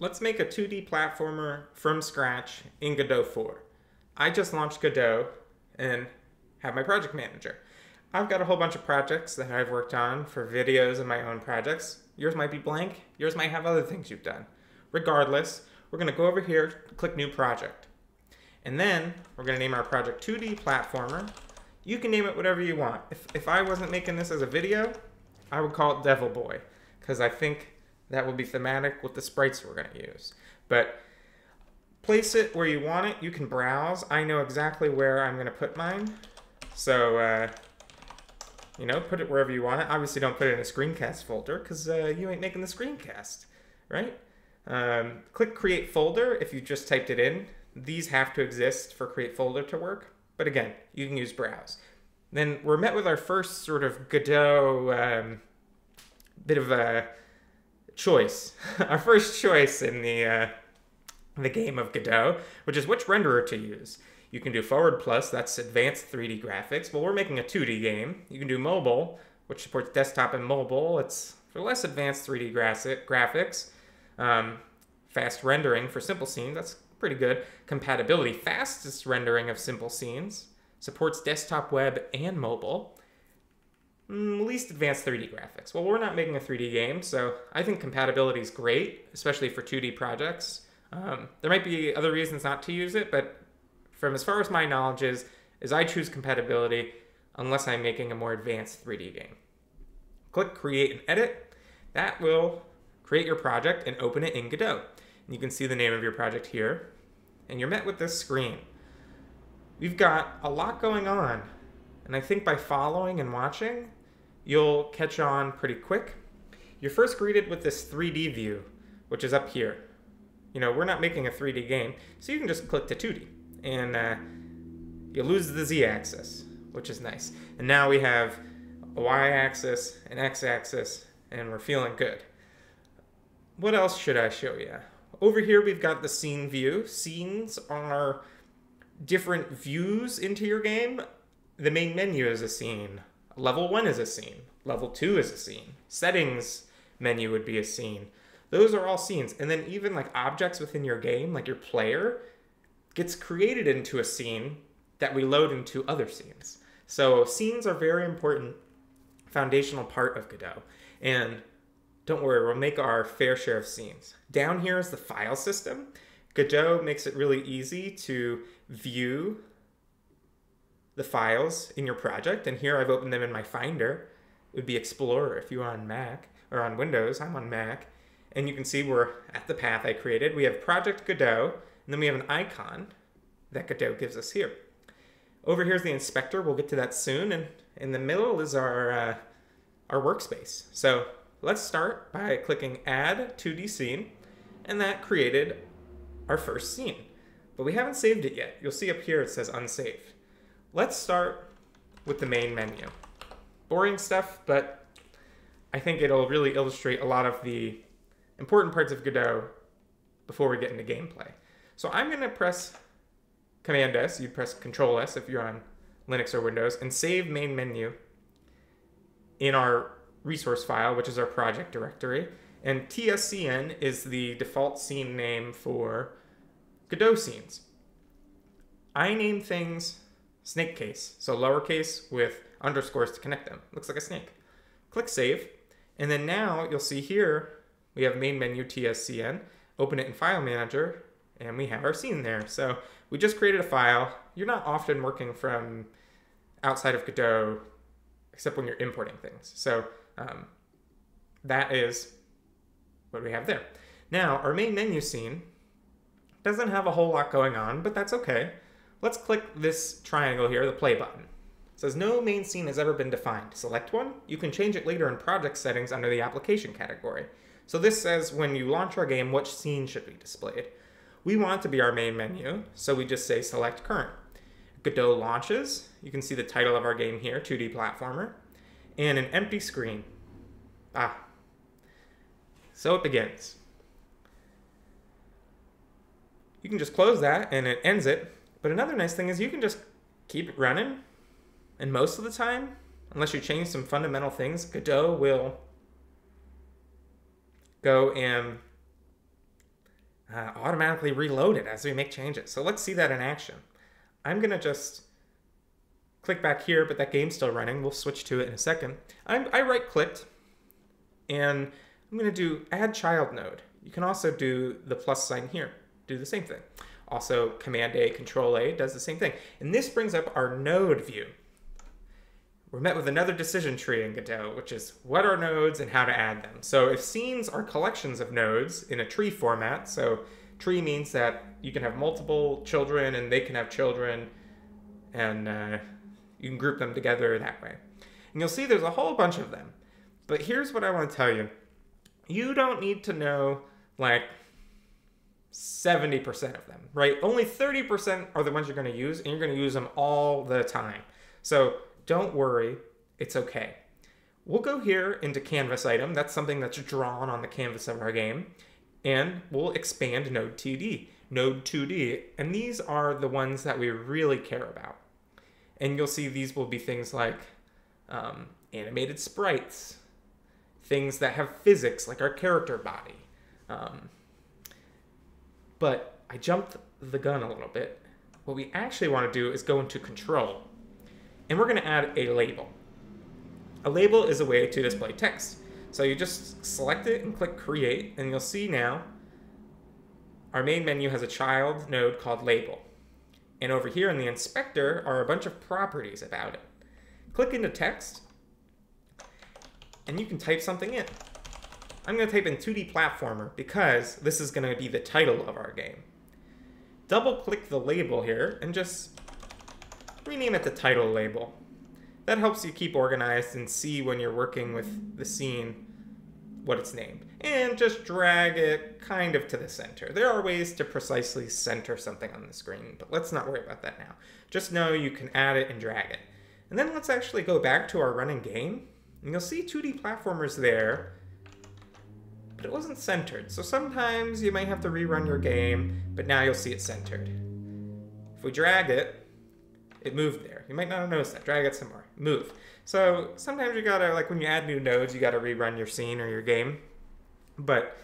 let's make a 2D platformer from scratch in Godot 4. I just launched Godot and have my project manager. I've got a whole bunch of projects that I've worked on for videos and my own projects. Yours might be blank, yours might have other things you've done. Regardless, we're going to go over here, click New Project. And then we're going to name our project 2D Platformer. You can name it whatever you want. If, if I wasn't making this as a video, I would call it Devil Boy, because I think that will be thematic with the sprites we're going to use. But place it where you want it. You can browse. I know exactly where I'm going to put mine. So, uh, you know, put it wherever you want it. Obviously, don't put it in a screencast folder because uh, you ain't making the screencast, right? Um, click Create Folder if you just typed it in. These have to exist for Create Folder to work. But again, you can use Browse. Then we're met with our first sort of Godot um, bit of a choice. our first choice in the uh, the game of Godot, which is which renderer to use. You can do forward plus, that's advanced 3D graphics. Well, we're making a 2D game. You can do mobile, which supports desktop and mobile. It's for less advanced 3D graphics. Um, fast rendering for simple scenes, that's pretty good. Compatibility, fastest rendering of simple scenes. Supports desktop, web, and mobile. Mm, least advanced 3D graphics. Well, we're not making a 3D game, so I think compatibility is great, especially for 2D projects. Um, there might be other reasons not to use it, but from as far as my knowledge is, is I choose compatibility unless I'm making a more advanced 3D game. Click Create and Edit. That will create your project and open it in Godot. And you can see the name of your project here, and you're met with this screen. We've got a lot going on, and I think by following and watching, you'll catch on pretty quick. You're first greeted with this 3D view, which is up here. You know, we're not making a 3D game, so you can just click to 2D, and uh, you lose the z-axis, which is nice. And now we have a y-axis, an x-axis, and we're feeling good. What else should I show you? Over here we've got the scene view. Scenes are different views into your game. The main menu is a scene. Level 1 is a scene. Level 2 is a scene. Settings menu would be a scene. Those are all scenes. And then even like objects within your game, like your player, gets created into a scene that we load into other scenes. So scenes are very important foundational part of Godot. And don't worry, we'll make our fair share of scenes. Down here is the file system. Godot makes it really easy to view the files in your project. And here I've opened them in my Finder. It would be Explorer if you're on Mac or on Windows. I'm on Mac. And you can see we're at the path I created. We have Project Godot, and then we have an icon that Godot gives us here. Over here is the inspector. We'll get to that soon. And in the middle is our, uh, our workspace. So let's start by clicking Add 2D Scene. And that created our first scene. But we haven't saved it yet. You'll see up here it says unsaved. Let's start with the main menu. Boring stuff, but I think it'll really illustrate a lot of the important parts of Godot before we get into gameplay. So I'm going to press Command S, you press Control S if you're on Linux or Windows, and save main menu in our resource file, which is our project directory. And TSCN is the default scene name for Godot scenes. I name things snake case, so lowercase with underscores to connect them. Looks like a snake. Click Save, and then now you'll see here we have main menu TSCN, open it in File Manager, and we have our scene there. So we just created a file. You're not often working from outside of Godot, except when you're importing things. So um, that is what we have there. Now, our main menu scene doesn't have a whole lot going on, but that's okay. Let's click this triangle here, the play button. It says no main scene has ever been defined. Select one. You can change it later in project settings under the application category. So this says when you launch our game, which scene should be displayed. We want it to be our main menu, so we just say select current. Godot launches. You can see the title of our game here, 2D platformer, and an empty screen. Ah. So it begins. You can just close that and it ends it. But another nice thing is you can just keep it running. And most of the time, unless you change some fundamental things, Godot will go and uh, automatically reload it as we make changes. So let's see that in action. I'm going to just click back here, but that game's still running. We'll switch to it in a second. I'm, I right clicked and I'm going to do add child node. You can also do the plus sign here, do the same thing. Also, Command A, Control A does the same thing. And this brings up our node view. We're met with another decision tree in Godot, which is what are nodes and how to add them. So if scenes are collections of nodes in a tree format, so tree means that you can have multiple children and they can have children, and uh, you can group them together that way. And you'll see there's a whole bunch of them. But here's what I want to tell you. You don't need to know like 70% of them, right? Only 30% are the ones you're going to use, and you're going to use them all the time. So don't worry, it's okay. We'll go here into canvas item. That's something that's drawn on the canvas of our game. And we'll expand node 2D, node 2D. And these are the ones that we really care about. And you'll see these will be things like um, animated sprites, things that have physics like our character body. Um, but I jumped the gun a little bit. What we actually want to do is go into control. And we're going to add a label. A label is a way to display text. So you just select it and click create, and you'll see now our main menu has a child node called label. And over here in the inspector are a bunch of properties about it. Click into text, and you can type something in. I'm going to type in 2D platformer because this is going to be the title of our game. Double click the label here and just rename it the title label. That helps you keep organized and see when you're working with the scene what it's named. And just drag it kind of to the center. There are ways to precisely center something on the screen, but let's not worry about that now. Just know you can add it and drag it. And then let's actually go back to our running game. And you'll see 2D platformers there, but it wasn't centered. So sometimes you might have to rerun your game, but now you'll see it centered. If we drag it, it moved there. You might not have noticed that. Drag it some more. Move. So sometimes you gotta, like when you add new nodes, you gotta rerun your scene or your game. But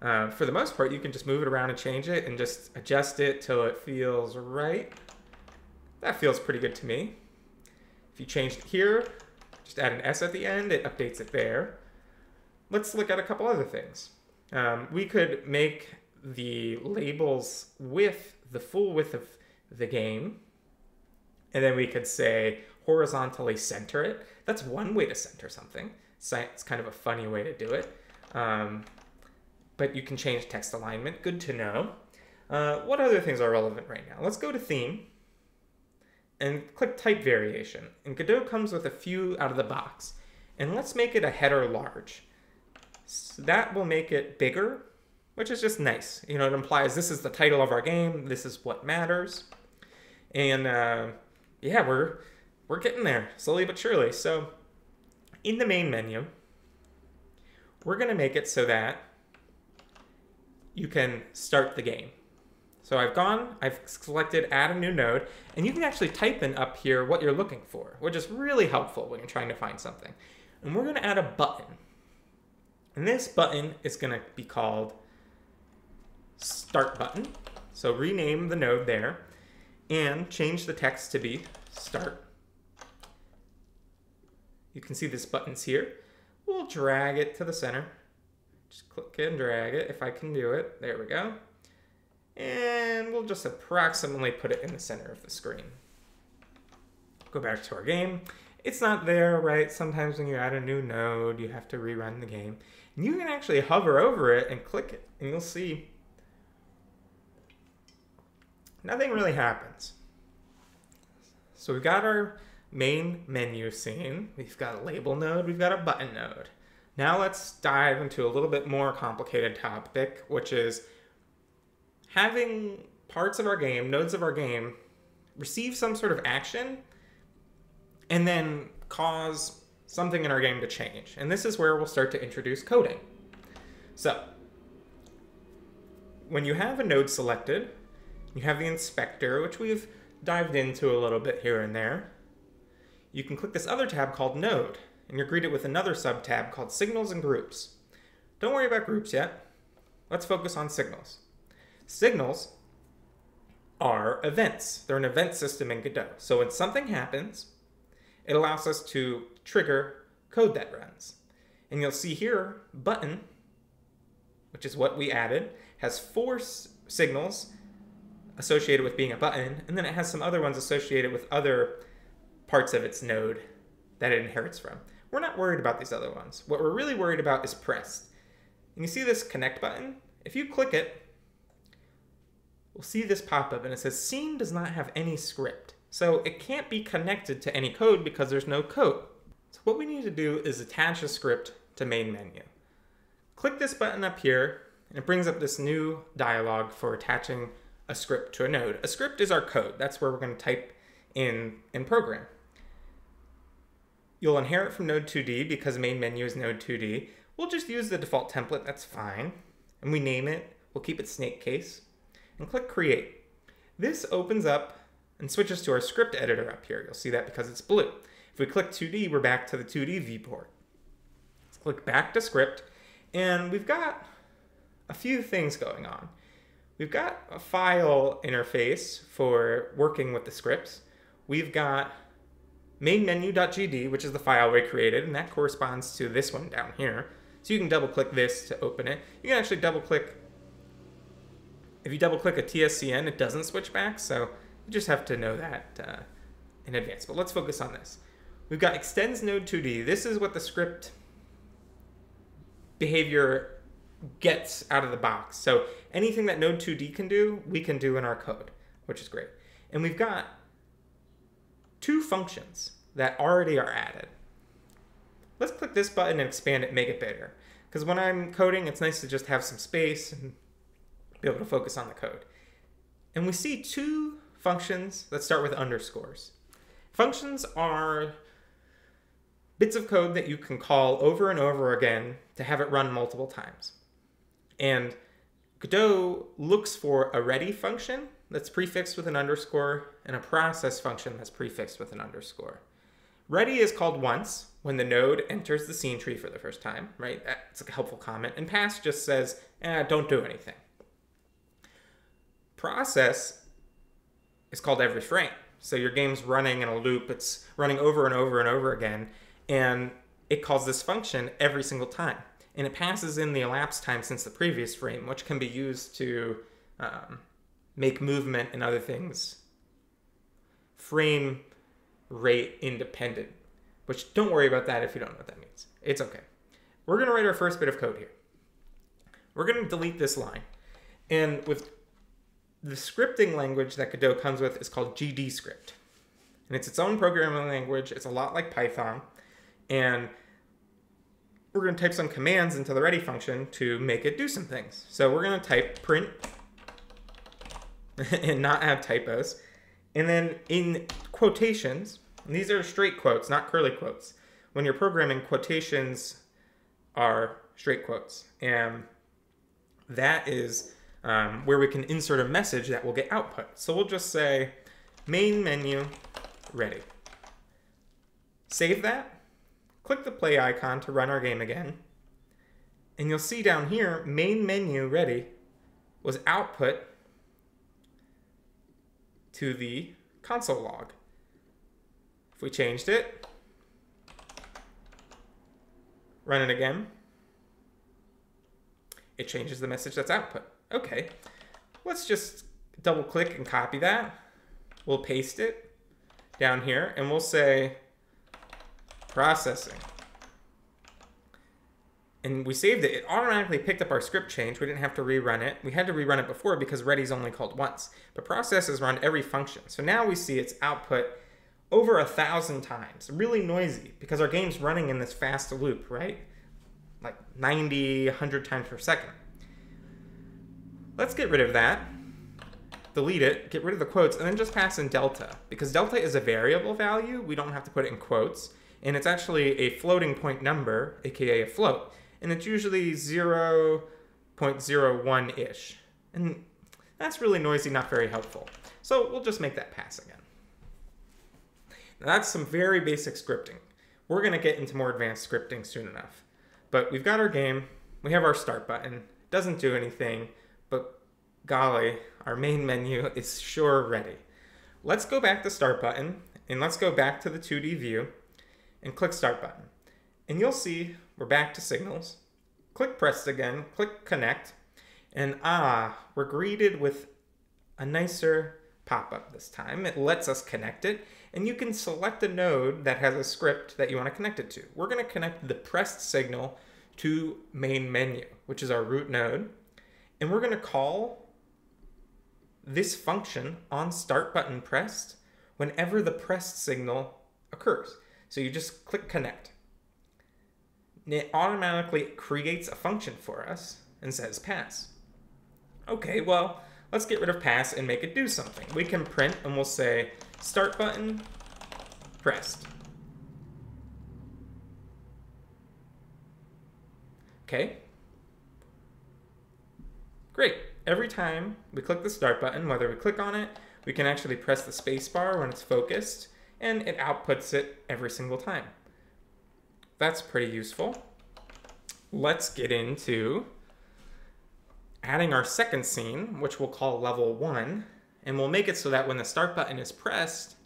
uh, for the most part, you can just move it around and change it and just adjust it till it feels right. That feels pretty good to me. If you changed it here, just add an S at the end, it updates it there. Let's look at a couple other things. Um, we could make the labels width the full width of the game and then we could say horizontally center it. That's one way to center something. It's kind of a funny way to do it. Um, but you can change text alignment. Good to know. Uh, what other things are relevant right now? Let's go to theme and click type variation. And Godot comes with a few out of the box. And let's make it a header large. So that will make it bigger, which is just nice. You know, it implies this is the title of our game. This is what matters. And uh, yeah, we're we're getting there slowly but surely. So in the main menu, we're going to make it so that you can start the game. So I've gone, I've selected add a new node, and you can actually type in up here what you're looking for, which is really helpful when you're trying to find something. And we're going to add a button. And this button is going to be called start button. So rename the node there and change the text to be start. You can see this button's here. We'll drag it to the center. Just click and drag it if I can do it. There we go. And we'll just approximately put it in the center of the screen. Go back to our game. It's not there, right? Sometimes when you add a new node, you have to rerun the game. You can actually hover over it and click it, and you'll see nothing really happens. So we've got our main menu scene, we've got a label node, we've got a button node. Now let's dive into a little bit more complicated topic, which is having parts of our game, nodes of our game, receive some sort of action and then cause something in our game to change. And this is where we'll start to introduce coding. So, when you have a node selected, you have the inspector, which we've dived into a little bit here and there. You can click this other tab called Node, and you're greeted with another sub-tab called Signals and Groups. Don't worry about groups yet. Let's focus on signals. Signals are events. They're an event system in Godot. So when something happens, it allows us to trigger code that runs. And you'll see here, button, which is what we added, has four signals associated with being a button, and then it has some other ones associated with other parts of its node that it inherits from. We're not worried about these other ones. What we're really worried about is pressed. And you see this connect button? If you click it, we'll see this pop up and it says scene does not have any script. So it can't be connected to any code because there's no code. So what we need to do is attach a script to main menu. Click this button up here and it brings up this new dialog for attaching a script to a node. A script is our code. That's where we're going to type in in program. You'll inherit from node 2D because main menu is node 2D. We'll just use the default template, that's fine. And we name it, we'll keep it snake case, and click create. This opens up and switches to our script editor up here. You'll see that because it's blue. If we click 2D, we're back to the 2D viewport. Let's click back to script, and we've got a few things going on. We've got a file interface for working with the scripts. We've got mainmenu.gd, which is the file we created, and that corresponds to this one down here. So you can double click this to open it. You can actually double click, if you double click a TSCN, it doesn't switch back, so you just have to know that uh, in advance. But let's focus on this. We've got extends node 2D. This is what the script behavior gets out of the box. So anything that node 2D can do, we can do in our code, which is great. And we've got two functions that already are added. Let's click this button and expand it, make it bigger. Because when I'm coding, it's nice to just have some space and be able to focus on the code. And we see two functions that start with underscores. Functions are bits of code that you can call over and over again to have it run multiple times. And Godot looks for a ready function that's prefixed with an underscore and a process function that's prefixed with an underscore. Ready is called once when the node enters the scene tree for the first time, right? That's a helpful comment. And pass just says, eh, don't do anything. Process is called every frame. So your game's running in a loop, it's running over and over and over again, and it calls this function every single time. And it passes in the elapsed time since the previous frame, which can be used to um, make movement and other things frame rate independent. Which don't worry about that if you don't know what that means. It's okay. We're going to write our first bit of code here. We're going to delete this line. And with the scripting language that Godot comes with is called GDScript. And it's its own programming language. It's a lot like Python. And we're going to type some commands into the ready function to make it do some things. So we're going to type print and not have typos. And then in quotations, these are straight quotes, not curly quotes. When you're programming, quotations are straight quotes. And that is um, where we can insert a message that will get output. So we'll just say main menu ready. Save that, click the play icon to run our game again, and you'll see down here, main menu ready was output to the console log. If we changed it, run it again, it changes the message that's output. Okay, let's just double click and copy that. We'll paste it down here and we'll say processing. And we saved it. It automatically picked up our script change. We didn't have to rerun it. We had to rerun it before because ready's only called once. But process is run every function. So now we see its output over a thousand times. Really noisy because our game's running in this fast loop, right? Like 90, 100 times per second. Let's get rid of that. Delete it, get rid of the quotes, and then just pass in delta. Because delta is a variable value, we don't have to put it in quotes. And it's actually a floating point number, aka a float. And it's usually 0.01-ish. And that's really noisy, not very helpful. So we'll just make that pass again. Now that's some very basic scripting. We're gonna get into more advanced scripting soon enough. But we've got our game, we have our start button, doesn't do anything, but golly, our main menu is sure ready. Let's go back to start button and let's go back to the 2D view and click start button. And you'll see we're back to signals. Click press again, click connect, and ah, we're greeted with a nicer pop-up this time. It lets us connect it, and you can select a node that has a script that you want to connect it to. We're going to connect the pressed signal to main menu, which is our root node, and we're going to call this function on start button pressed whenever the pressed signal occurs. So you just click connect. And it automatically creates a function for us and says pass. Okay, well, let's get rid of pass and make it do something. We can print and we'll say start button pressed. Okay. Great. Every time we click the start button, whether we click on it, we can actually press the space bar when it's focused, and it outputs it every single time. That's pretty useful. Let's get into adding our second scene, which we'll call level one, and we'll make it so that when the start button is pressed,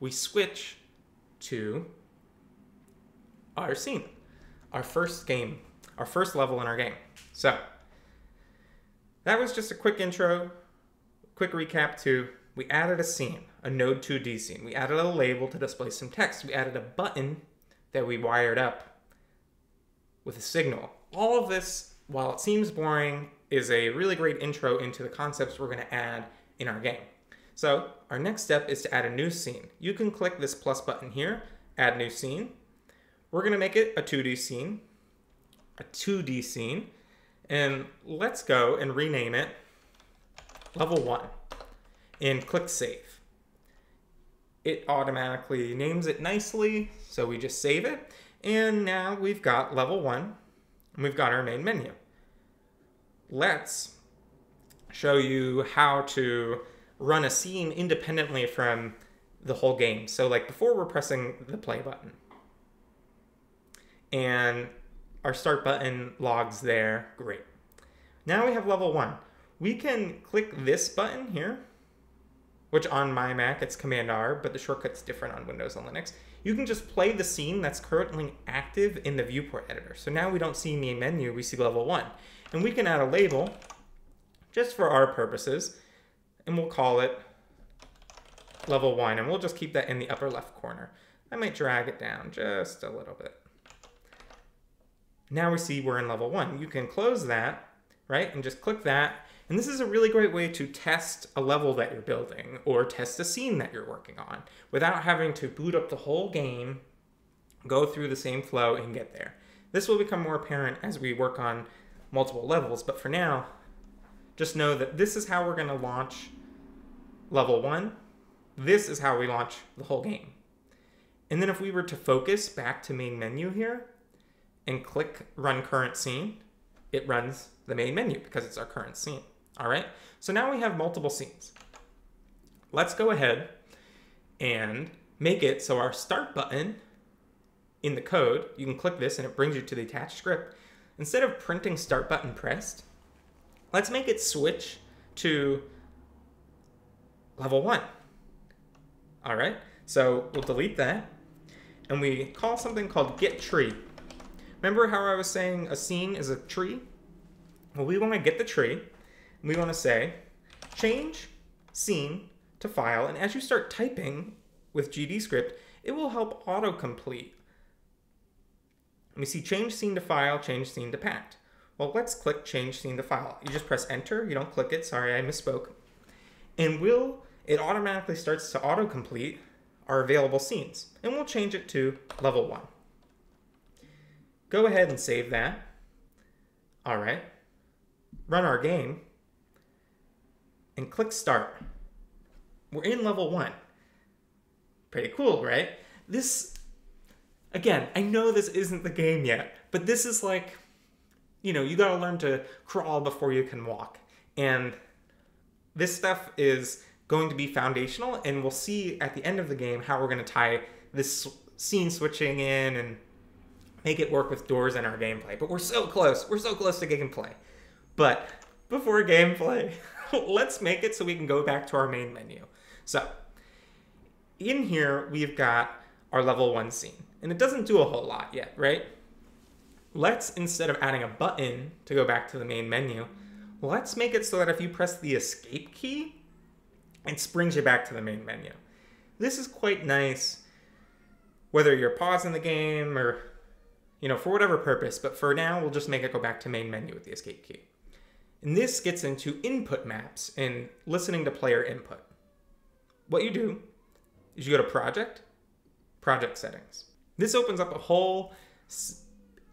we switch to our scene, our first game, our first level in our game. So that was just a quick intro, quick recap to we added a scene, a Node 2D scene. We added a label to display some text. We added a button that we wired up with a signal. All of this, while it seems boring, is a really great intro into the concepts we're going to add in our game. So our next step is to add a new scene. You can click this plus button here, add new scene. We're going to make it a 2D scene, a 2D scene, and let's go and rename it level 1 and click save. It automatically names it nicely, so we just save it. And now we've got level 1 and we've got our main menu. Let's show you how to run a scene independently from the whole game. So like before we're pressing the play button and our start button logs there, great. Now we have level one. We can click this button here, which on my Mac it's Command R, but the shortcut's different on Windows and Linux. You can just play the scene that's currently active in the viewport editor. So now we don't see main menu, we see level one. And we can add a label just for our purposes and we'll call it level one, and we'll just keep that in the upper left corner. I might drag it down just a little bit. Now we see we're in level one. You can close that, right, and just click that, and this is a really great way to test a level that you're building or test a scene that you're working on without having to boot up the whole game, go through the same flow, and get there. This will become more apparent as we work on multiple levels, but for now, just know that this is how we're going to launch level one. This is how we launch the whole game. And then if we were to focus back to main menu here and click run current scene, it runs the main menu because it's our current scene. All right, so now we have multiple scenes. Let's go ahead and make it so our start button in the code, you can click this and it brings you to the attached script. Instead of printing start button pressed, let's make it switch to level one. All right, so we'll delete that and we call something called get tree. Remember how I was saying a scene is a tree? Well, we want to get the tree. We want to say change scene to file. And as you start typing with GDScript, it will help autocomplete. We see change scene to file, change scene to packed. Well, let's click change scene to file. You just press enter. You don't click it. Sorry, I misspoke. And we'll, it automatically starts to autocomplete our available scenes. And we'll change it to level one. Go ahead and save that. All right. Run our game and click start. We're in level one. Pretty cool, right? This, again, I know this isn't the game yet, but this is like you know, you got to learn to crawl before you can walk. And this stuff is going to be foundational, and we'll see at the end of the game how we're going to tie this scene switching in and make it work with doors in our gameplay. But we're so close. We're so close to gameplay. But before gameplay, let's make it so we can go back to our main menu. So, in here, we've got our level one scene, and it doesn't do a whole lot yet, right? Let's, instead of adding a button to go back to the main menu, let's make it so that if you press the escape key, it springs you back to the main menu. This is quite nice, whether you're pausing the game or, you know, for whatever purpose, but for now, we'll just make it go back to main menu with the escape key. And this gets into input maps and listening to player input. What you do is you go to project, project settings. This opens up a whole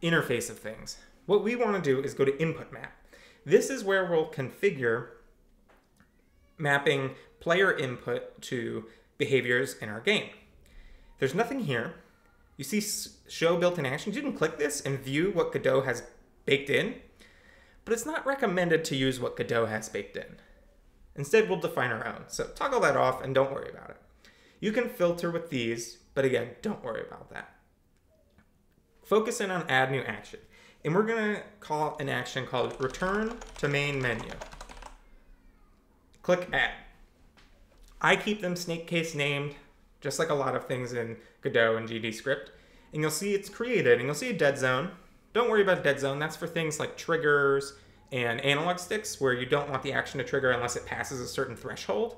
interface of things. What we want to do is go to input map. This is where we'll configure mapping player input to behaviors in our game. There's nothing here. You see show built-in actions. You can click this and view what Godot has baked in, but it's not recommended to use what Godot has baked in. Instead, we'll define our own. So toggle that off and don't worry about it. You can filter with these, but again, don't worry about that. Focus in on add new action. And we're gonna call an action called return to main menu. Click add. I keep them snake case named, just like a lot of things in Godot and GD script. And you'll see it's created, and you'll see a dead zone. Don't worry about dead zone. That's for things like triggers and analog sticks where you don't want the action to trigger unless it passes a certain threshold.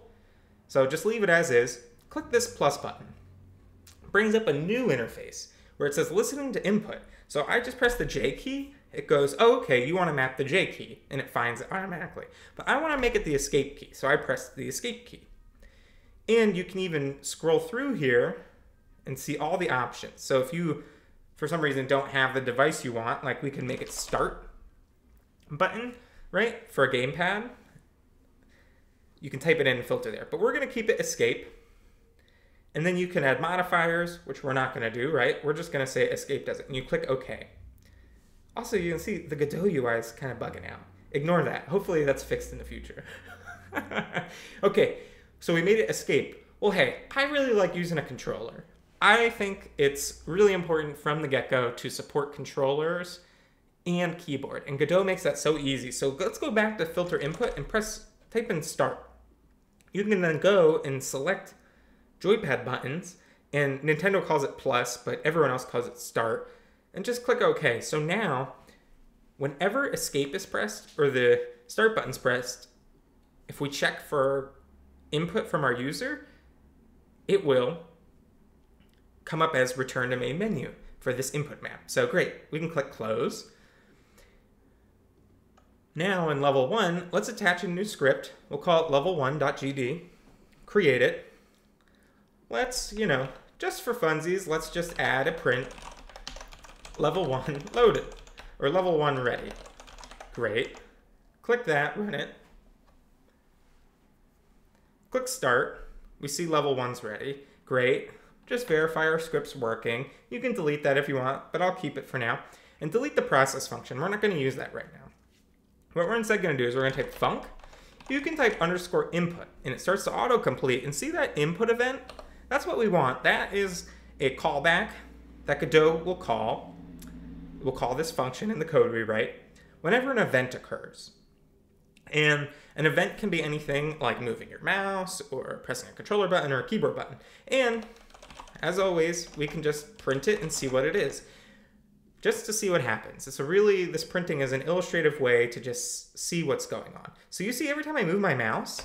So just leave it as is. Click this plus button. brings up a new interface where it says listening to input. So I just press the J key. It goes, oh, okay, you want to map the J key, and it finds it automatically. But I want to make it the escape key, so I press the escape key. And you can even scroll through here and see all the options. So if you, for some reason, don't have the device you want, like we can make it start button, right, for a gamepad. You can type it in and filter there. But we're going to keep it escape. And then you can add modifiers, which we're not going to do, right? We're just going to say escape does it. And you click OK. Also, you can see the Godot UI is kind of bugging out. Ignore that. Hopefully that's fixed in the future. okay, so we made it escape. Well, hey, I really like using a controller. I think it's really important from the get-go to support controllers and keyboard. And Godot makes that so easy. So let's go back to filter input and press, type in start. You can then go and select joypad buttons and Nintendo calls it plus, but everyone else calls it start and just click OK. So now, whenever escape is pressed or the start button's pressed, if we check for input from our user, it will come up as return to main menu for this input map. So great, we can click close. Now in level one, let's attach a new script. We'll call it level1.gd, create it. Let's, you know, just for funsies, let's just add a print level one loaded or level one ready. Great. Click that, run it. Click start. We see level one's ready. Great. Just verify our script's working. You can delete that if you want, but I'll keep it for now. And delete the process function. We're not going to use that right now. What we're instead going to do is we're going to type func. You can type underscore input, and it starts to autocomplete. And see that input event? That's what we want. That is a callback that Godot will call. We'll call this function in the code we write whenever an event occurs. And an event can be anything like moving your mouse or pressing a controller button or a keyboard button. And as always, we can just print it and see what it is just to see what happens. So really, this printing is an illustrative way to just see what's going on. So you see every time I move my mouse,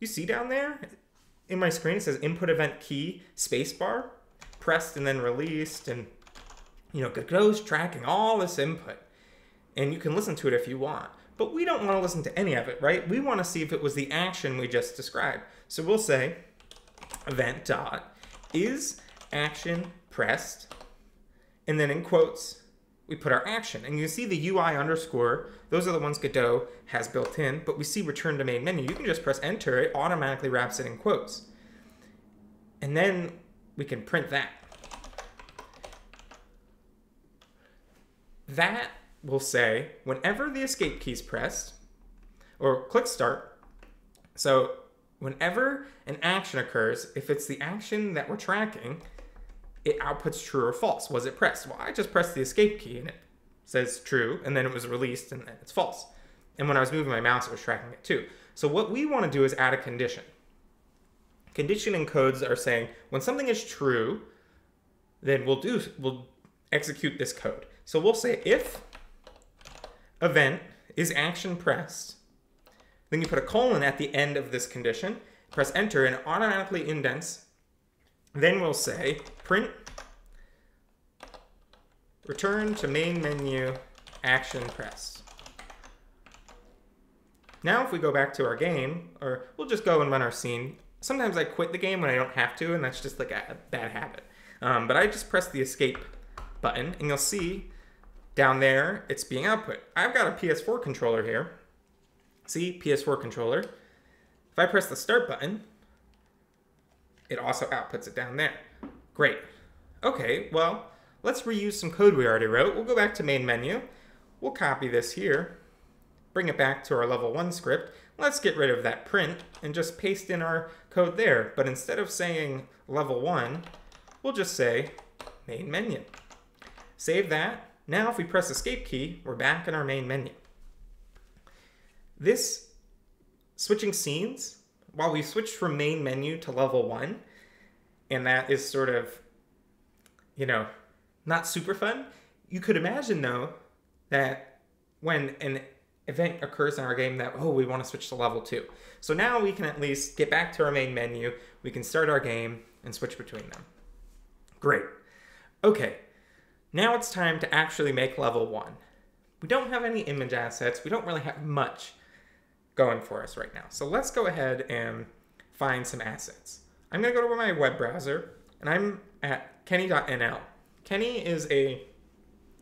you see down there in my screen, it says input event key spacebar, pressed and then released. And, you know, Godot's tracking all this input. And you can listen to it if you want. But we don't want to listen to any of it, right? We want to see if it was the action we just described. So we'll say event dot is action pressed, and then in quotes, we put our action. And you see the UI underscore, those are the ones Godot has built in, but we see return to main menu. You can just press enter, it automatically wraps it in quotes. And then we can print that. That will say, whenever the escape key is pressed, or click start, so whenever an action occurs, if it's the action that we're tracking, it outputs true or false. Was it pressed? Well, I just pressed the escape key and it says true, and then it was released and then it's false. And when I was moving my mouse, it was tracking it too. So what we want to do is add a condition. Conditioning codes are saying when something is true, then we'll do we'll execute this code. So we'll say if event is action pressed, then you put a colon at the end of this condition, press enter and automatically indents. Then we'll say print return to main menu action press. Now if we go back to our game, or we'll just go and run our scene. Sometimes I quit the game when I don't have to, and that's just like a bad habit. Um, but I just press the escape button, and you'll see down there it's being output. I've got a PS4 controller here. See, PS4 controller. If I press the start button, it also outputs it down there. Great. Okay, well, let's reuse some code we already wrote. We'll go back to main menu. We'll copy this here, bring it back to our level one script. Let's get rid of that print and just paste in our code there. But instead of saying level one, we'll just say main menu. Save that. Now if we press escape key, we're back in our main menu. This switching scenes, while we switched from main menu to level one, and that is sort of, you know, not super fun, you could imagine though that when an event occurs in our game that, oh, we want to switch to level two. So now we can at least get back to our main menu, we can start our game and switch between them. Great. Okay, now it's time to actually make level one. We don't have any image assets. We don't really have much going for us right now. So let's go ahead and find some assets. I'm gonna go to my web browser and I'm at kenney.nl. Kenney is a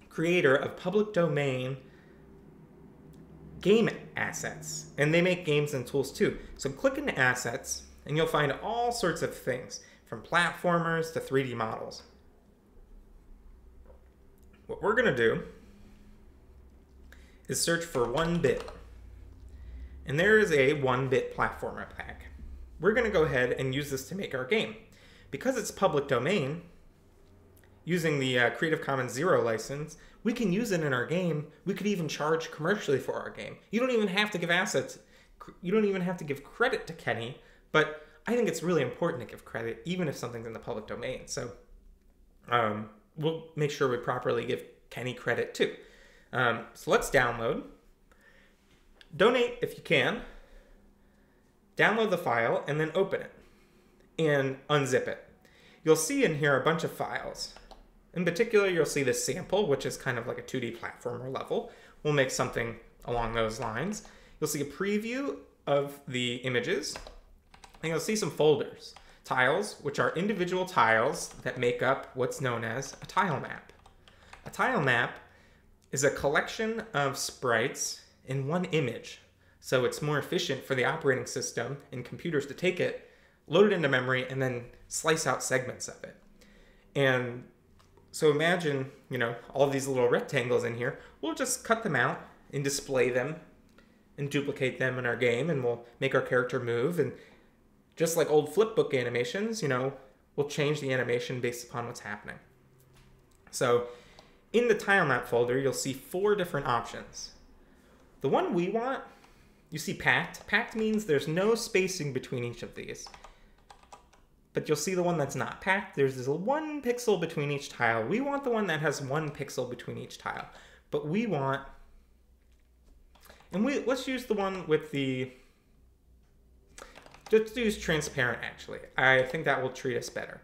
creator of public domain game assets and they make games and tools too. So click into assets and you'll find all sorts of things from platformers to 3D models. What we're going to do is search for 1-bit. And there is a 1-bit platformer pack. We're going to go ahead and use this to make our game. Because it's public domain, using the uh, Creative Commons Zero license, we can use it in our game. We could even charge commercially for our game. You don't even have to give assets. You don't even have to give credit to Kenney, but I think it's really important to give credit, even if something's in the public domain. So um, we'll make sure we properly give Kenney credit too. Um, so let's download. Donate if you can. Download the file and then open it and unzip it. You'll see in here a bunch of files. In particular, you'll see this sample, which is kind of like a 2D platformer level. We'll make something along those lines. You'll see a preview of the images and you'll see some folders. Tiles, which are individual tiles that make up what's known as a tile map. A tile map is a collection of sprites in one image. So it's more efficient for the operating system and computers to take it, load it into memory, and then slice out segments of it. And so imagine, you know, all these little rectangles in here. We'll just cut them out and display them and duplicate them in our game, and we'll make our character move and just like old flipbook animations, you know, we'll change the animation based upon what's happening. So in the tile map folder, you'll see four different options. The one we want, you see packed. Packed means there's no spacing between each of these. But you'll see the one that's not packed. There's this one pixel between each tile. We want the one that has one pixel between each tile. But we want, and we let's use the one with the just use transparent actually. I think that will treat us better.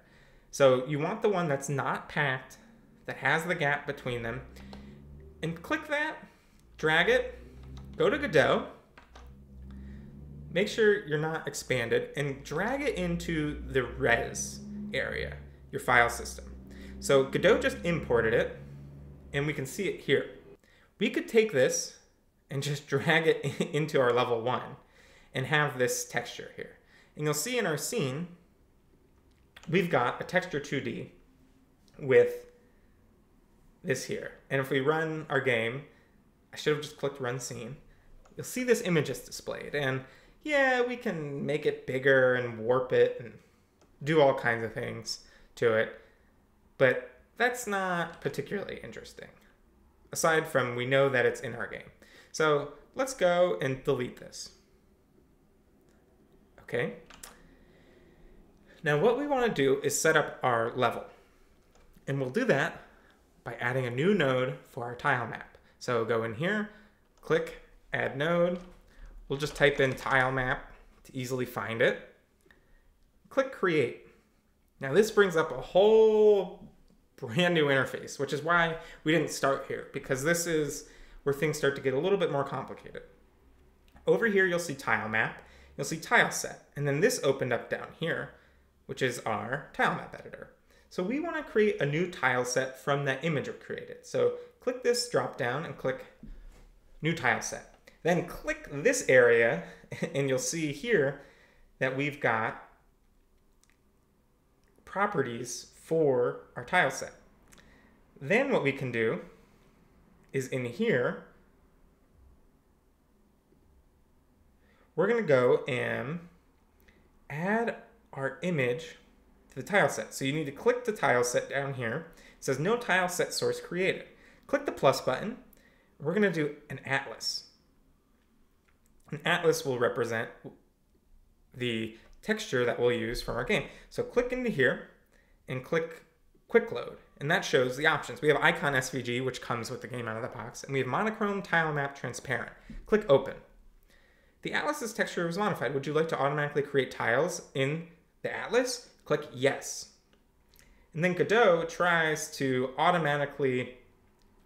So you want the one that's not packed, that has the gap between them, and click that, drag it, go to Godot, make sure you're not expanded, and drag it into the res area, your file system. So Godot just imported it, and we can see it here. We could take this and just drag it into our level one and have this texture here. And you'll see in our scene, we've got a texture 2D with this here. And if we run our game, I should have just clicked run scene. You'll see this image is displayed. And yeah, we can make it bigger and warp it and do all kinds of things to it. But that's not particularly interesting. Aside from we know that it's in our game. So let's go and delete this. Okay. Now what we want to do is set up our level. And we'll do that by adding a new node for our tile map. So go in here, click add node. We'll just type in tile map to easily find it. Click create. Now this brings up a whole brand new interface, which is why we didn't start here because this is where things start to get a little bit more complicated. Over here, you'll see tile map, you'll see tile set, and then this opened up down here, which is our tile map editor. So we want to create a new tile set from that image we created. So click this drop down and click new tile set. Then click this area and you'll see here that we've got properties for our tile set. Then what we can do is in here, we're going to go and add our image to the tile set. So you need to click the tile set down here. It says no tile set source created. Click the plus button. We're going to do an atlas. An atlas will represent the texture that we'll use from our game. So click into here and click quick load. And that shows the options. We have icon SVG, which comes with the game out of the box, and we have monochrome tile map transparent. Click open. The atlas's texture was modified. Would you like to automatically create tiles in the atlas? Click yes. And then Godot tries to automatically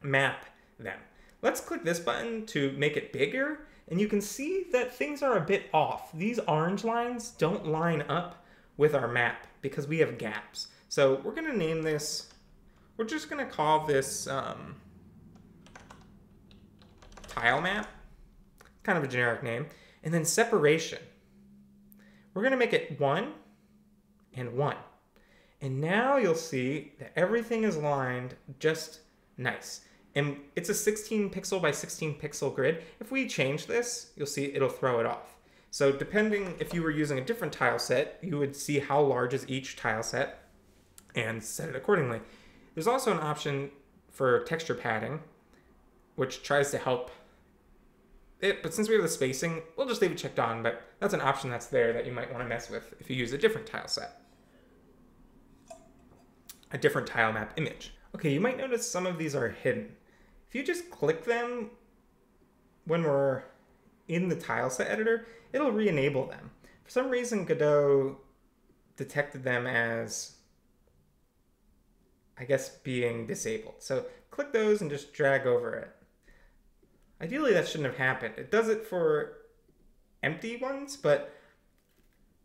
map them. Let's click this button to make it bigger, and you can see that things are a bit off. These orange lines don't line up with our map because we have gaps. So we're gonna name this we're just going to call this um, tile map, kind of a generic name, and then separation. We're going to make it 1 and 1. And now you'll see that everything is lined just nice. And it's a 16 pixel by 16 pixel grid. If we change this, you'll see it'll throw it off. So depending if you were using a different tile set, you would see how large is each tile set and set it accordingly. There's also an option for texture padding, which tries to help it, but since we have the spacing, we'll just leave it checked on, but that's an option that's there that you might want to mess with if you use a different tile set. A different tile map image. Okay, you might notice some of these are hidden. If you just click them when we're in the tile set editor, it'll re-enable them. For some reason, Godot detected them as I guess, being disabled. So click those and just drag over it. Ideally, that shouldn't have happened. It does it for empty ones, but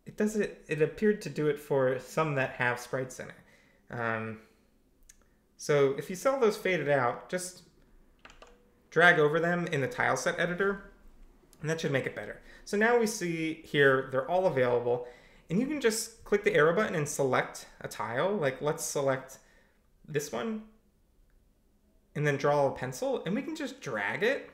it does it. It appeared to do it for some that have sprites in it. Um, so if you saw those faded out, just drag over them in the tile set editor, and that should make it better. So now we see here they're all available, and you can just click the arrow button and select a tile. Like let's select this one and then draw a pencil and we can just drag it.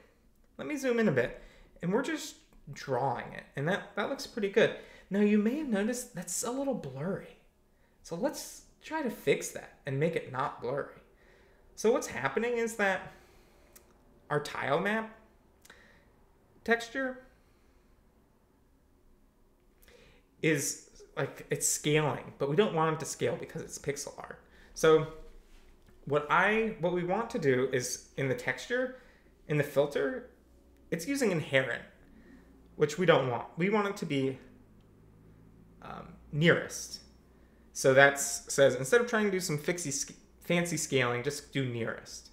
Let me zoom in a bit and we're just drawing it and that, that looks pretty good. Now you may have noticed that's a little blurry. So let's try to fix that and make it not blurry. So what's happening is that our tile map texture is like it's scaling, but we don't want it to scale because it's pixel art. So what I what we want to do is in the texture, in the filter, it's using inherit, which we don't want. We want it to be um, nearest. So that says instead of trying to do some fixy fancy scaling, just do nearest.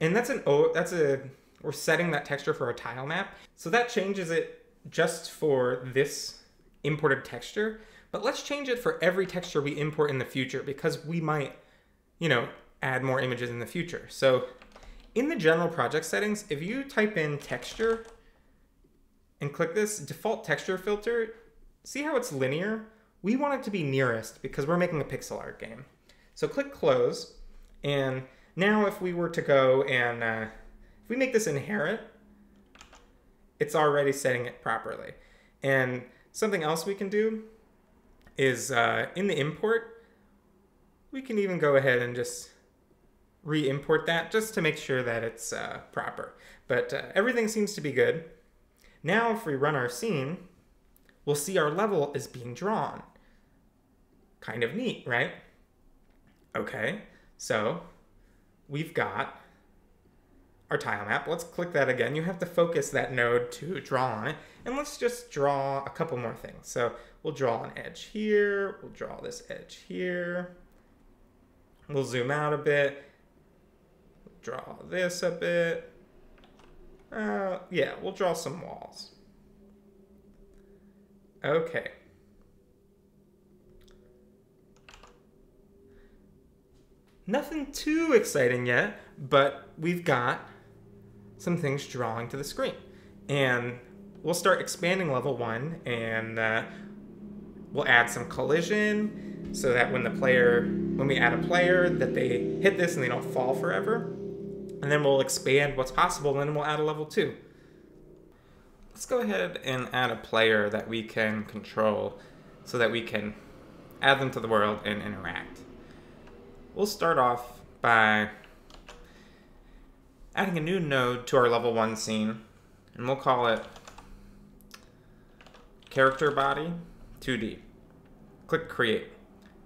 And that's an that's a we're setting that texture for a tile map. So that changes it just for this imported texture. But let's change it for every texture we import in the future because we might, you know, add more images in the future. So in the general project settings, if you type in texture and click this default texture filter, see how it's linear? We want it to be nearest because we're making a pixel art game. So click close. And now if we were to go and uh, if we make this inherit, it's already setting it properly. And something else we can do is uh, in the import, we can even go ahead and just re-import that just to make sure that it's uh, proper. But uh, everything seems to be good. Now, if we run our scene, we'll see our level is being drawn. Kind of neat, right? Okay, so we've got our tile map. Let's click that again. You have to focus that node to draw on it. And let's just draw a couple more things. So we'll draw an edge here. We'll draw this edge here. We'll zoom out a bit. Draw this a bit. Uh, yeah, we'll draw some walls. Okay. Nothing too exciting yet, but we've got some things drawing to the screen. And we'll start expanding level one and uh, we'll add some collision so that when the player, when we add a player, that they hit this and they don't fall forever. And then we'll expand what's possible and then we'll add a level two. Let's go ahead and add a player that we can control so that we can add them to the world and interact. We'll start off by adding a new node to our level 1 scene, and we'll call it character body 2D. Click create.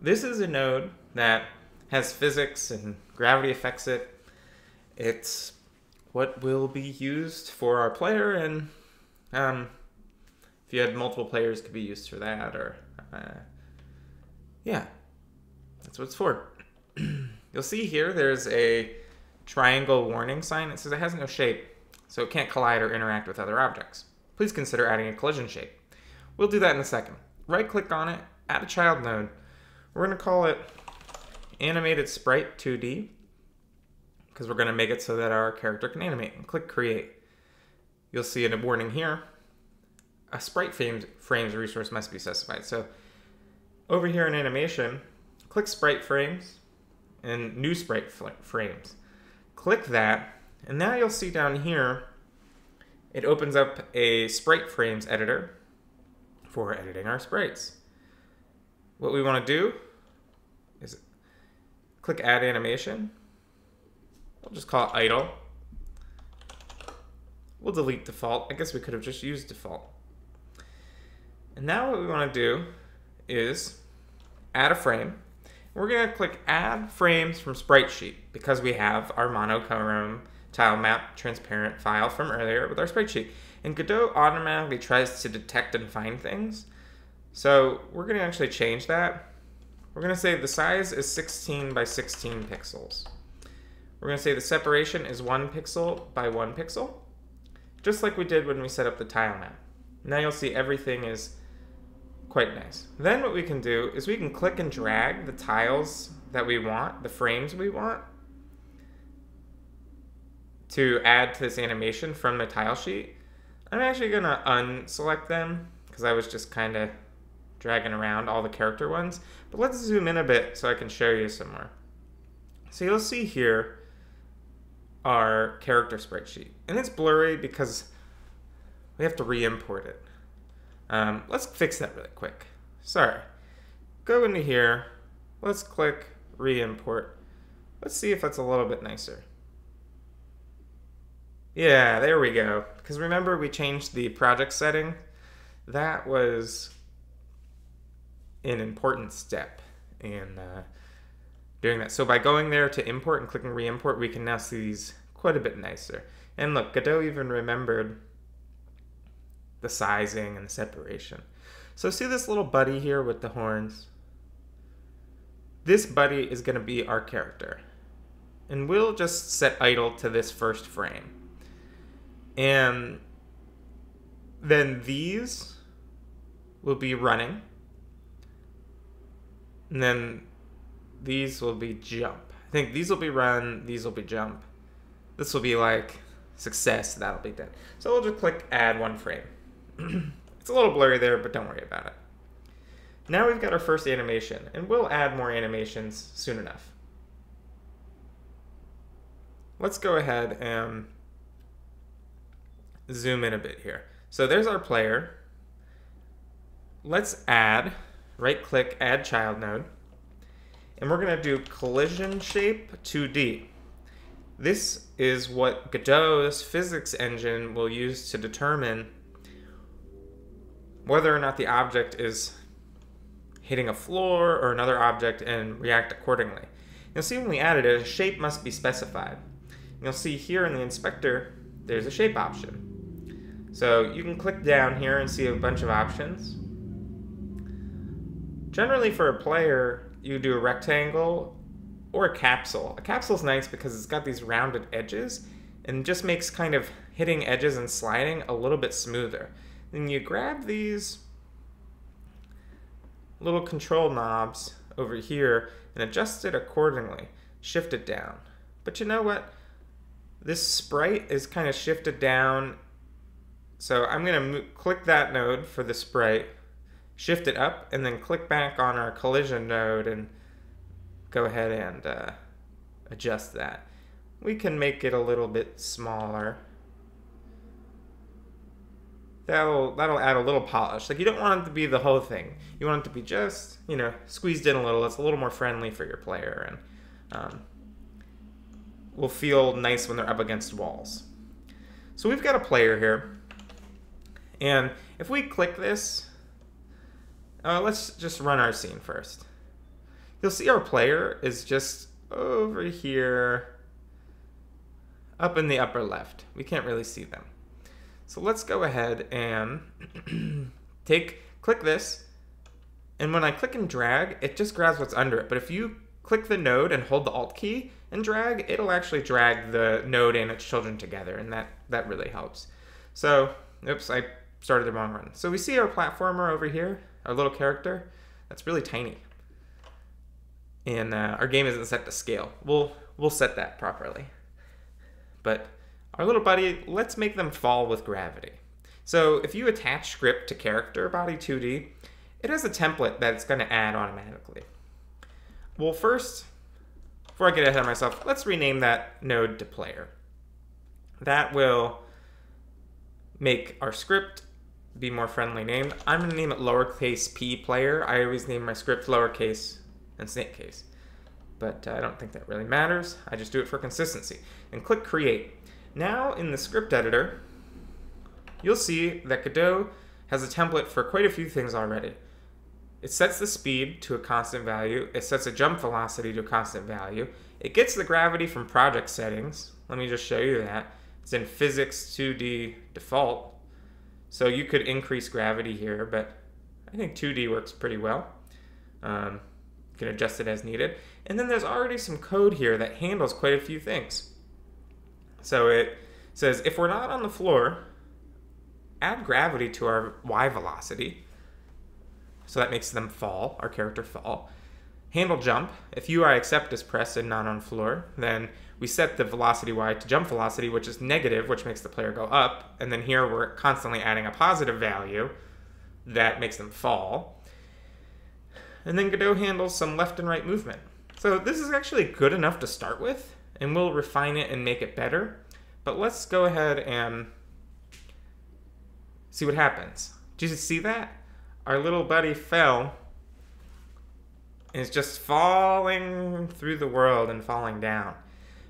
This is a node that has physics and gravity affects it. It's what will be used for our player, and um, if you had multiple players, could be used for that, or uh, yeah, that's what it's for. You'll see here there's a triangle warning sign. It says it has no shape, so it can't collide or interact with other objects. Please consider adding a collision shape. We'll do that in a second. Right click on it, add a child node. We're going to call it animated sprite 2D because we're going to make it so that our character can animate and click create. You'll see a warning here. A sprite frames resource must be specified. So over here in animation, click sprite frames and new sprite frames. Click that, and now you'll see down here, it opens up a sprite frames editor for editing our sprites. What we want to do is click add animation. I'll just call it idle. We'll delete default. I guess we could have just used default. And now what we want to do is add a frame we're going to click Add Frames from Sprite Sheet because we have our monochrome tile map transparent file from earlier with our sprite sheet. And Godot automatically tries to detect and find things. So we're going to actually change that. We're going to say the size is 16 by 16 pixels. We're going to say the separation is 1 pixel by 1 pixel, just like we did when we set up the tile map. Now you'll see everything is quite nice. Then what we can do is we can click and drag the tiles that we want, the frames we want, to add to this animation from the tile sheet. I'm actually going to unselect them because I was just kind of dragging around all the character ones. But let's zoom in a bit so I can show you some more. So you'll see here our character sprite sheet. And it's blurry because we have to re-import it. Um, let's fix that really quick. Sorry. Go into here. Let's click re-import. Let's see if that's a little bit nicer. Yeah, there we go. Because remember we changed the project setting? That was an important step in uh, doing that. So by going there to import and clicking re-import, we can now see these quite a bit nicer. And look, Godot even remembered the sizing and the separation. So see this little buddy here with the horns? This buddy is going to be our character. And we'll just set idle to this first frame. And then these will be running. And then these will be jump. I think these will be run, these will be jump. This will be like success, that'll be done. So we'll just click add one frame. it's a little blurry there, but don't worry about it. Now we've got our first animation, and we'll add more animations soon enough. Let's go ahead and zoom in a bit here. So there's our player. Let's add, right click, add child node. And we're gonna do collision shape 2D. This is what Godot's physics engine will use to determine whether or not the object is hitting a floor or another object and react accordingly. You'll see when we added it, a shape must be specified. You'll see here in the inspector, there's a shape option. So you can click down here and see a bunch of options. Generally for a player, you do a rectangle or a capsule. A capsule is nice because it's got these rounded edges and just makes kind of hitting edges and sliding a little bit smoother. Then you grab these little control knobs over here and adjust it accordingly. Shift it down. But you know what? This sprite is kind of shifted down. So I'm going to click that node for the sprite, shift it up, and then click back on our collision node and go ahead and uh, adjust that. We can make it a little bit smaller. That'll, that'll add a little polish. Like you don't want it to be the whole thing. You want it to be just, you know, squeezed in a little. It's a little more friendly for your player and um, will feel nice when they're up against walls. So we've got a player here. And if we click this, uh, let's just run our scene first. You'll see our player is just over here up in the upper left. We can't really see them. So let's go ahead and take click this. And when I click and drag, it just grabs what's under it. But if you click the node and hold the Alt key and drag, it'll actually drag the node and its children together. And that, that really helps. So, oops, I started the wrong run. So we see our platformer over here, our little character. That's really tiny and uh, our game isn't set to scale. We'll we'll set that properly. But our little buddy, let's make them fall with gravity. So if you attach script to character body 2D, it has a template that it's going to add automatically. Well, first, before I get ahead of myself, let's rename that node to player. That will make our script be more friendly named. I'm going to name it lowercase p player. I always name my script lowercase and snake case. But uh, I don't think that really matters. I just do it for consistency. And click Create. Now in the script editor, you'll see that Godot has a template for quite a few things already. It sets the speed to a constant value. It sets a jump velocity to a constant value. It gets the gravity from project settings. Let me just show you that. It's in physics 2D default. So you could increase gravity here, but I think 2D works pretty well. Um, can adjust it as needed. And then there's already some code here that handles quite a few things. So it says if we're not on the floor, add gravity to our y velocity. So that makes them fall, our character fall. Handle jump. If UI accept is pressed and not on floor, then we set the velocity y to jump velocity, which is negative, which makes the player go up. And then here we're constantly adding a positive value that makes them fall and then Godot handles some left and right movement. So this is actually good enough to start with, and we'll refine it and make it better. But let's go ahead and see what happens. Did you see that? Our little buddy fell and is just falling through the world and falling down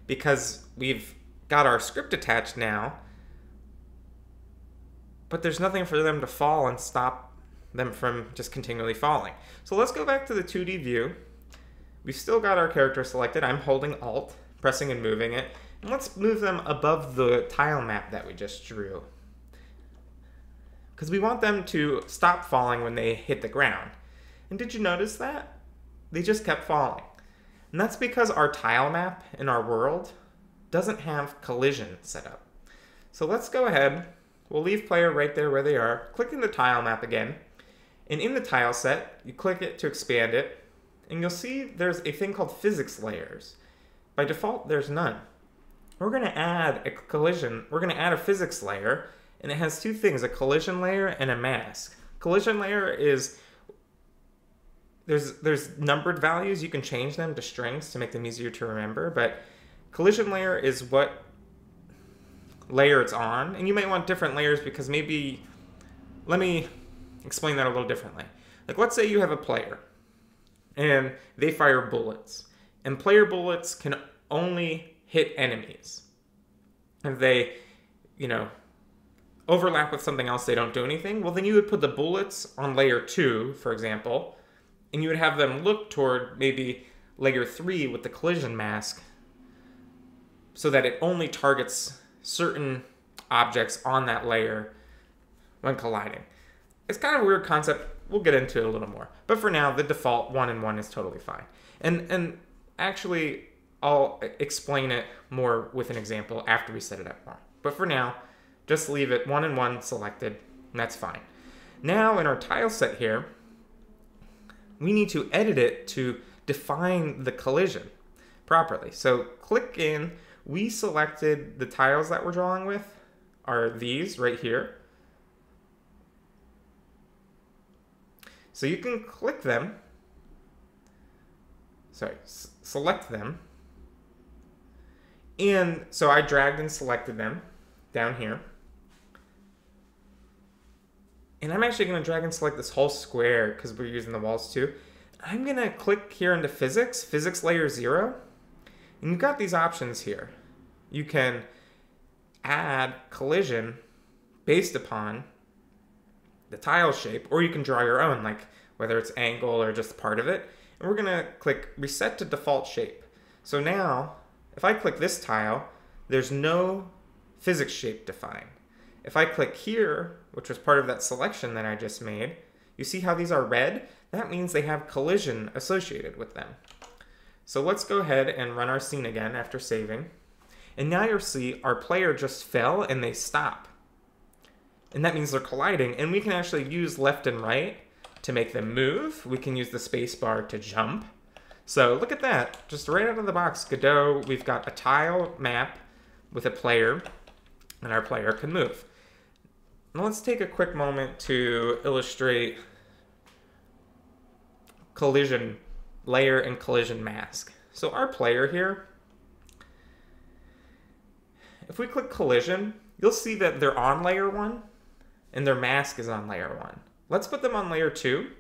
because we've got our script attached now, but there's nothing for them to fall and stop them from just continually falling. So let's go back to the 2D view. We've still got our character selected. I'm holding Alt, pressing and moving it. And let's move them above the tile map that we just drew. Because we want them to stop falling when they hit the ground. And did you notice that? They just kept falling. And that's because our tile map in our world doesn't have collision set up. So let's go ahead. We'll leave player right there where they are. Clicking the tile map again. And in the tile set, you click it to expand it, and you'll see there's a thing called physics layers. By default, there's none. We're going to add a collision, we're going to add a physics layer, and it has two things, a collision layer and a mask. Collision layer is there's there's numbered values, you can change them to strings to make them easier to remember, but collision layer is what layer it's on, and you might want different layers because maybe let me explain that a little differently. Like, let's say you have a player and they fire bullets, and player bullets can only hit enemies. If they, you know, overlap with something else, they don't do anything. Well, then you would put the bullets on layer two, for example, and you would have them look toward maybe layer three with the collision mask so that it only targets certain objects on that layer when colliding. It's kind of a weird concept. We'll get into it a little more. But for now, the default one and one is totally fine. And and actually, I'll explain it more with an example after we set it up more. But for now, just leave it one and one selected, and that's fine. Now in our tile set here, we need to edit it to define the collision properly. So click in, we selected the tiles that we're drawing with are these right here. So you can click them, sorry, select them. And so I dragged and selected them down here. And I'm actually going to drag and select this whole square because we're using the walls too. I'm going to click here into physics, physics layer zero. And you've got these options here. You can add collision based upon the tile shape, or you can draw your own, like whether it's angle or just part of it. And we're gonna click reset to default shape. So now, if I click this tile, there's no physics shape defined. If I click here, which was part of that selection that I just made, you see how these are red? That means they have collision associated with them. So let's go ahead and run our scene again after saving. And now you'll see our player just fell and they stop. And that means they're colliding. And we can actually use left and right to make them move. We can use the space bar to jump. So look at that. Just right out of the box, Godot, we've got a tile map with a player, and our player can move. Now let's take a quick moment to illustrate collision layer and collision mask. So our player here, if we click collision, you'll see that they're on layer one and their mask is on layer one. Let's put them on layer two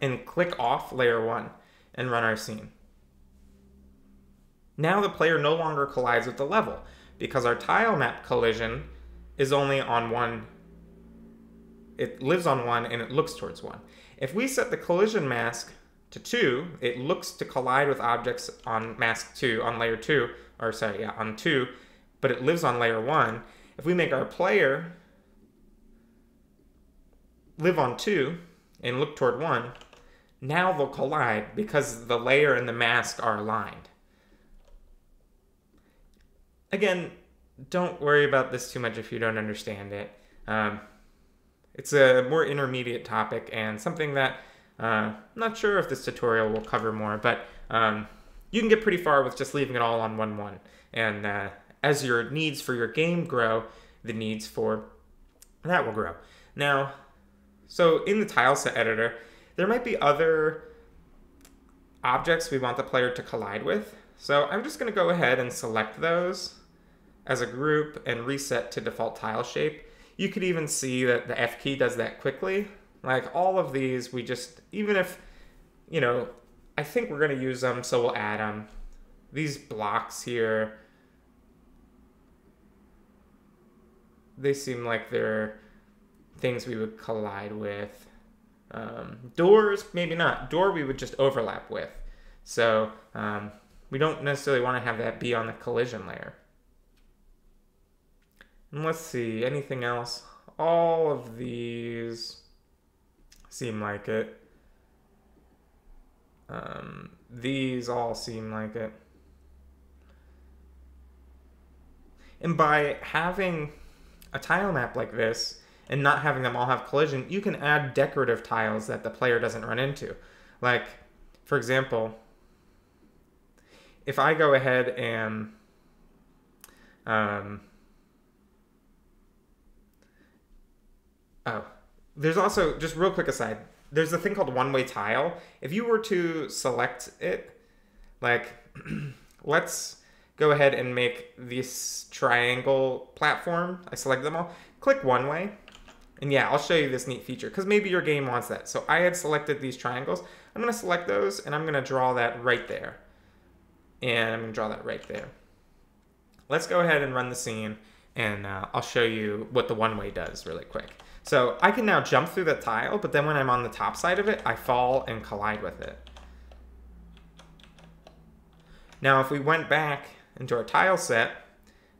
and click off layer one and run our scene. Now the player no longer collides with the level because our tile map collision is only on one, it lives on one and it looks towards one. If we set the collision mask to two, it looks to collide with objects on mask two, on layer two, or sorry, yeah, on two, but it lives on layer one. If we make our player live on two and look toward one, now they'll collide because the layer and the mask are aligned. Again, don't worry about this too much if you don't understand it. Um, it's a more intermediate topic and something that uh, I'm not sure if this tutorial will cover more, but um, you can get pretty far with just leaving it all on 1-1. And uh, as your needs for your game grow, the needs for that will grow. Now, so in the tileset editor, there might be other objects we want the player to collide with. So I'm just going to go ahead and select those as a group and reset to default tile shape. You could even see that the F key does that quickly. Like all of these, we just, even if, you know, I think we're going to use them, so we'll add them. These blocks here, they seem like they're things we would collide with. Um, doors, maybe not. Door we would just overlap with. So um, we don't necessarily want to have that be on the collision layer. And let's see, anything else? All of these seem like it. Um, these all seem like it. And by having a tile map like this and not having them all have collision, you can add decorative tiles that the player doesn't run into. Like, for example, if I go ahead and um, oh, there's also just real quick aside. There's a thing called one-way tile. If you were to select it, like, let's go ahead and make this triangle platform. I select them all. Click one way. And yeah, I'll show you this neat feature because maybe your game wants that. So I had selected these triangles. I'm going to select those and I'm going to draw that right there. And I'm going to draw that right there. Let's go ahead and run the scene and uh, I'll show you what the one-way does really quick. So I can now jump through the tile, but then when I'm on the top side of it, I fall and collide with it. Now, if we went back into our tile set,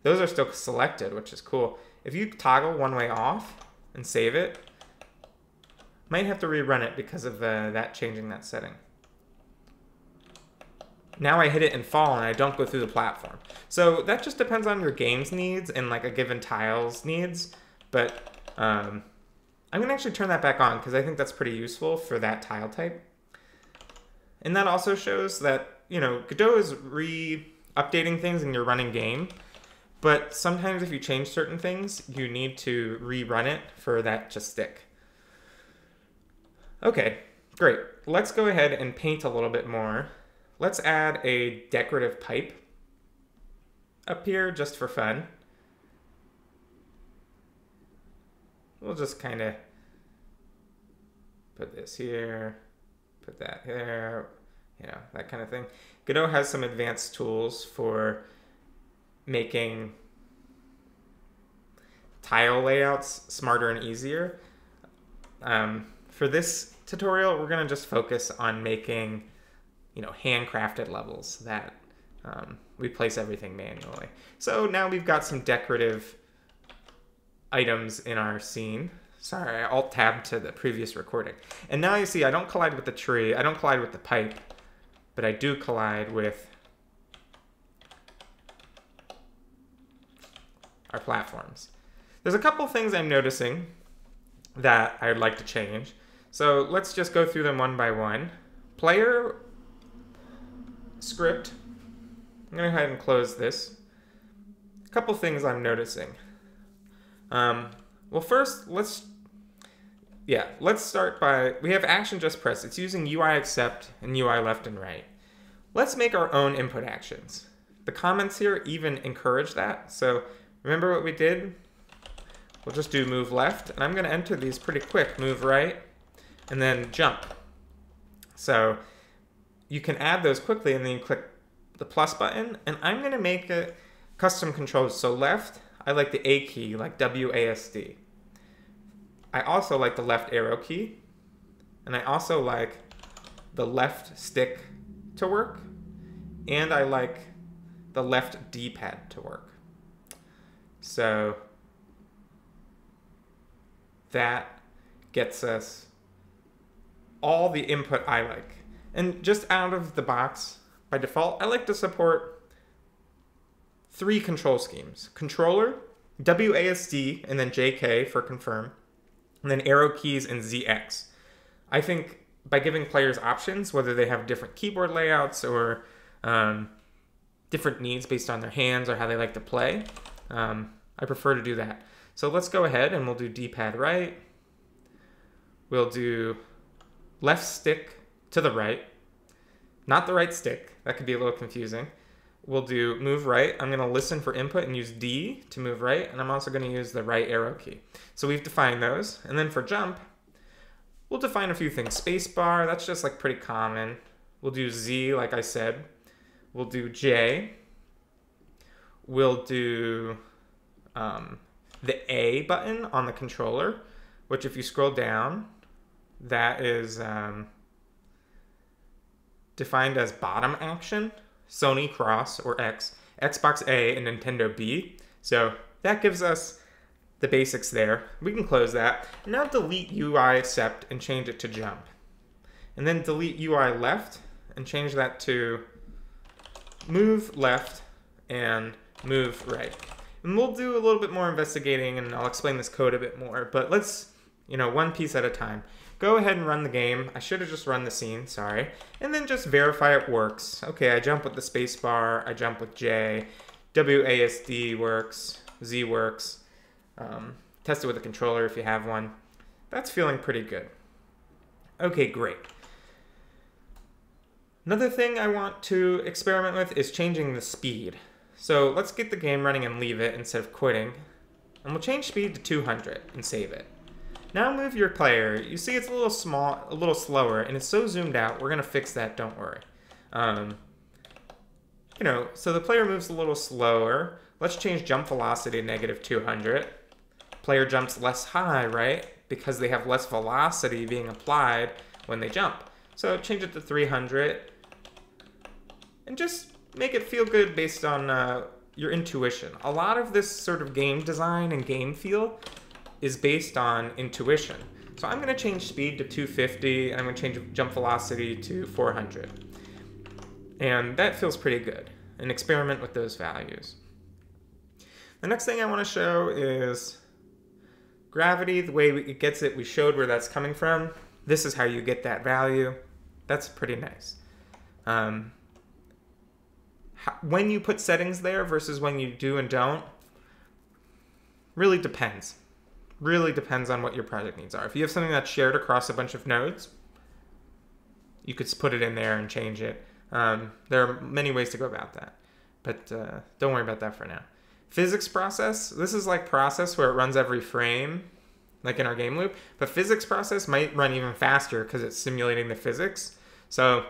those are still selected, which is cool. If you toggle one way off and save it, might have to rerun it because of uh, that changing that setting. Now I hit it and fall and I don't go through the platform. So that just depends on your game's needs and like a given tile's needs. But um, I'm gonna actually turn that back on because I think that's pretty useful for that tile type. And that also shows that you know, Godot is re-updating things in your running game, but sometimes if you change certain things, you need to rerun it for that to stick. Okay, great. Let's go ahead and paint a little bit more. Let's add a decorative pipe up here just for fun. We'll just kind of put this here, put that here, you know, that kind of thing. Godot has some advanced tools for making tile layouts smarter and easier. Um, for this tutorial, we're going to just focus on making, you know, handcrafted levels that um, we place everything manually. So now we've got some decorative items in our scene. Sorry, I alt-tabbed to the previous recording. And now you see I don't collide with the tree, I don't collide with the pipe, but I do collide with our platforms. There's a couple things I'm noticing that I'd like to change. So let's just go through them one by one. Player script. I'm to go ahead and close this. A couple things I'm noticing. Um, well, first, let's yeah, let's start by, we have action just press. It's using UI accept and UI left and right. Let's make our own input actions. The comments here even encourage that. So remember what we did? We'll just do move left, and I'm gonna enter these pretty quick. Move right, and then jump. So you can add those quickly, and then you click the plus button, and I'm gonna make a custom controls. So left, I like the A key, like WASD. I also like the left arrow key, and I also like the left stick to work, and I like the left D-pad to work. So that gets us all the input I like. And just out of the box, by default, I like to support three control schemes. Controller, WASD, and then JK for confirm and then arrow keys and ZX. I think by giving players options, whether they have different keyboard layouts or um, different needs based on their hands or how they like to play, um, I prefer to do that. So let's go ahead and we'll do D-pad right. We'll do left stick to the right, not the right stick. That could be a little confusing we'll do move right. I'm going to listen for input and use D to move right, and I'm also going to use the right arrow key. So we've defined those. And then for jump, we'll define a few things. Spacebar, that's just like pretty common. We'll do Z, like I said. We'll do J. We'll do um, the A button on the controller, which if you scroll down, that is um, defined as bottom action. Sony Cross or X, Xbox A, and Nintendo B. So that gives us the basics there. We can close that. Now delete UI accept and change it to jump. And then delete UI left and change that to move left and move right. And we'll do a little bit more investigating and I'll explain this code a bit more, but let's, you know, one piece at a time go ahead and run the game. I should have just run the scene, sorry. And then just verify it works. Okay, I jump with the spacebar, I jump with J, WASD works, Z works. Um, test it with a controller if you have one. That's feeling pretty good. Okay, great. Another thing I want to experiment with is changing the speed. So let's get the game running and leave it instead of quitting. And we'll change speed to 200 and save it. Now move your player. You see it's a little small, a little slower, and it's so zoomed out. We're going to fix that, don't worry. Um, you know, so the player moves a little slower. let's change jump velocity to negative 200. Player jumps less high, right? Because they have less velocity being applied when they jump. So change it to 300 and just make it feel good based on uh, your intuition. A lot of this sort of game design and game feel is based on intuition. So I'm going to change speed to 250 and I'm going to change jump velocity to 400. And that feels pretty good. And experiment with those values. The next thing I want to show is gravity, the way it gets it, we showed where that's coming from. This is how you get that value. That's pretty nice. Um, when you put settings there versus when you do and don't really depends. Really depends on what your project needs are. If you have something that's shared across a bunch of nodes, you could put it in there and change it. Um, there are many ways to go about that, but uh, don't worry about that for now. Physics process, this is like process where it runs every frame, like in our game loop, but physics process might run even faster because it's simulating the physics. So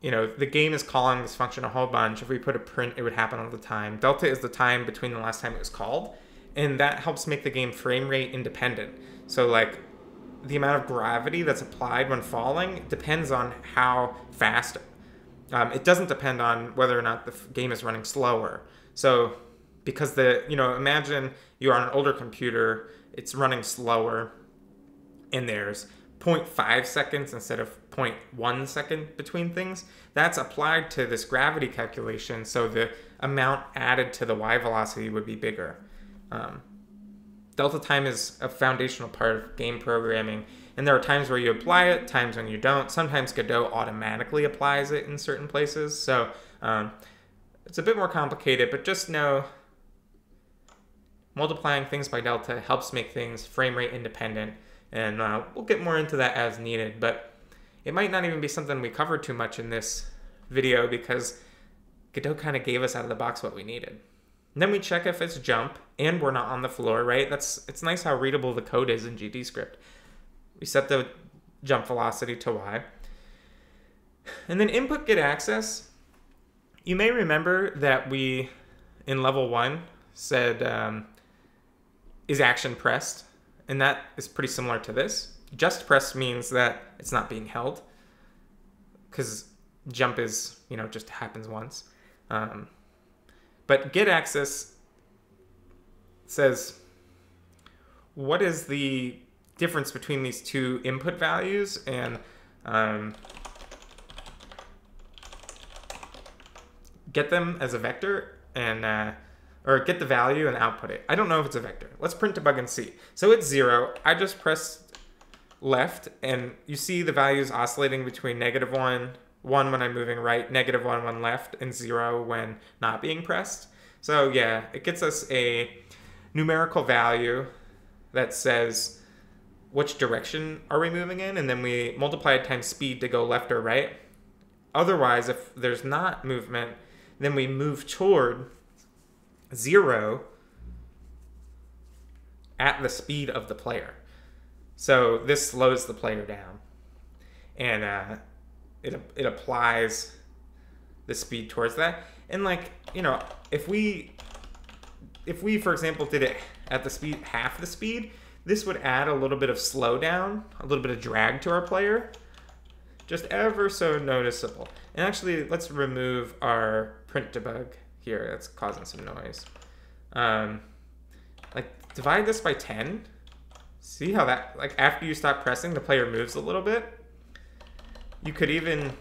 you know, the game is calling this function a whole bunch. If we put a print, it would happen all the time. Delta is the time between the last time it was called, and that helps make the game frame rate independent. So, like, the amount of gravity that's applied when falling depends on how fast. Um, it doesn't depend on whether or not the game is running slower. So, because the, you know, imagine you're on an older computer, it's running slower, and there's 0.5 seconds instead of 0.1 second between things. That's applied to this gravity calculation, so the amount added to the y velocity would be bigger. Um, delta time is a foundational part of game programming, and there are times where you apply it, times when you don't. Sometimes Godot automatically applies it in certain places, so um, it's a bit more complicated, but just know multiplying things by delta helps make things frame rate independent and uh, we'll get more into that as needed. But it might not even be something we cover too much in this video because Godot kind of gave us out of the box what we needed. And then we check if it's jump and we're not on the floor, right? That's it's nice how readable the code is in GDScript. We set the jump velocity to y. And then input get axis. You may remember that we in level one said um, is action pressed and that is pretty similar to this. Just press means that it's not being held, because jump is, you know, just happens once. Um, but get axis says, what is the difference between these two input values and um, get them as a vector and uh, or get the value and output it. I don't know if it's a vector. Let's print debug and see. So it's zero. I just pressed left and you see the values oscillating between negative one, one when I'm moving right, negative one when left, and zero when not being pressed. So yeah, it gets us a numerical value that says which direction are we moving in, and then we multiply it times speed to go left or right. Otherwise, if there's not movement, then we move toward zero at the speed of the player. So this slows the player down, and uh, it it applies the speed towards that. And like you know, if we if we for example did it at the speed half the speed, this would add a little bit of slowdown, a little bit of drag to our player, just ever so noticeable. And actually, let's remove our print debug here that's causing some noise. Um, like divide this by 10. See how that, like after you stop pressing, the player moves a little bit. You could even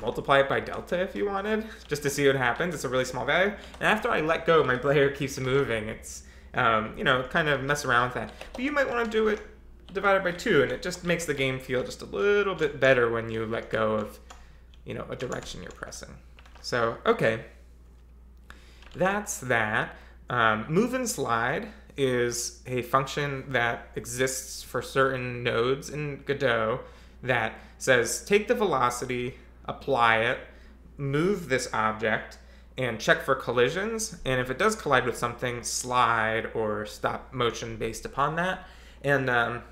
multiply it by delta if you wanted, just to see what happens. It's a really small value. And after I let go, my player keeps moving. It's, um, you know, kind of mess around with that. But you might want to do it divided by two, and it just makes the game feel just a little bit better when you let go of, you know, a direction you're pressing. So, okay that's that. Um, move and slide is a function that exists for certain nodes in Godot that says take the velocity, apply it, move this object, and check for collisions. And if it does collide with something, slide or stop motion based upon that. And um,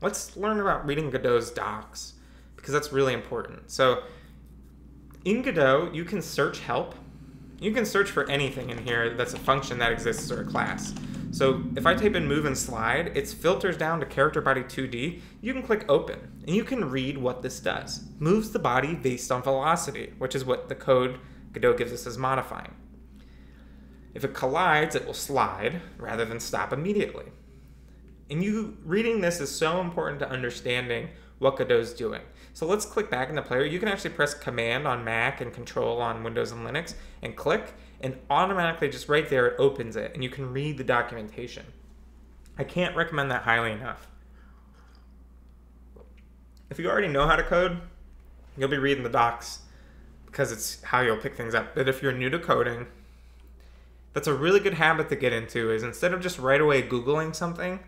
let's learn about reading Godot's docs because that's really important. So in Godot, you can search help you can search for anything in here that's a function that exists or a class. So if I type in move and slide, it filters down to character body 2D. You can click open and you can read what this does. Moves the body based on velocity, which is what the code Godot gives us as modifying. If it collides, it will slide rather than stop immediately. And you reading this is so important to understanding what Godot's doing. So let's click back in the player. You can actually press Command on Mac and Control on Windows and Linux and click, and automatically just right there it opens it, and you can read the documentation. I can't recommend that highly enough. If you already know how to code, you'll be reading the docs because it's how you'll pick things up. But if you're new to coding, that's a really good habit to get into is instead of just right away Googling something,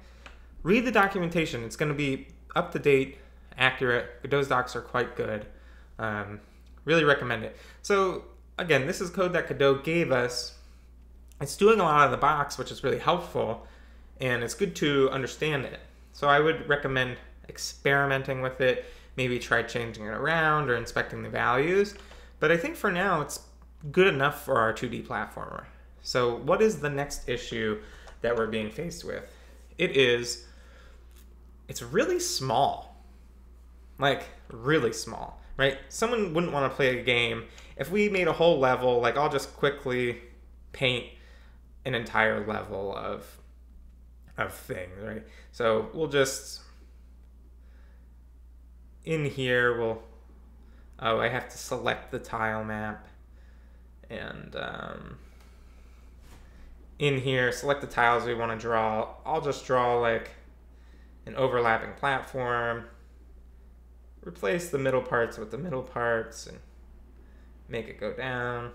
read the documentation. It's going to be up to date accurate. Godot's docs are quite good. Um, really recommend it. So again, this is code that Godot gave us. It's doing a lot of the box, which is really helpful, and it's good to understand it. So I would recommend experimenting with it, maybe try changing it around or inspecting the values. But I think for now, it's good enough for our 2D platformer. So what is the next issue that we're being faced with? It is, it's really small like really small, right? Someone wouldn't want to play a game if we made a whole level. Like I'll just quickly paint an entire level of of things, right? So we'll just in here we'll oh I have to select the tile map and um, in here select the tiles we want to draw. I'll just draw like an overlapping platform replace the middle parts with the middle parts and make it go down.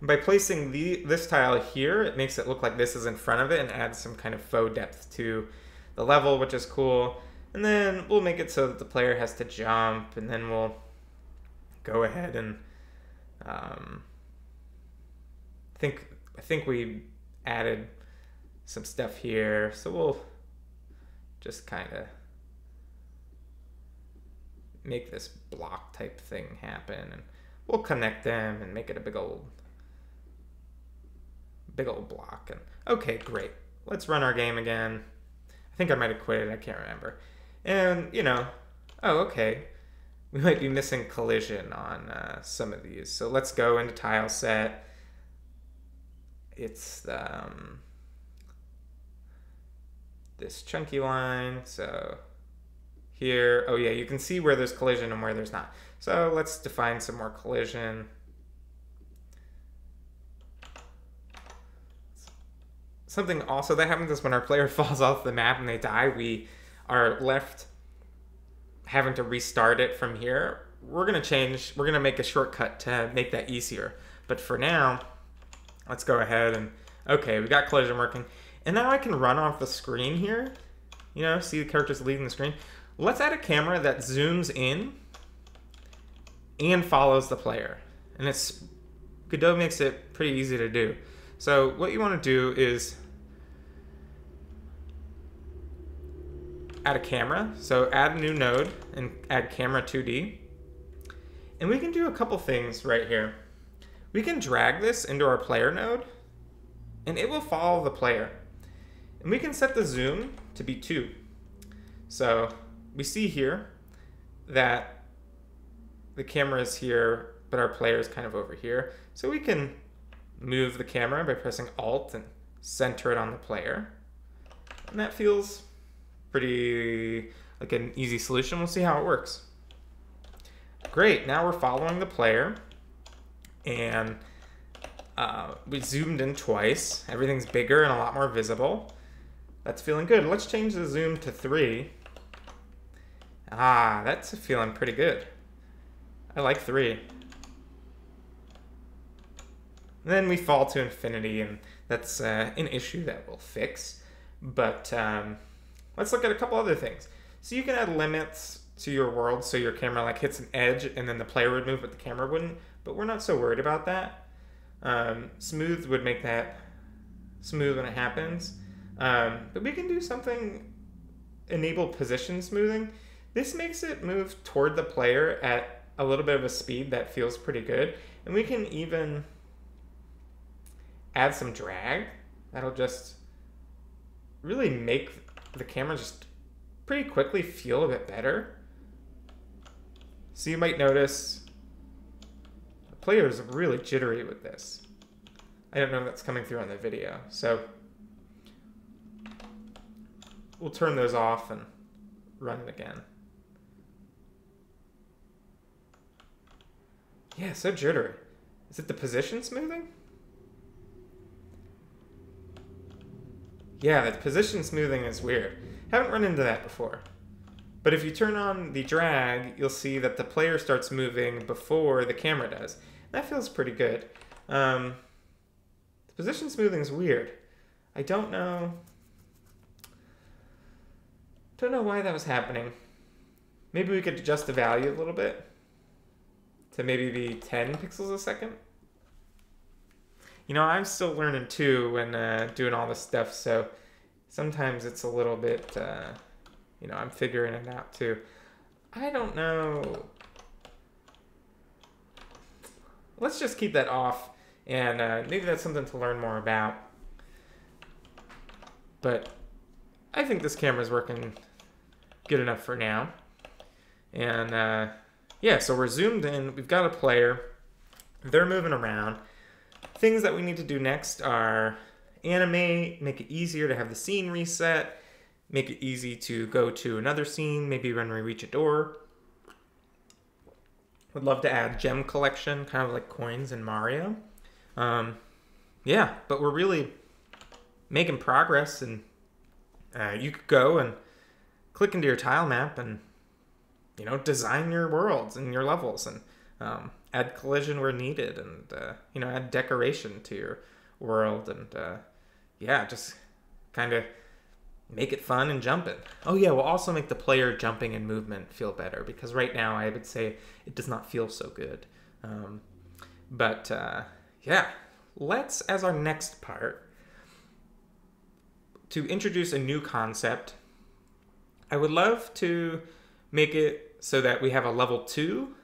And by placing the this tile here, it makes it look like this is in front of it and adds some kind of faux depth to the level, which is cool. And then we'll make it so that the player has to jump, and then we'll go ahead and um, think I think we added some stuff here, so we'll just kind of make this block type thing happen and we'll connect them and make it a big old big old block. And okay great. Let's run our game again. I think i might have quit it. I can't remember. And you know oh okay. We might be missing collision on uh, some of these. So let's go into tile set. It's um, this chunky line. So here. Oh yeah, you can see where there's collision and where there's not. So let's define some more collision. Something also that happens is when our player falls off the map and they die, we are left having to restart it from here. We're gonna change, we're gonna make a shortcut to make that easier. But for now, let's go ahead and, okay, we got collision working. And now I can run off the screen here. You know, see the characters leaving the screen. Let's add a camera that zooms in and follows the player. And it's Godot makes it pretty easy to do. So what you want to do is add a camera. So add a new node and add camera 2D. And we can do a couple things right here. We can drag this into our player node and it will follow the player. And we can set the zoom to be 2. So we see here that the camera is here, but our player is kind of over here. So we can move the camera by pressing Alt and center it on the player. And that feels pretty like an easy solution. We'll see how it works. Great, now we're following the player and uh, we zoomed in twice. Everything's bigger and a lot more visible. That's feeling good. Let's change the zoom to three Ah, that's feeling pretty good. I like three. Then we fall to infinity, and that's uh, an issue that we'll fix. But um, let's look at a couple other things. So you can add limits to your world so your camera like hits an edge and then the player would move but the camera wouldn't. But we're not so worried about that. Um, smooth would make that smooth when it happens. Um, but we can do something enable position smoothing. This makes it move toward the player at a little bit of a speed that feels pretty good. And we can even add some drag. That'll just really make the camera just pretty quickly feel a bit better. So you might notice the player is really jittery with this. I don't know if that's coming through on the video. So we'll turn those off and run it again. Yeah, so jittery. Is it the position smoothing? Yeah, the position smoothing is weird. Haven't run into that before. But if you turn on the drag, you'll see that the player starts moving before the camera does. That feels pretty good. Um, the position smoothing is weird. I don't know. Don't know why that was happening. Maybe we could adjust the value a little bit to maybe be 10 pixels a second. You know, I'm still learning too when uh, doing all this stuff, so sometimes it's a little bit, uh, you know, I'm figuring it out too. I don't know. Let's just keep that off, and uh, maybe that's something to learn more about. But I think this camera's working good enough for now. And uh, yeah, so we're zoomed in. We've got a player. They're moving around. Things that we need to do next are animate, make it easier to have the scene reset, make it easy to go to another scene, maybe when we reach a door. Would love to add gem collection, kind of like coins in Mario. Um, yeah, but we're really making progress, and uh, you could go and click into your tile map and you know design your worlds and your levels and um, add collision where needed, and uh, you know add decoration to your world, and uh, yeah, just kind of make it fun and jump jumping. Oh yeah, we'll also make the player jumping and movement feel better because right now I would say it does not feel so good. Um, but uh, yeah, let's as our next part to introduce a new concept. I would love to make it so that we have a level two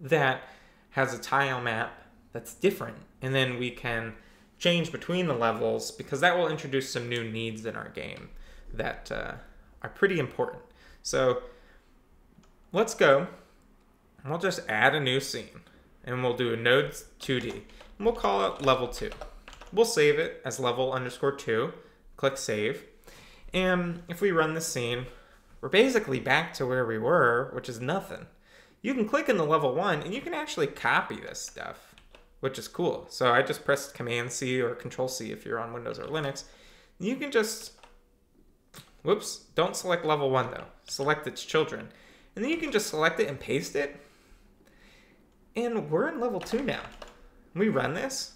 that has a tile map that's different, and then we can change between the levels because that will introduce some new needs in our game that uh, are pretty important. So let's go. We'll just add a new scene and we'll do a node 2D and we'll call it level 2. We'll save it as level underscore 2. Click save. And if we run the scene, we're basically back to where we were, which is nothing. You can click in the level 1 and you can actually copy this stuff which is cool. So I just pressed Command C or Control C if you're on Windows or Linux. You can just, whoops, don't select level one though. Select its children. And then you can just select it and paste it. And we're in level two now. We run this.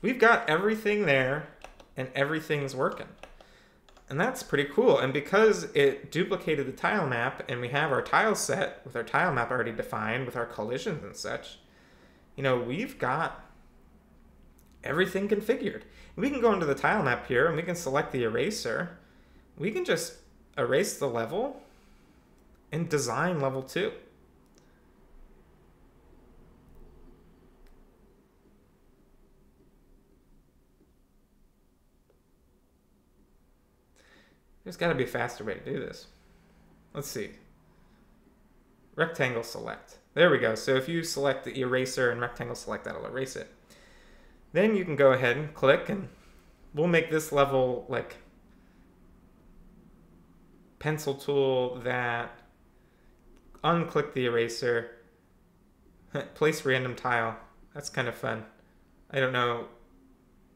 We've got everything there and everything's working. And that's pretty cool. And because it duplicated the tile map and we have our tile set with our tile map already defined with our collisions and such, you know, we've got everything configured. We can go into the tile map here and we can select the eraser. We can just erase the level and design level two. There's got to be a faster way to do this. Let's see. Rectangle select. There we go. So if you select the eraser and rectangle select, that'll erase it. Then you can go ahead and click and we'll make this level like pencil tool that unclick the eraser, place random tile. That's kind of fun. I don't know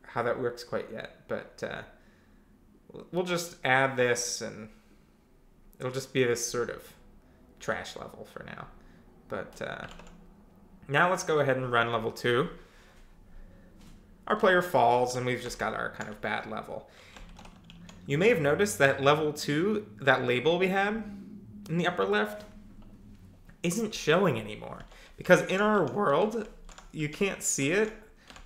how that works quite yet, but uh, we'll just add this and it'll just be this sort of trash level for now. But uh, now let's go ahead and run level two. Our player falls and we've just got our kind of bad level. You may have noticed that level two, that label we had in the upper left, isn't showing anymore. Because in our world, you can't see it,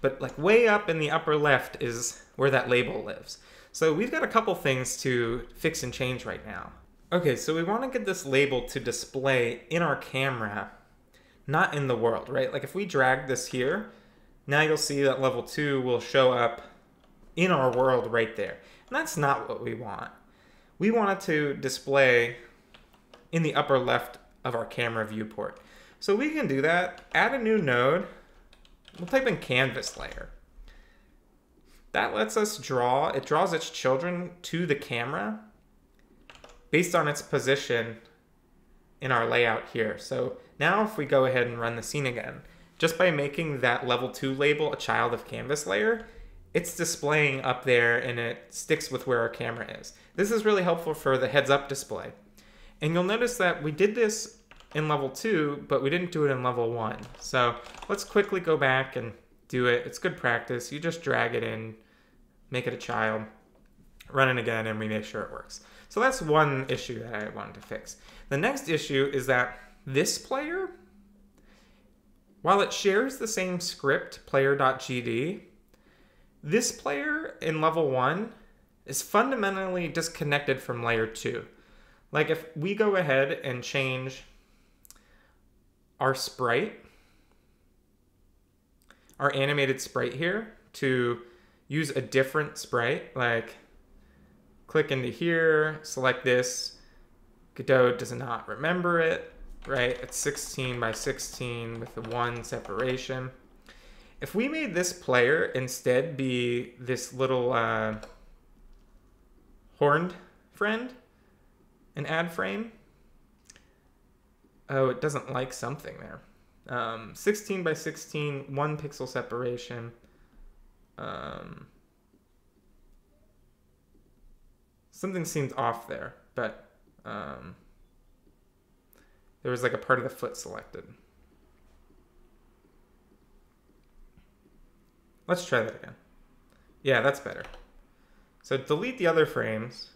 but like way up in the upper left is where that label lives. So we've got a couple things to fix and change right now. Okay, so we want to get this label to display in our camera, not in the world, right? Like if we drag this here, now you'll see that level 2 will show up in our world right there. And that's not what we want. We want it to display in the upper left of our camera viewport. So we can do that, add a new node, we'll type in canvas layer. That lets us draw, it draws its children to the camera based on its position in our layout here. So now if we go ahead and run the scene again, just by making that level 2 label a child of canvas layer, it's displaying up there and it sticks with where our camera is. This is really helpful for the heads up display. And you'll notice that we did this in level 2, but we didn't do it in level 1. So let's quickly go back and do it. It's good practice. You just drag it in, make it a child, run it again, and we make sure it works. So that's one issue that I wanted to fix. The next issue is that this player, while it shares the same script, player.gd, this player in level 1 is fundamentally disconnected from layer 2. Like if we go ahead and change our sprite, our animated sprite here to use a different sprite, like click into here, select this, Godot does not remember it, right? It's 16 by 16 with the one separation. If we made this player instead be this little uh, horned friend, an add frame. Oh, it doesn't like something there. Um, 16 by 16, one pixel separation. Um, something seemed off there, but um, there was like a part of the foot selected. Let's try that again. Yeah, that's better. So delete the other frames.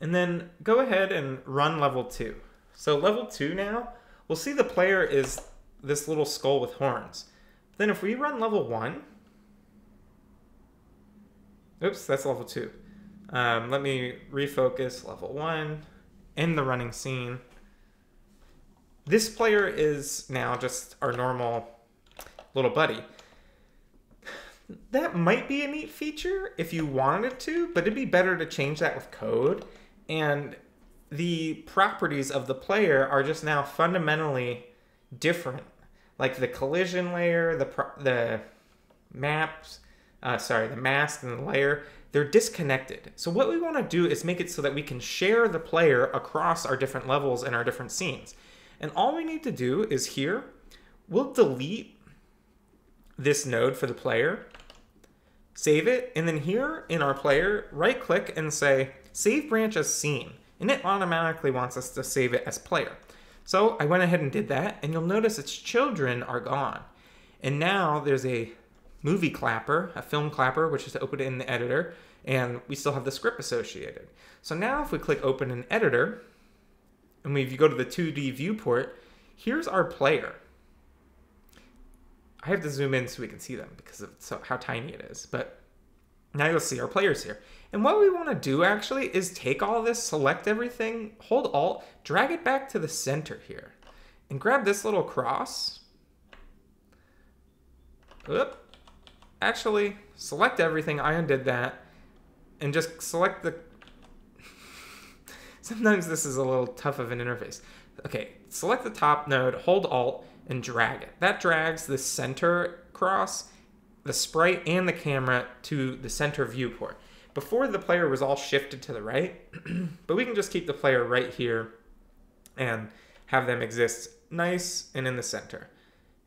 And then go ahead and run level 2. So level 2 now, we'll see the player is this little skull with horns. Then if we run level 1, oops, that's level 2. Um, let me refocus level 1, end the running scene. This player is now just our normal little buddy. That might be a neat feature if you wanted to, but it'd be better to change that with code and the properties of the player are just now fundamentally different. Like the collision layer, the the maps, uh, sorry, the mask and the layer, they're disconnected. So what we want to do is make it so that we can share the player across our different levels and our different scenes. And all we need to do is here, we'll delete this node for the player, save it, and then here in our player, right click and say save branch as scene, and it automatically wants us to save it as player. So I went ahead and did that, and you'll notice its children are gone. And now there's a movie clapper, a film clapper, which is to open it in the editor, and we still have the script associated. So now if we click open in editor, and we, if you go to the 2D viewport, here's our player. I have to zoom in so we can see them because of so, how tiny it is, but now you'll see our players here. And what we want to do actually is take all this, select everything, hold Alt, drag it back to the center here, and grab this little cross. Oop. Actually, select everything. I undid that. And just select the... Sometimes this is a little tough of an interface. Okay, select the top node, hold Alt, and drag it. That drags the center cross, the sprite, and the camera to the center viewport. Before the player was all shifted to the right, but we can just keep the player right here and have them exist nice and in the center.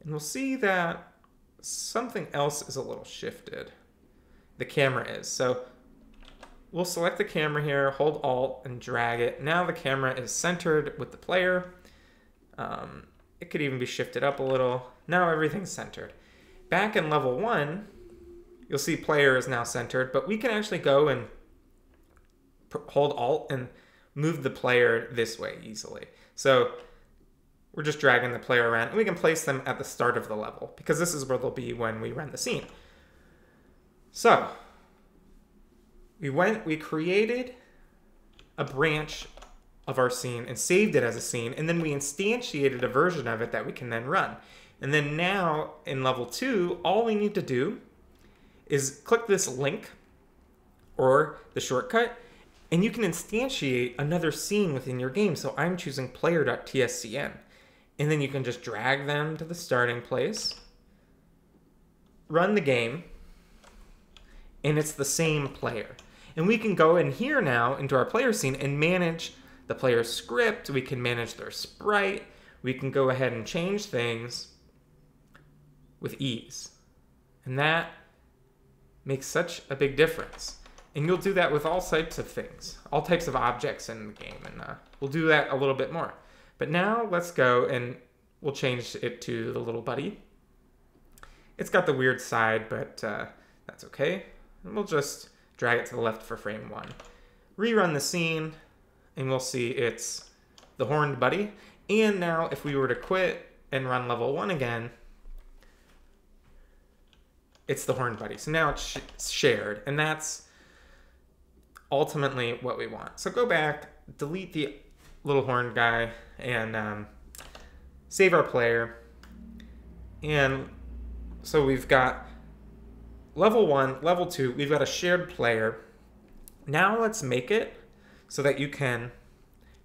And we'll see that something else is a little shifted. The camera is. So we'll select the camera here, hold Alt, and drag it. Now the camera is centered with the player. Um, it could even be shifted up a little. Now everything's centered. Back in level one, you'll see player is now centered, but we can actually go and hold Alt and move the player this way easily. So we're just dragging the player around and we can place them at the start of the level because this is where they'll be when we run the scene. So we went, we created a branch of our scene and saved it as a scene, and then we instantiated a version of it that we can then run. And then now in level two, all we need to do is click this link or the shortcut, and you can instantiate another scene within your game. So I'm choosing player.tscn. And then you can just drag them to the starting place, run the game, and it's the same player. And we can go in here now into our player scene and manage the player's script. We can manage their sprite. We can go ahead and change things with ease. And that makes such a big difference. And you'll do that with all types of things, all types of objects in the game. And uh, we'll do that a little bit more. But now let's go and we'll change it to the little buddy. It's got the weird side, but uh, that's okay. And we'll just drag it to the left for frame one. Rerun the scene, and we'll see it's the horned buddy. And now if we were to quit and run level one again, it's the horned buddy. So now it's sh shared, and that's ultimately what we want. So go back, delete the little horn guy, and um, save our player. And so we've got level one, level two, we've got a shared player. Now let's make it so that you can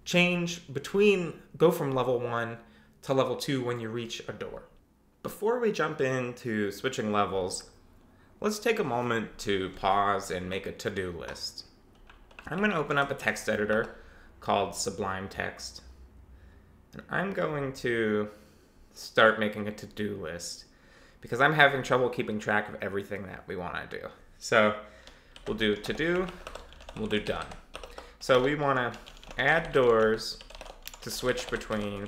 change between, go from level one to level two when you reach a door. Before we jump into switching levels, let's take a moment to pause and make a to-do list. I'm going to open up a text editor called Sublime Text. And I'm going to start making a to-do list because I'm having trouble keeping track of everything that we want to do. So we'll do to-do, we'll do done. So we want to add doors to switch between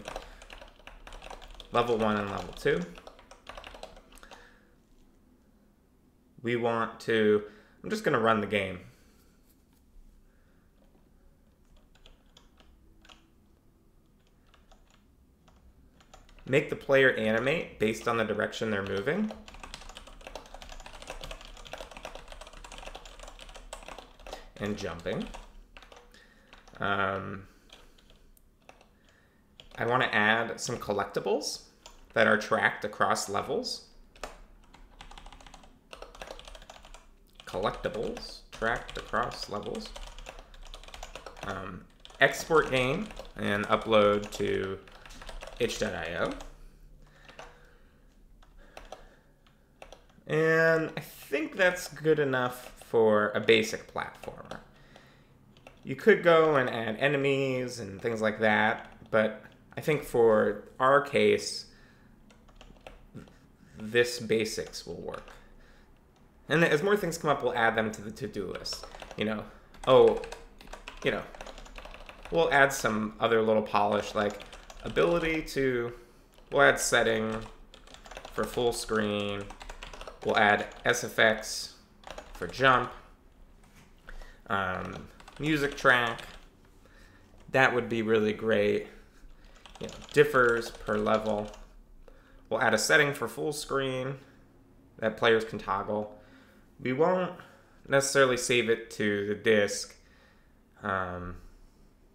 level one and level two. We want to, I'm just going to run the game. Make the player animate based on the direction they're moving. And jumping. Um, I want to add some collectibles that are tracked across levels. Collectibles tracked across levels. Um, export game and upload to itch.io. And I think that's good enough for a basic platformer. You could go and add enemies and things like that, but I think for our case, this basics will work. And as more things come up, we'll add them to the to-do list. You know, oh, you know, we'll add some other little polish like ability to, we'll add setting for full screen. We'll add SFX for jump. Um, music track. That would be really great. You know, differs per level. We'll add a setting for full screen that players can toggle. We won't necessarily save it to the disk. Um,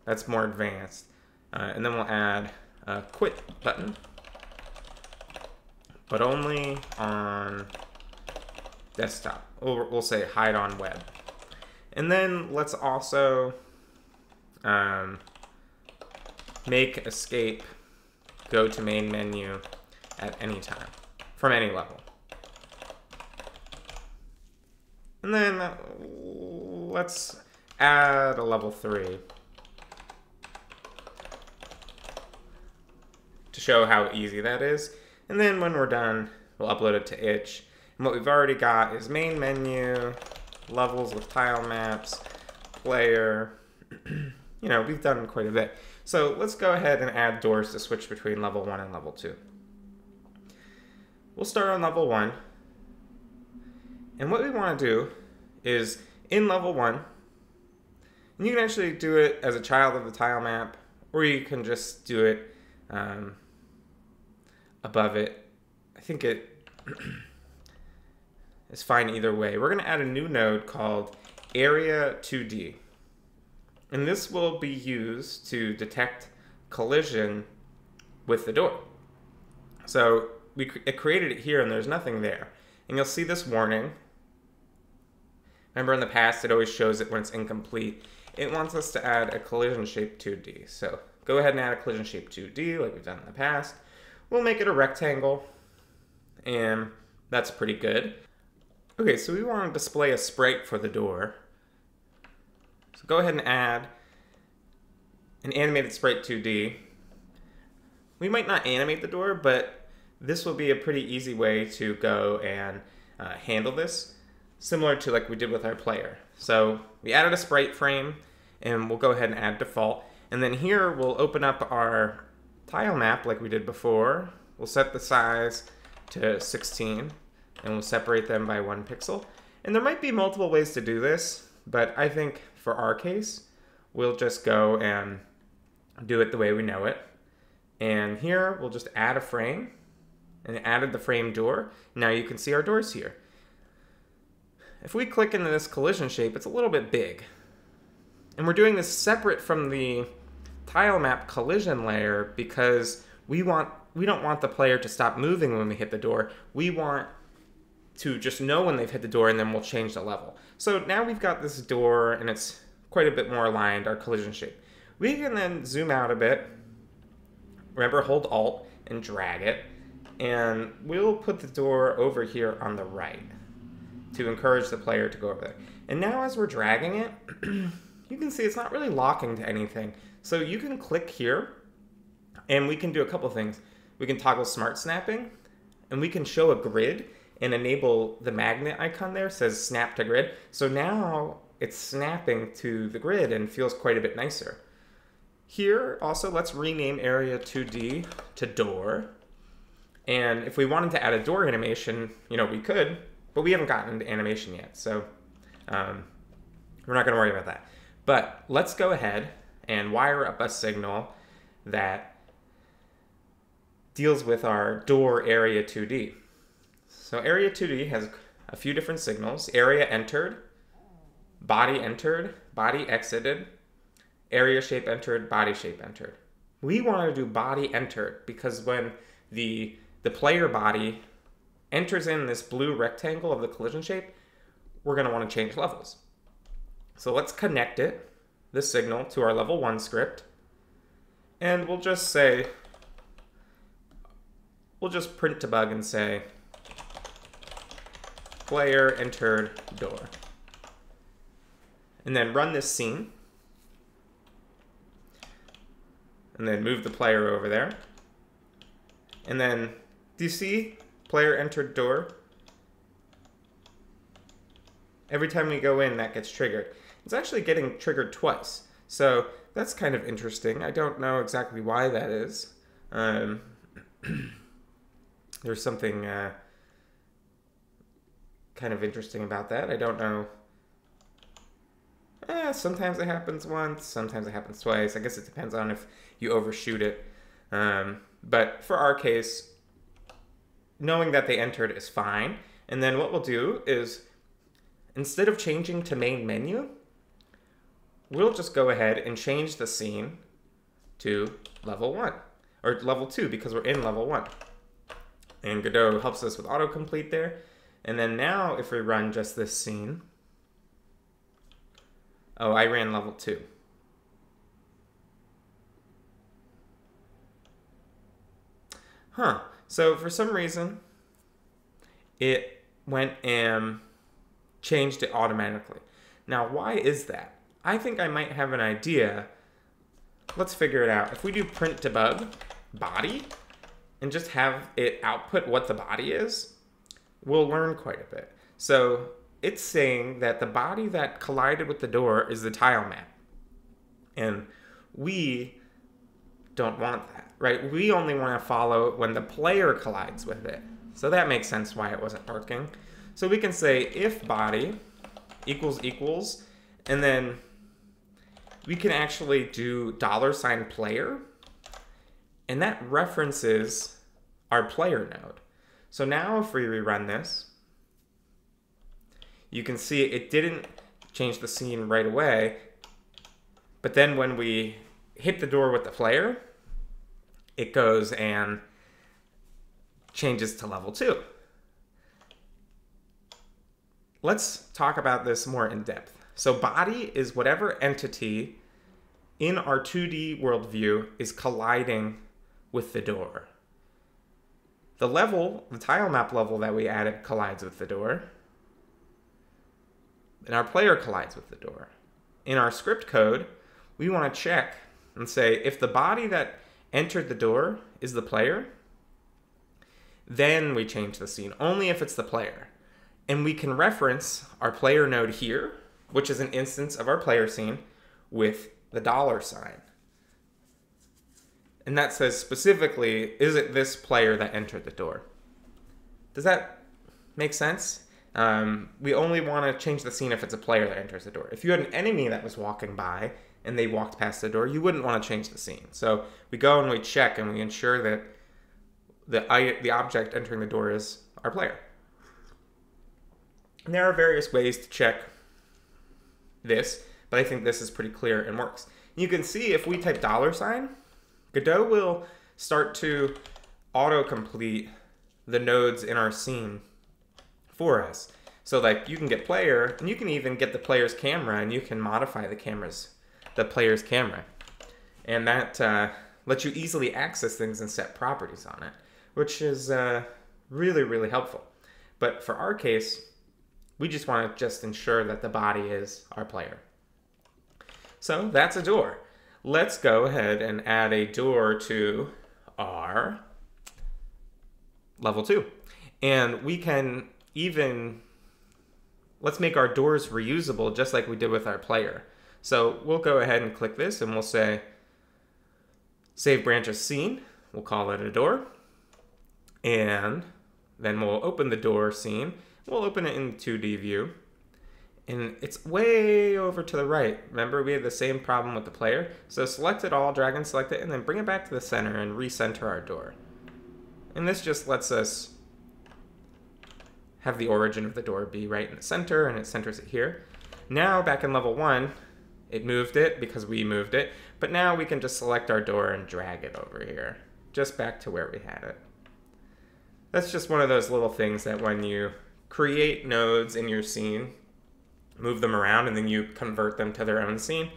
that's more advanced. Uh, and then we'll add a quit button, but only on desktop. We'll, we'll say hide on web. And then let's also um, make escape go to main menu at any time from any level. And then uh, let's add a level 3 show how easy that is. And then when we're done, we'll upload it to itch. And what we've already got is main menu, levels with tile maps, player. you know, we've done quite a bit. So let's go ahead and add doors to switch between level 1 and level 2. We'll start on level 1. And what we want to do is in level 1, and you can actually do it as a child of the tile map, or you can just do it um, above it. I think it is fine either way. We're going to add a new node called Area 2D. And this will be used to detect collision with the door. So we it created it here and there's nothing there. And you'll see this warning. Remember in the past, it always shows it when it's incomplete. It wants us to add a collision shape 2D. So go ahead and add a collision shape 2D like we've done in the past. We'll make it a rectangle and that's pretty good. Okay, so we want to display a sprite for the door. So go ahead and add an animated sprite 2D. We might not animate the door, but this will be a pretty easy way to go and uh, handle this, similar to like we did with our player. So we added a sprite frame, and we'll go ahead and add default. And then here we'll open up our tile map like we did before. We'll set the size to 16, and we'll separate them by one pixel. And there might be multiple ways to do this, but I think for our case, we'll just go and do it the way we know it. And here we'll just add a frame and added the frame door. Now you can see our doors here. If we click into this collision shape, it's a little bit big. And we're doing this separate from the tile map collision layer because we want we don't want the player to stop moving when we hit the door. We want to just know when they've hit the door and then we'll change the level. So now we've got this door and it's quite a bit more aligned, our collision shape. We can then zoom out a bit. Remember, hold Alt and drag it. And we'll put the door over here on the right to encourage the player to go over there. And now as we're dragging it, you can see it's not really locking to anything. So you can click here and we can do a couple things. We can toggle smart snapping and we can show a grid and enable the magnet icon there says snap to grid. So now it's snapping to the grid and feels quite a bit nicer. Here also let's rename area 2D to door. And if we wanted to add a door animation, you know, we could, but we haven't gotten into animation yet. So um, we're not gonna worry about that. But let's go ahead and wire up a signal that deals with our door area 2D. So area 2D has a few different signals. Area entered, body entered, body exited, area shape entered, body shape entered. We want to do body entered because when the, the player body enters in this blue rectangle of the collision shape, we're going to want to change levels. So let's connect it this signal to our level 1 script. And we'll just say, we'll just print debug and say, player entered door. And then run this scene. And then move the player over there. And then, do you see player entered door? Every time we go in, that gets triggered. It's actually getting triggered twice. So that's kind of interesting. I don't know exactly why that is. Um, there's something uh, kind of interesting about that. I don't know. Eh, sometimes it happens once, sometimes it happens twice. I guess it depends on if you overshoot it. Um, but for our case, knowing that they entered is fine. And then what we'll do is instead of changing to main menu, we'll just go ahead and change the scene to level one or level two because we're in level one. And Godot helps us with autocomplete there. And then now if we run just this scene, oh, I ran level two. Huh. So for some reason, it went and changed it automatically. Now, why is that? I think I might have an idea. Let's figure it out. If we do print debug body and just have it output what the body is, we'll learn quite a bit. So it's saying that the body that collided with the door is the tile map. And we don't want that, right? We only want to follow when the player collides with it. So that makes sense why it wasn't working. So we can say if body equals equals, and then we can actually do dollar sign player, and that references our player node. So now if we rerun this, you can see it didn't change the scene right away, but then when we hit the door with the player, it goes and changes to level two. Let's talk about this more in depth. So body is whatever entity in our 2D worldview is colliding with the door. The level, the tile map level that we added collides with the door. And our player collides with the door. In our script code, we want to check and say if the body that entered the door is the player, then we change the scene, only if it's the player. And we can reference our player node here, which is an instance of our player scene, with the dollar sign. And that says specifically, is it this player that entered the door? Does that make sense? Um, we only want to change the scene if it's a player that enters the door. If you had an enemy that was walking by and they walked past the door, you wouldn't want to change the scene. So we go and we check and we ensure that the, the object entering the door is our player. And there are various ways to check this, but I think this is pretty clear and works. You can see if we type dollar sign, Godot will start to autocomplete the nodes in our scene for us. So like you can get player, and you can even get the player's camera, and you can modify the camera's, the player's camera, and that uh, lets you easily access things and set properties on it, which is uh, really really helpful. But for our case, we just want to just ensure that the body is our player. So that's a door. Let's go ahead and add a door to our level two. And we can even, let's make our doors reusable just like we did with our player. So we'll go ahead and click this and we'll say, save branch as scene. We'll call it a door. And then we'll open the door scene. We'll open it in 2D view. And it's way over to the right. Remember, we had the same problem with the player. So select it all, drag and select it, and then bring it back to the center and recenter our door. And this just lets us have the origin of the door be right in the center, and it centers it here. Now, back in level one, it moved it because we moved it, but now we can just select our door and drag it over here, just back to where we had it. That's just one of those little things that when you create nodes in your scene, move them around, and then you convert them to their own scene,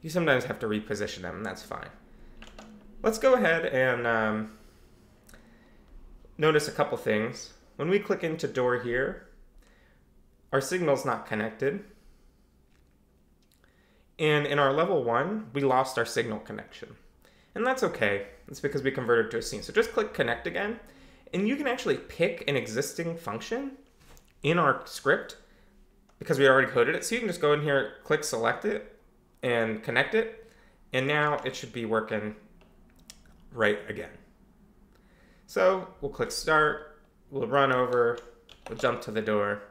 you sometimes have to reposition them, and that's fine. Let's go ahead and um, notice a couple things. When we click into door here, our signal's not connected. And in our level one, we lost our signal connection. And that's okay. It's because we converted to a scene. So just click connect again, and you can actually pick an existing function in our script because we already coded it. So you can just go in here, click select it, and connect it. And now it should be working right again. So we'll click start, We'll run over, we'll jump to the door.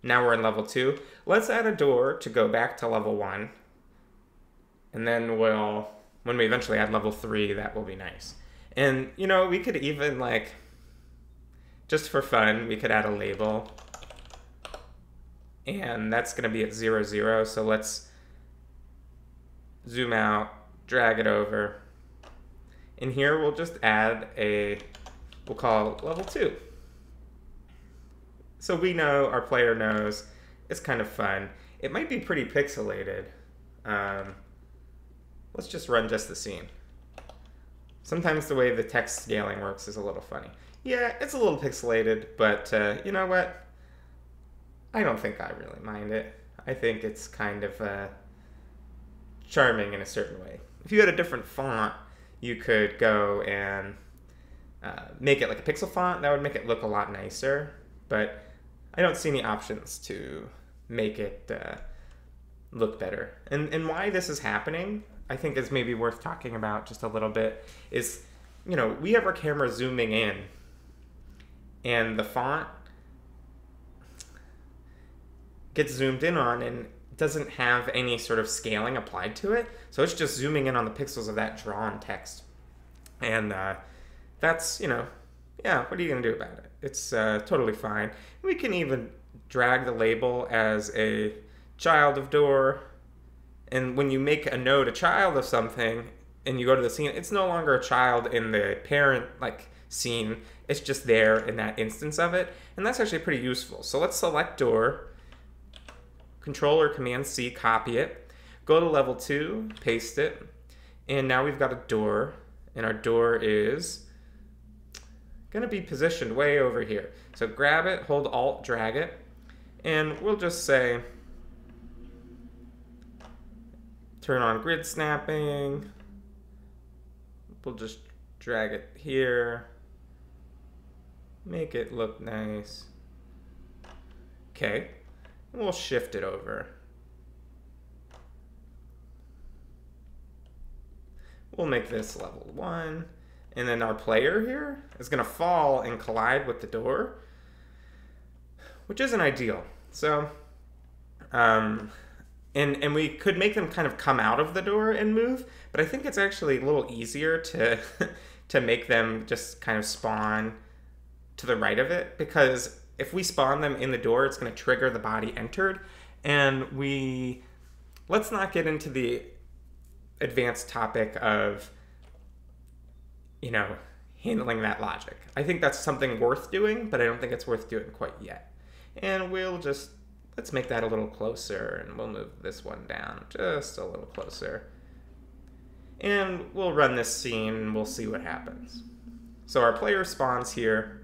Now we're in level two. Let's add a door to go back to level one. And then we'll, when we eventually add level three, that will be nice. And, you know, we could even like, just for fun, we could add a label. And that's gonna be at zero, zero. So let's zoom out, drag it over. And here we'll just add a, we'll call level two. So we know, our player knows, it's kind of fun. It might be pretty pixelated. Um, let's just run just the scene. Sometimes the way the text scaling works is a little funny. Yeah, it's a little pixelated, but uh, you know what? I don't think I really mind it. I think it's kind of uh, charming in a certain way. If you had a different font, you could go and uh, make it like a pixel font. That would make it look a lot nicer. But I don't see any options to make it uh, look better. And and why this is happening, I think is maybe worth talking about just a little bit. Is you know we have our camera zooming in, and the font gets zoomed in on and doesn't have any sort of scaling applied to it. So it's just zooming in on the pixels of that drawn text. And uh, that's, you know, yeah, what are you going to do about it? It's uh, totally fine. We can even drag the label as a child of door. And when you make a node a child of something, and you go to the scene, it's no longer a child in the parent like scene. It's just there in that instance of it, and that's actually pretty useful. So let's select door, Control or Command C, copy it, go to level two, paste it, and now we've got a door, and our door is gonna be positioned way over here. So grab it, hold Alt, drag it, and we'll just say turn on grid snapping. We'll just drag it here. Make it look nice. Okay, we'll shift it over. We'll make this level one. And then our player here is gonna fall and collide with the door, which isn't ideal. So, um, and and we could make them kind of come out of the door and move, but I think it's actually a little easier to to make them just kind of spawn to the right of it because if we spawn them in the door, it's going to trigger the body entered, and we let's not get into the advanced topic of you know handling that logic. I think that's something worth doing, but I don't think it's worth doing quite yet. And we'll just Let's make that a little closer and we'll move this one down just a little closer. And we'll run this scene and we'll see what happens. So our player spawns here.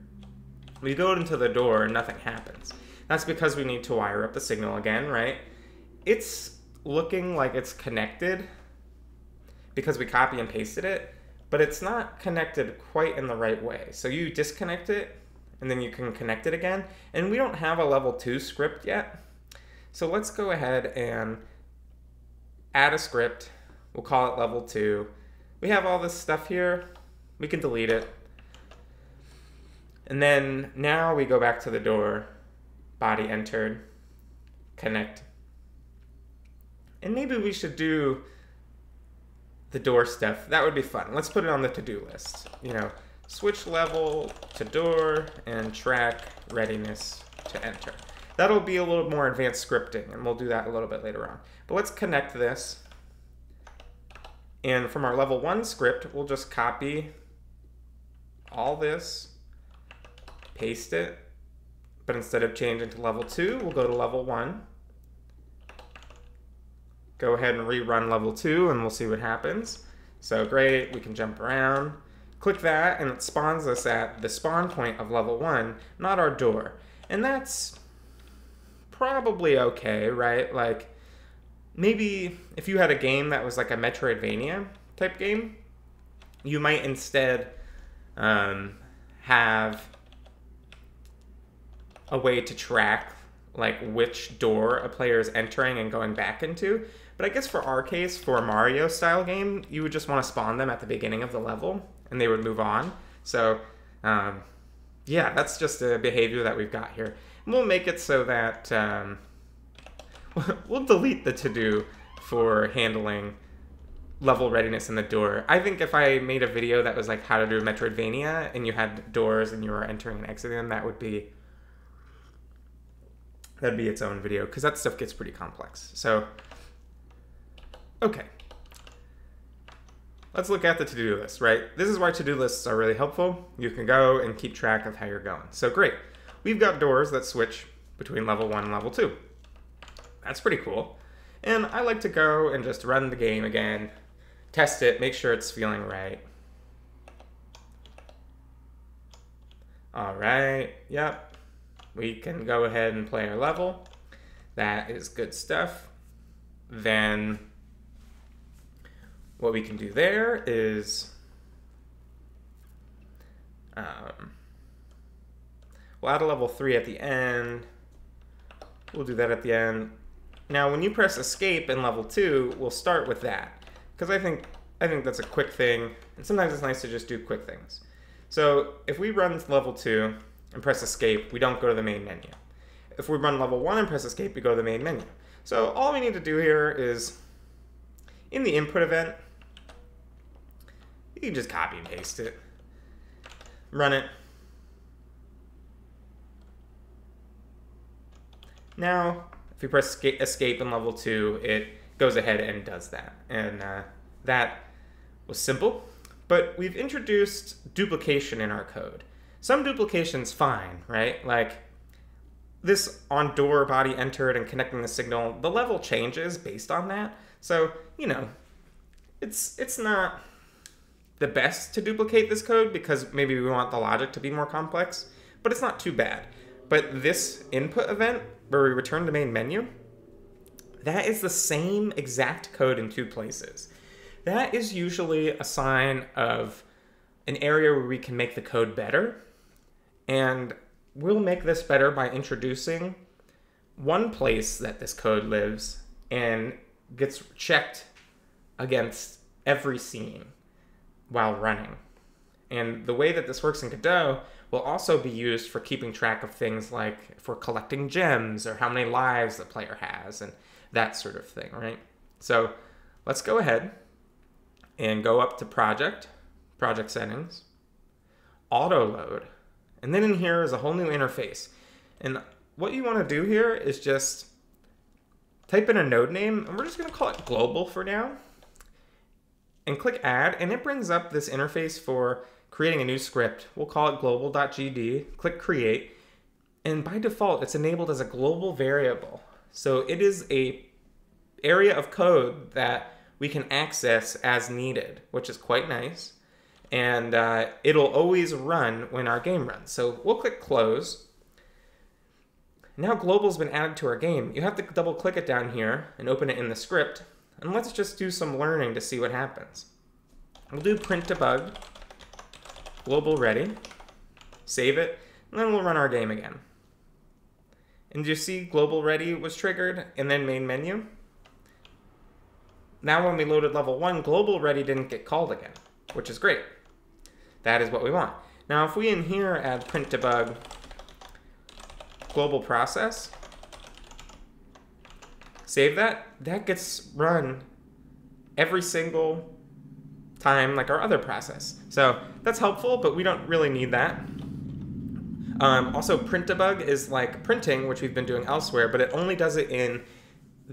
We go into the door and nothing happens. That's because we need to wire up the signal again, right? It's looking like it's connected because we copy and pasted it, but it's not connected quite in the right way. So you disconnect it and then you can connect it again. And we don't have a level 2 script yet. So let's go ahead and add a script. We'll call it level 2. We have all this stuff here. We can delete it. And then now we go back to the door, body entered, connect. And maybe we should do the door stuff. That would be fun. Let's put it on the to-do list. You know, switch level to door and track readiness to enter. That'll be a little more advanced scripting and we'll do that a little bit later on. But let's connect this. And from our level one script, we'll just copy all this, paste it, but instead of changing to level two, we'll go to level one. Go ahead and rerun level two and we'll see what happens. So great, we can jump around. Click that and it spawns us at the spawn point of level 1, not our door. And that's probably okay, right? Like, maybe if you had a game that was like a Metroidvania type game, you might instead um, have a way to track like which door a player is entering and going back into. But I guess for our case, for a Mario style game, you would just want to spawn them at the beginning of the level and they would move on. So, um, yeah, that's just a behavior that we've got here. And we'll make it so that um, we'll delete the to do for handling level readiness in the door. I think if I made a video that was like how to do Metroidvania and you had doors and you were entering and exiting them, that would be that'd be its own video because that stuff gets pretty complex. So, okay let's look at the to-do list, right? This is why to-do lists are really helpful. You can go and keep track of how you're going. So great. We've got doors that switch between level one and level two. That's pretty cool. And I like to go and just run the game again, test it, make sure it's feeling right. All right, yep. We can go ahead and play our level. That is good stuff. Then what we can do there is um, we'll add a level 3 at the end. We'll do that at the end. Now, when you press escape in level 2, we'll start with that. Because I think, I think that's a quick thing, and sometimes it's nice to just do quick things. So if we run level 2 and press escape, we don't go to the main menu. If we run level 1 and press escape, we go to the main menu. So all we need to do here is, in the input event, you can just copy and paste it. Run it. Now, if you press escape in level 2, it goes ahead and does that. And uh, that was simple, but we've introduced duplication in our code. Some duplication's fine, right? Like this on door body entered and connecting the signal, the level changes based on that. So, you know, it's it's not the best to duplicate this code because maybe we want the logic to be more complex, but it's not too bad. But this input event where we return to main menu, that is the same exact code in two places. That is usually a sign of an area where we can make the code better. And we'll make this better by introducing one place that this code lives and gets checked against every scene while running. And the way that this works in Godot will also be used for keeping track of things like for collecting gems or how many lives the player has and that sort of thing, right? So let's go ahead and go up to project, project settings, auto load, and then in here is a whole new interface. And what you want to do here is just type in a node name, and we're just going to call it global for now and click add and it brings up this interface for creating a new script. We'll call it global.gd, click create, and by default it's enabled as a global variable. So it is a area of code that we can access as needed, which is quite nice. And uh, it'll always run when our game runs. So we'll click close. Now global's been added to our game. You have to double click it down here and open it in the script and let's just do some learning to see what happens. We'll do print debug, global ready, save it, and then we'll run our game again. And you see global ready was triggered and then main menu? Now when we loaded level 1, global ready didn't get called again, which is great. That is what we want. Now if we in here add print debug global process, save that, that gets run every single time like our other process. So that's helpful, but we don't really need that. Um, also, print debug is like printing, which we've been doing elsewhere, but it only does it in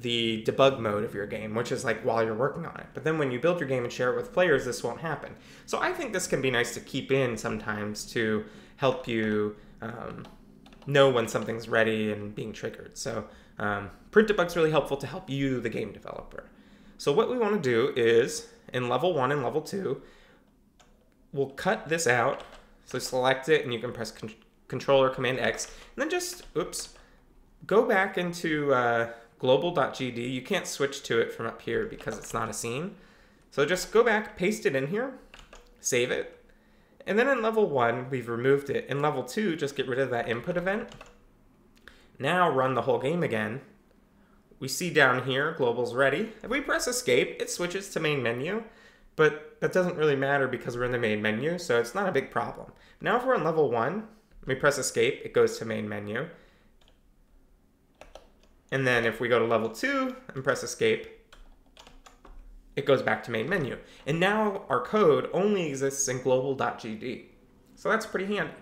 the debug mode of your game, which is like while you're working on it. But then when you build your game and share it with players, this won't happen. So I think this can be nice to keep in sometimes to help you um, know when something's ready and being triggered. So um, print debug's really helpful to help you, the game developer. So what we want to do is, in level one and level two, we'll cut this out. So select it and you can press con Control Command X, and then just, oops, go back into uh, global.gd. You can't switch to it from up here because it's not a scene. So just go back, paste it in here, save it, and then in level one, we've removed it. In level two, just get rid of that input event. Now run the whole game again. We see down here, global's ready. If we press escape, it switches to main menu, but that doesn't really matter because we're in the main menu, so it's not a big problem. Now if we're on level one, we press escape, it goes to main menu. And then if we go to level two and press escape, it goes back to main menu. And now our code only exists in global.gd. So that's pretty handy.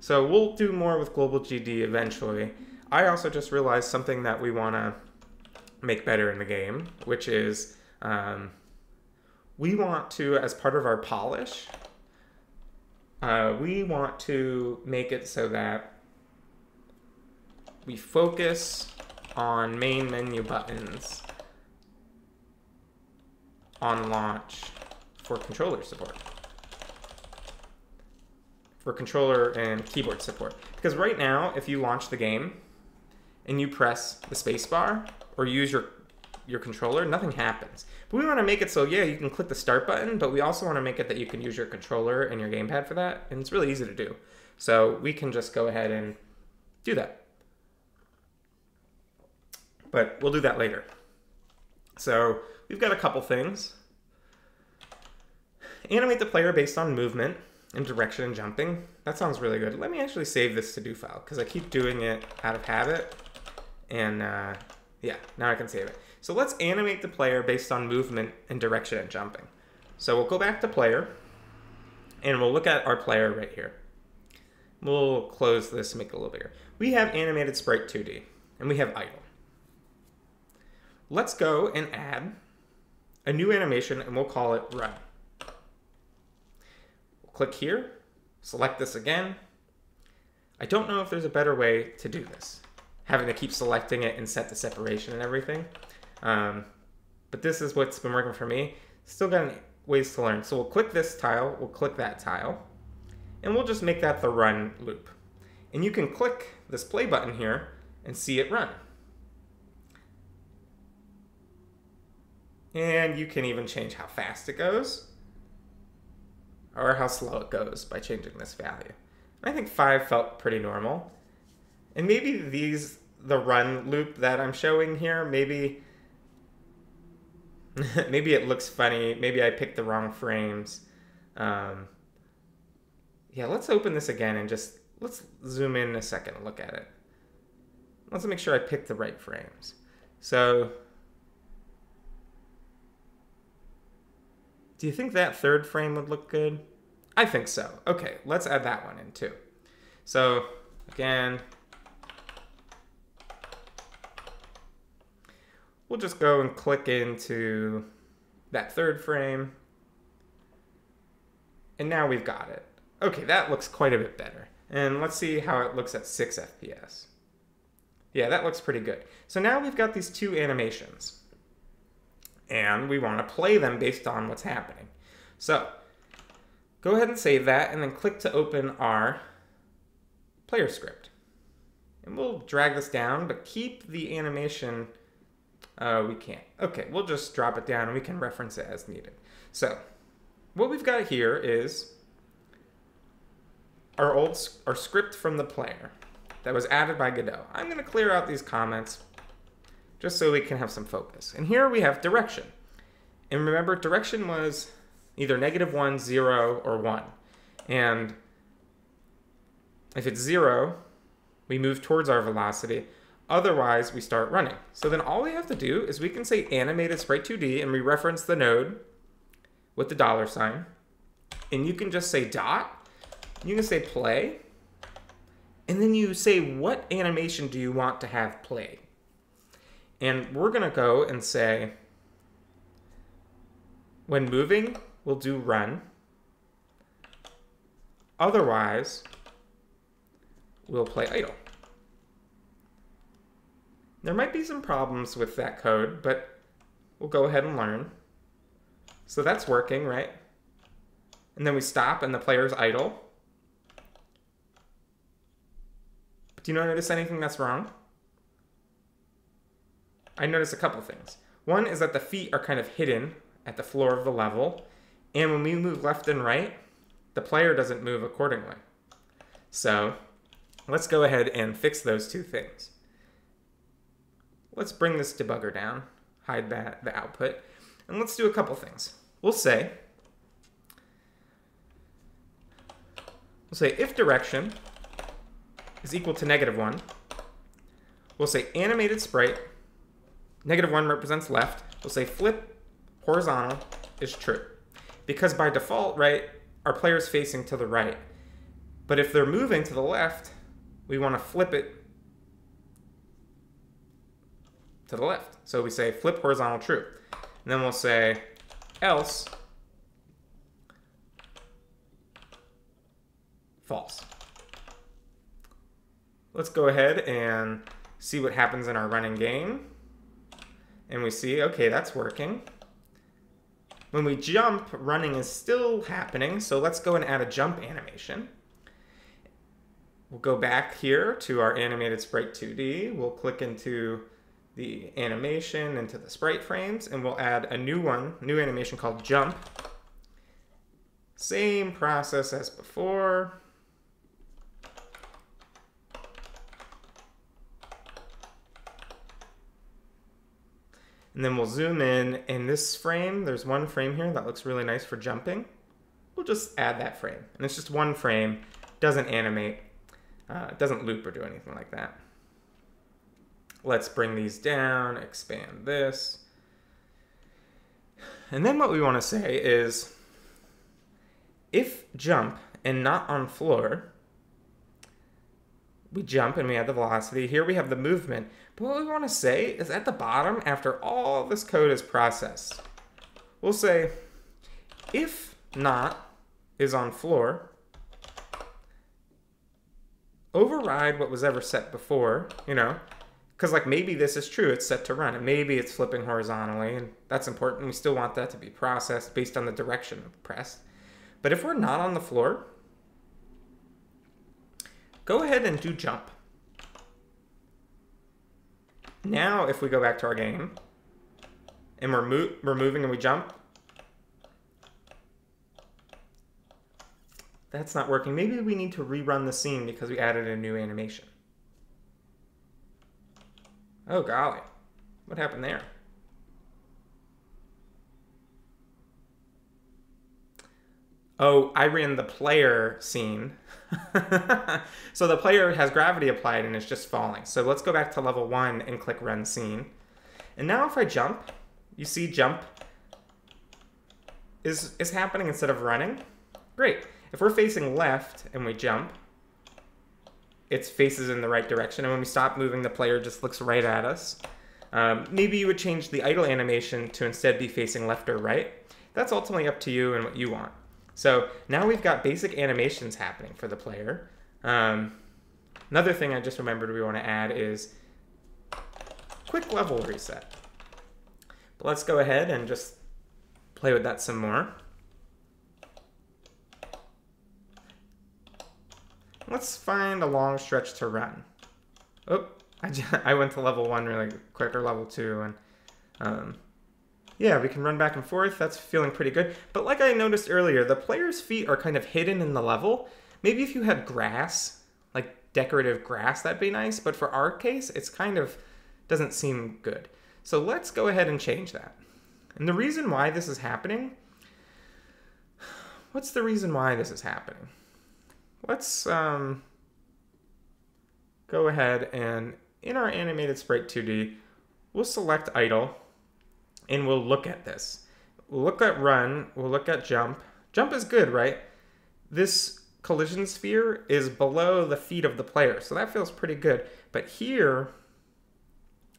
So we'll do more with global.gd eventually. I also just realized something that we want to make better in the game, which is um, we want to, as part of our polish, uh, we want to make it so that we focus on main menu buttons on launch for controller support. For controller and keyboard support. Because right now, if you launch the game, and you press the spacebar or use your your controller, nothing happens. But we want to make it so, yeah, you can click the start button, but we also want to make it that you can use your controller and your gamepad for that, and it's really easy to do. So we can just go ahead and do that. But we'll do that later. So we've got a couple things. Animate the player based on movement and direction and jumping. That sounds really good. Let me actually save this to do file because I keep doing it out of habit. And uh, yeah, now I can save it. So let's animate the player based on movement and direction and jumping. So we'll go back to player and we'll look at our player right here. We'll close this make it a little bigger. We have animated sprite 2D and we have idle. Let's go and add a new animation and we'll call it run. click here, select this again. I don't know if there's a better way to do this, having to keep selecting it and set the separation and everything. Um, but this is what's been working for me. Still got ways to learn. So we'll click this tile, we'll click that tile, and we'll just make that the run loop. And you can click this play button here and see it run. And you can even change how fast it goes or how slow it goes by changing this value. I think 5 felt pretty normal. And maybe these, the run loop that I'm showing here, maybe maybe it looks funny. Maybe I picked the wrong frames. Um, yeah, let's open this again and just let's zoom in a second and look at it. Let's make sure I picked the right frames. So, do you think that third frame would look good? I think so. Okay, let's add that one in too. So, again, we'll just go and click into that third frame. And now we've got it. Okay, that looks quite a bit better. And let's see how it looks at 6 FPS. Yeah, that looks pretty good. So now we've got these two animations. And we want to play them based on what's happening. So, go ahead and save that, and then click to open our player script. And we'll drag this down, but keep the animation uh, we can't. Okay, we'll just drop it down and we can reference it as needed. So what we've got here is our old our script from the player that was added by Godot. I'm going to clear out these comments just so we can have some focus. And here we have direction. And remember, direction was either negative 1, 0, or 1. And if it's 0, we move towards our velocity. Otherwise, we start running. So then all we have to do is we can say animated sprite 2D and we reference the node with the dollar sign. And you can just say dot. You can say play. And then you say what animation do you want to have play. And we're going to go and say when moving, we'll do run. Otherwise, we'll play idle. There might be some problems with that code, but we'll go ahead and learn. So that's working, right? And then we stop and the player's idle. But do you notice anything that's wrong? I notice a couple things. One is that the feet are kind of hidden at the floor of the level. And when we move left and right, the player doesn't move accordingly. So let's go ahead and fix those two things. Let's bring this debugger down, hide that the output, and let's do a couple things. We'll say, we'll say if direction is equal to negative one, we'll say animated sprite, negative one represents left, we'll say flip horizontal is true. Because by default, right, our player's facing to the right. But if they're moving to the left, we want to flip it to the left. So we say flip horizontal true. And then we'll say else false. Let's go ahead and see what happens in our running game. And we see, okay, that's working. When we jump, running is still happening, so let's go and add a jump animation. We'll go back here to our animated sprite 2D. We'll click into the animation into the sprite frames and we'll add a new one, new animation called jump. Same process as before. And then we'll zoom in. In this frame, there's one frame here that looks really nice for jumping. We'll just add that frame. And it's just one frame, doesn't animate, uh, doesn't loop or do anything like that. Let's bring these down, expand this. And then what we want to say is if jump and not on floor, we jump and we add the velocity. Here we have the movement. But what we want to say is at the bottom, after all this code is processed, we'll say if not is on floor, override what was ever set before, you know, because like maybe this is true, it's set to run, and maybe it's flipping horizontally, and that's important. We still want that to be processed based on the direction pressed. But if we're not on the floor, go ahead and do jump. Now, if we go back to our game, and we're, mo we're moving and we jump, That's not working. Maybe we need to rerun the scene because we added a new animation. Oh golly, what happened there? Oh, I ran the player scene. so the player has gravity applied and is just falling. So let's go back to level one and click run scene. And now if I jump, you see jump is, is happening instead of running. Great. If we're facing left and we jump, it faces in the right direction. And when we stop moving, the player just looks right at us. Um, maybe you would change the idle animation to instead be facing left or right. That's ultimately up to you and what you want. So now we've got basic animations happening for the player. Um, another thing I just remembered we want to add is quick level reset. But let's go ahead and just play with that some more. Let's find a long stretch to run. Oh, I, just, I went to level one really quick, or level two, and um, yeah, we can run back and forth. That's feeling pretty good. But like I noticed earlier, the player's feet are kind of hidden in the level. Maybe if you had grass, like decorative grass, that'd be nice. But for our case, it's kind of doesn't seem good. So let's go ahead and change that. And the reason why this is happening, what's the reason why this is happening? Let's um, go ahead and in our animated sprite 2D, we'll select idle and we'll look at this. We'll look at run, we'll look at jump. Jump is good, right? This collision sphere is below the feet of the player, so that feels pretty good. But here,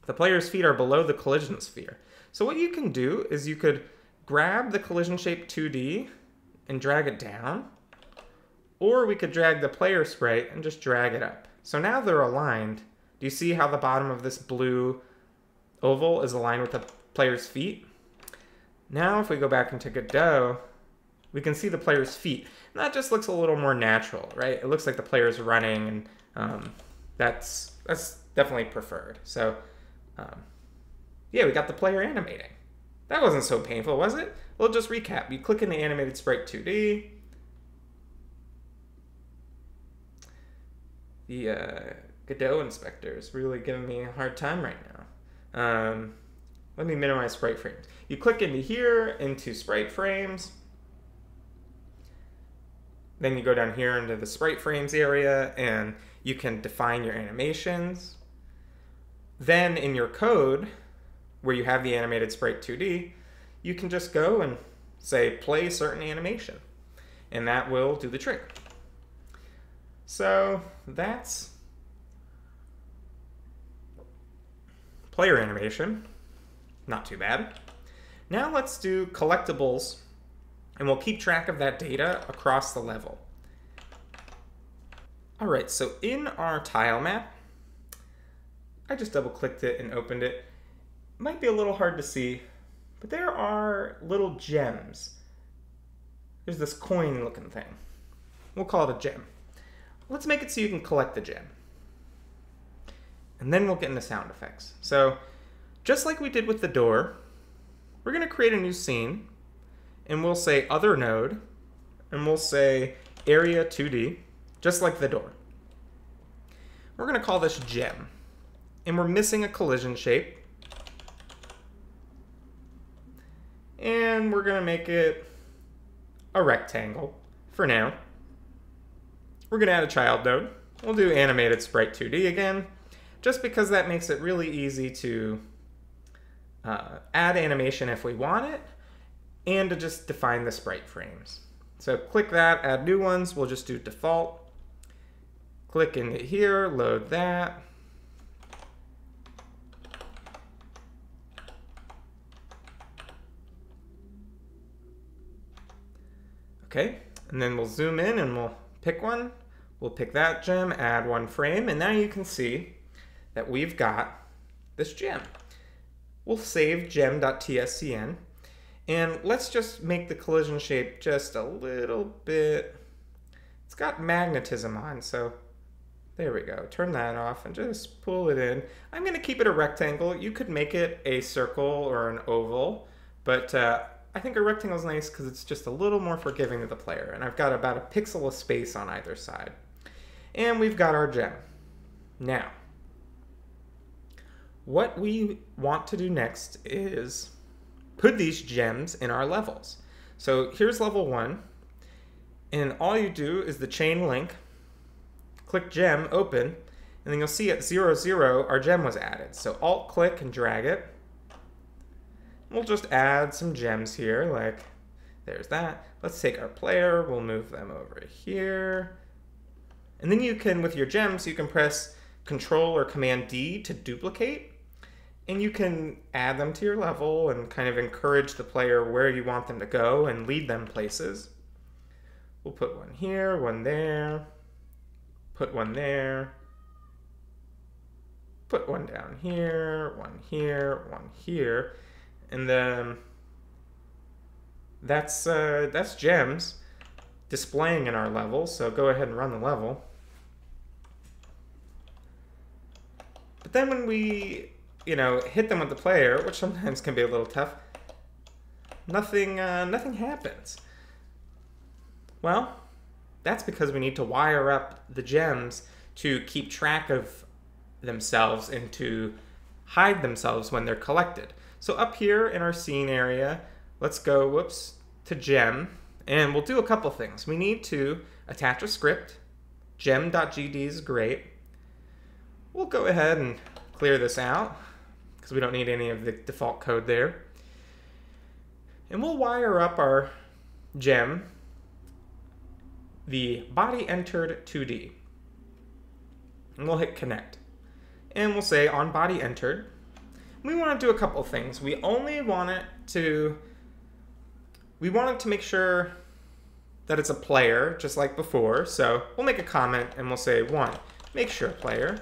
the player's feet are below the collision sphere. So what you can do is you could grab the collision shape 2D and drag it down, or we could drag the player sprite and just drag it up. So now they're aligned. Do you see how the bottom of this blue oval is aligned with the player's feet? Now if we go back into Godot, we can see the player's feet. And that just looks a little more natural, right? It looks like the player's running, and um, that's, that's definitely preferred. So um, yeah, we got the player animating. That wasn't so painful, was it? We'll just recap. You click in the animated sprite 2D, the uh, Godot inspector is really giving me a hard time right now. Um, let me minimize sprite frames. You click into here, into sprite frames. Then you go down here into the sprite frames area and you can define your animations. Then in your code, where you have the animated sprite 2D, you can just go and say play certain animation. And that will do the trick. So that's player animation. Not too bad. Now let's do collectibles, and we'll keep track of that data across the level. All right, so in our tile map, I just double clicked it and opened it. Might be a little hard to see, but there are little gems. There's this coin looking thing. We'll call it a gem. Let's make it so you can collect the gem. And then we'll get into sound effects. So just like we did with the door, we're going to create a new scene and we'll say other node and we'll say area 2D, just like the door. We're going to call this gem and we're missing a collision shape. And we're going to make it a rectangle for now. We're going to add a child node. We'll do animated sprite 2D again, just because that makes it really easy to uh, add animation if we want it, and to just define the sprite frames. So click that, add new ones, we'll just do default. Click into here, load that. Okay, And then we'll zoom in and we'll pick one. We'll pick that gem, add one frame, and now you can see that we've got this gem. We'll save gem.tscn, and let's just make the collision shape just a little bit, it's got magnetism on, so there we go. Turn that off and just pull it in. I'm going to keep it a rectangle. You could make it a circle or an oval, but uh, I think a rectangle is nice because it's just a little more forgiving to the player. And I've got about a pixel of space on either side. And we've got our gem. Now, what we want to do next is put these gems in our levels. So here's level one. And all you do is the chain link, click gem, open, and then you'll see at 0, 0, our gem was added. So alt click and drag it. We'll just add some gems here, like there's that. Let's take our player, we'll move them over here. And then you can, with your gems, you can press Control or Command D to duplicate. And you can add them to your level and kind of encourage the player where you want them to go and lead them places. We'll put one here, one there, put one there, put one down here, one here, one here, and then that's uh, that's gems displaying in our level. So go ahead and run the level. But then when we, you know, hit them with the player, which sometimes can be a little tough, nothing uh, nothing happens. Well, that's because we need to wire up the gems to keep track of themselves and to hide themselves when they're collected. So up here in our scene area, let's go, whoops, to gem, and we'll do a couple things. We need to attach a script. Gem.gd is great. We'll go ahead and clear this out because we don't need any of the default code there. And we'll wire up our gem the body entered 2D. And we'll hit connect. And we'll say on body entered. We want to do a couple things. We only want it to, we want it to make sure that it's a player, just like before. So we'll make a comment and we'll say one, make sure player.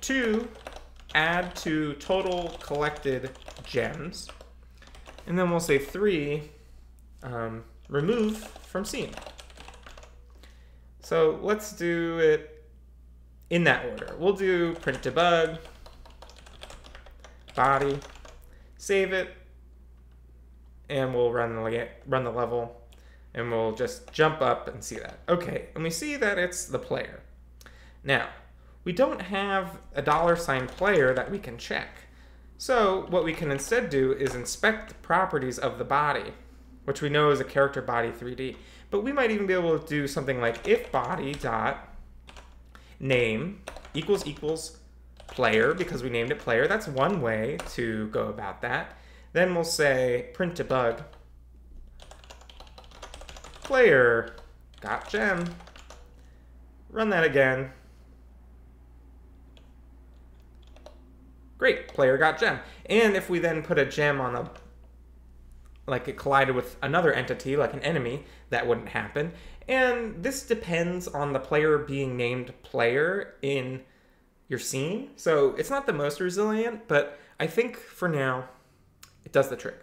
Two, add to total collected gems. And then we'll say three, um, remove from scene. So let's do it in that order. We'll do print debug, body, save it, and we'll run the, run the level, and we'll just jump up and see that. Okay, and we see that it's the player. Now, we don't have a dollar sign player that we can check. So what we can instead do is inspect the properties of the body, which we know is a character body 3D. But we might even be able to do something like if body dot name equals equals player because we named it player. That's one way to go about that. Then we'll say print debug player got gem. Run that again. Great, player got gem. And if we then put a gem on a like it collided with another entity, like an enemy, that wouldn't happen. And this depends on the player being named player in your scene. So it's not the most resilient, but I think for now, it does the trick.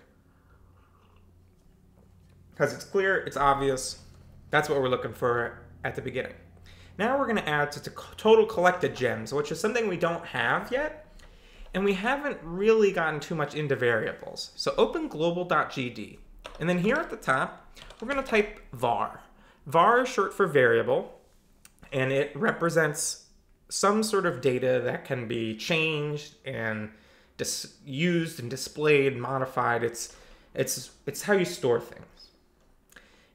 Because it's clear, it's obvious. That's what we're looking for at the beginning. Now we're going to add to total collected gems, which is something we don't have yet. And we haven't really gotten too much into variables. So open global.gd. And then here at the top, we're going to type var. var is short for variable, and it represents some sort of data that can be changed and used and displayed, modified. It's, it's, it's how you store things.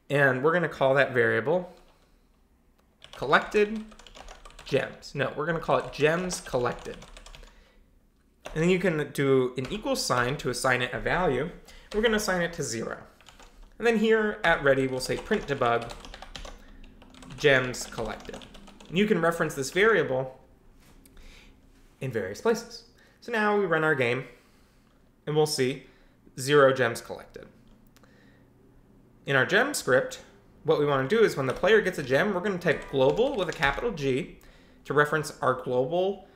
And we're going to call that variable collected gems. No, we're going to call it gems collected. And then you can do an equal sign to assign it a value. We're going to assign it to 0. And then here at ready, we'll say print debug gems collected. And you can reference this variable in various places. So now we run our game, and we'll see 0 gems collected. In our gem script, what we want to do is when the player gets a gem, we're going to type global with a capital G to reference our global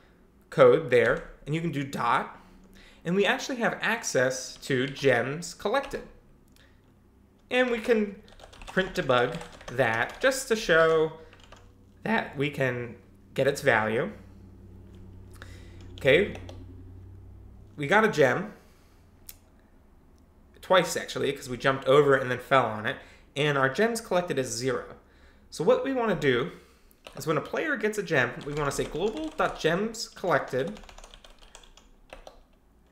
code there. And you can do dot. And we actually have access to gems collected. And we can print debug that just to show that we can get its value. Okay, we got a gem twice actually because we jumped over it and then fell on it and our gems collected is zero. So what we want to do is when a player gets a gem, we want to say global.gems collected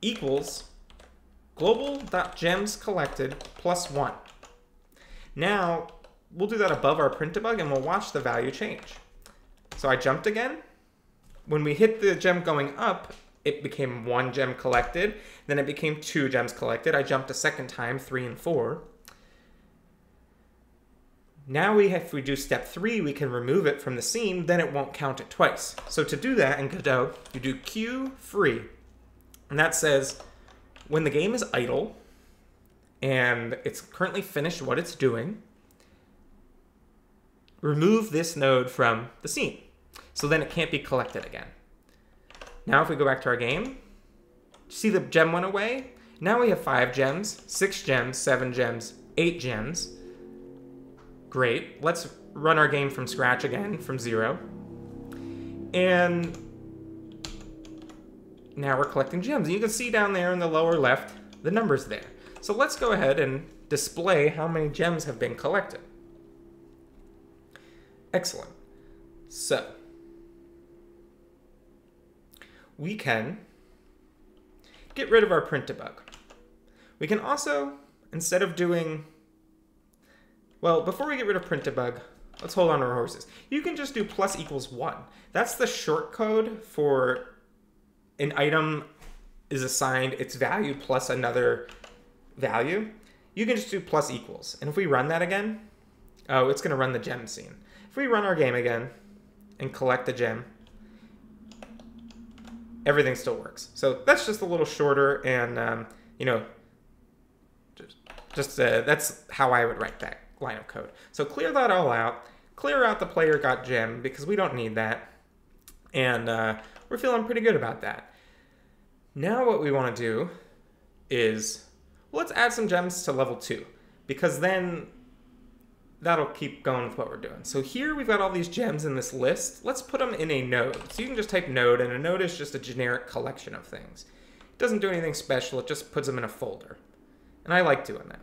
equals global.gems collected plus one. Now, we'll do that above our print debug and we'll watch the value change. So I jumped again. When we hit the gem going up, it became one gem collected. Then it became two gems collected. I jumped a second time, three and four. Now we if we do step three, we can remove it from the scene, then it won't count it twice. So to do that in Godot, you do queue_free. And that says when the game is idle and it's currently finished what it's doing, remove this node from the scene. So then it can't be collected again. Now if we go back to our game, see the gem went away? Now we have five gems, six gems, seven gems, eight gems. Great. Let's run our game from scratch again, from zero. And now we're collecting gems. And you can see down there in the lower left, the numbers there. So let's go ahead and display how many gems have been collected. Excellent. So, we can get rid of our print debug. We can also, instead of doing well, before we get rid of print debug, let's hold on to our horses. You can just do plus equals one. That's the short code for an item is assigned its value plus another value. You can just do plus equals. And if we run that again, oh, it's gonna run the gem scene. If we run our game again and collect the gem, everything still works. So that's just a little shorter and, um, you know, just, just uh, that's how I would write that line of code. So clear that all out. Clear out the player got gem because we don't need that. And uh, we're feeling pretty good about that. Now what we want to do is, let's add some gems to level two because then that'll keep going with what we're doing. So here we've got all these gems in this list. Let's put them in a node. So you can just type node and a node is just a generic collection of things. It doesn't do anything special. It just puts them in a folder. And I like doing that.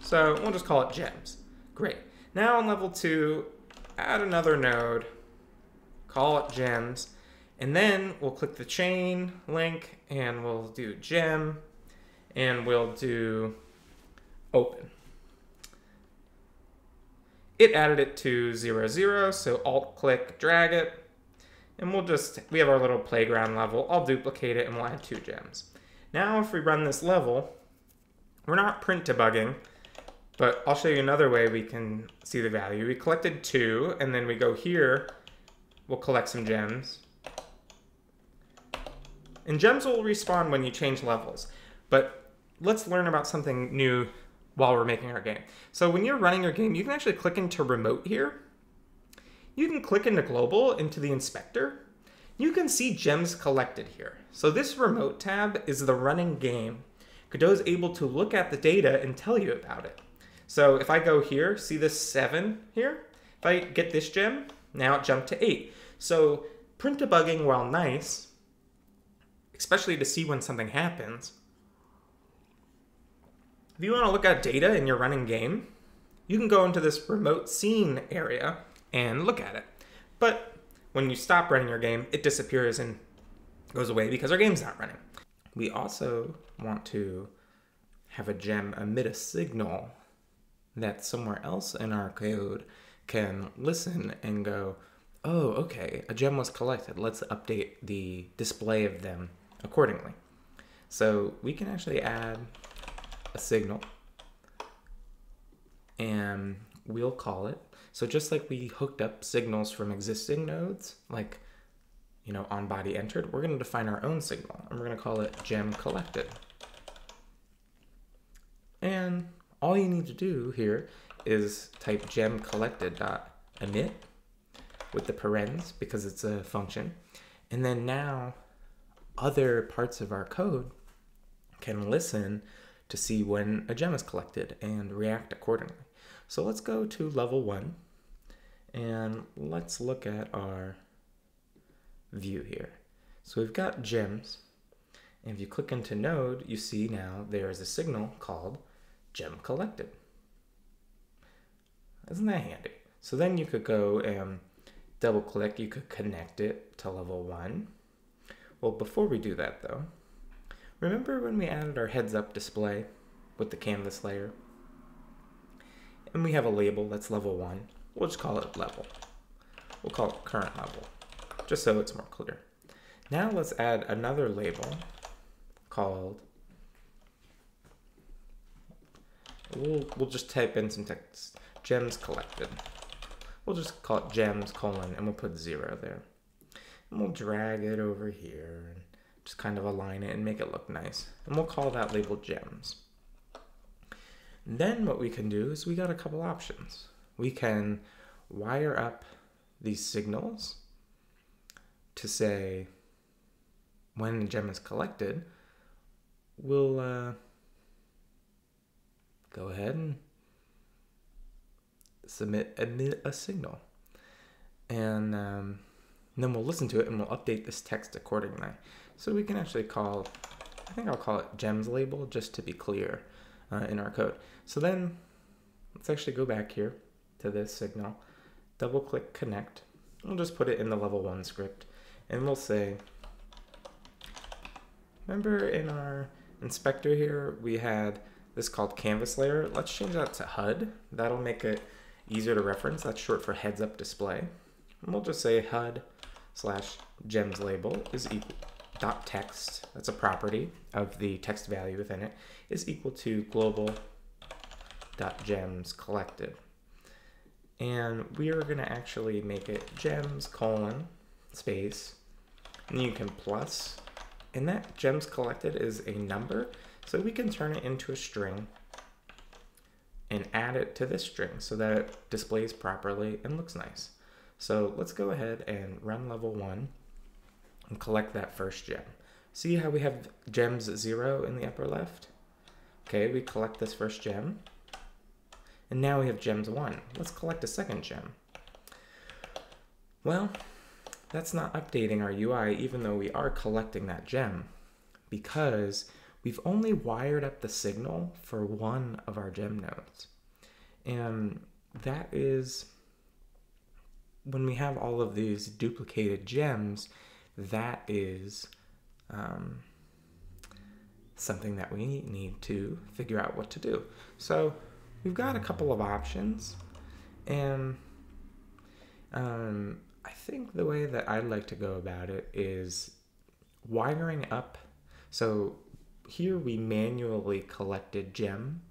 So we'll just call it gems. Great. Now on level two, add another node, call it gems, and then we'll click the chain link and we'll do gem and we'll do open. It added it to zero, zero, so alt click, drag it, and we'll just, we have our little playground level. I'll duplicate it and we'll add two gems. Now if we run this level, we're not print debugging, but I'll show you another way we can see the value. We collected two, and then we go here, we'll collect some gems. And gems will respawn when you change levels. But let's learn about something new while we're making our game. So when you're running your game, you can actually click into remote here. You can click into global, into the inspector. You can see gems collected here. So this remote tab is the running game. Godot is able to look at the data and tell you about it. So if I go here, see this seven here? If I get this gem, now it jumped to eight. So print debugging, while nice, especially to see when something happens, if you want to look at data in your running game, you can go into this remote scene area and look at it. But when you stop running your game, it disappears and goes away because our game's not running. We also want to have a gem emit a signal that somewhere else in our code can listen and go, oh, okay, a gem was collected. Let's update the display of them accordingly. So we can actually add a signal and we'll call it. So just like we hooked up signals from existing nodes, like, you know, on body entered, we're going to define our own signal and we're going to call it gem collected. And all you need to do here is type gem collected dot emit with the parens because it's a function. And then now other parts of our code can listen to see when a gem is collected and react accordingly. So let's go to level one and let's look at our view here. So we've got gems. And if you click into node, you see now there is a signal called gem collected. Isn't that handy? So then you could go and double click, you could connect it to level one. Well, before we do that though, remember when we added our heads up display with the canvas layer? And we have a label that's level one. We'll just call it level. We'll call it current level, just so it's more clear. Now let's add another label called, we'll, we'll just type in some text, gems collected. We'll just call it gems colon and we'll put zero there. And we'll drag it over here and just kind of align it and make it look nice. And we'll call that label gems. Then what we can do is we got a couple options. We can wire up these signals to say when a gem is collected, we'll uh, go ahead and submit emit a signal. And, um, and then we'll listen to it and we'll update this text accordingly. So we can actually call, I think I'll call it gems label just to be clear uh, in our code. So then let's actually go back here to this signal, double click connect. We'll just put it in the level one script and we'll say, remember in our inspector here, we had this called canvas layer. Let's change that to HUD. That'll make it easier to reference. That's short for heads up display. And we'll just say HUD slash gems label is equal dot text. That's a property of the text value within it is equal to global dot gems collected. And we are going to actually make it gems colon space and you can plus and that gems collected is a number so we can turn it into a string and add it to this string so that it displays properly and looks nice. So let's go ahead and run level one and collect that first gem. See how we have gems zero in the upper left? Okay, we collect this first gem. And now we have gems one. Let's collect a second gem. Well, that's not updating our UI even though we are collecting that gem because we've only wired up the signal for one of our gem nodes. And that is when we have all of these duplicated gems, that is um, something that we need to figure out what to do. So we've got a couple of options, and um, I think the way that I'd like to go about it is wiring up. So here we manually collected gem,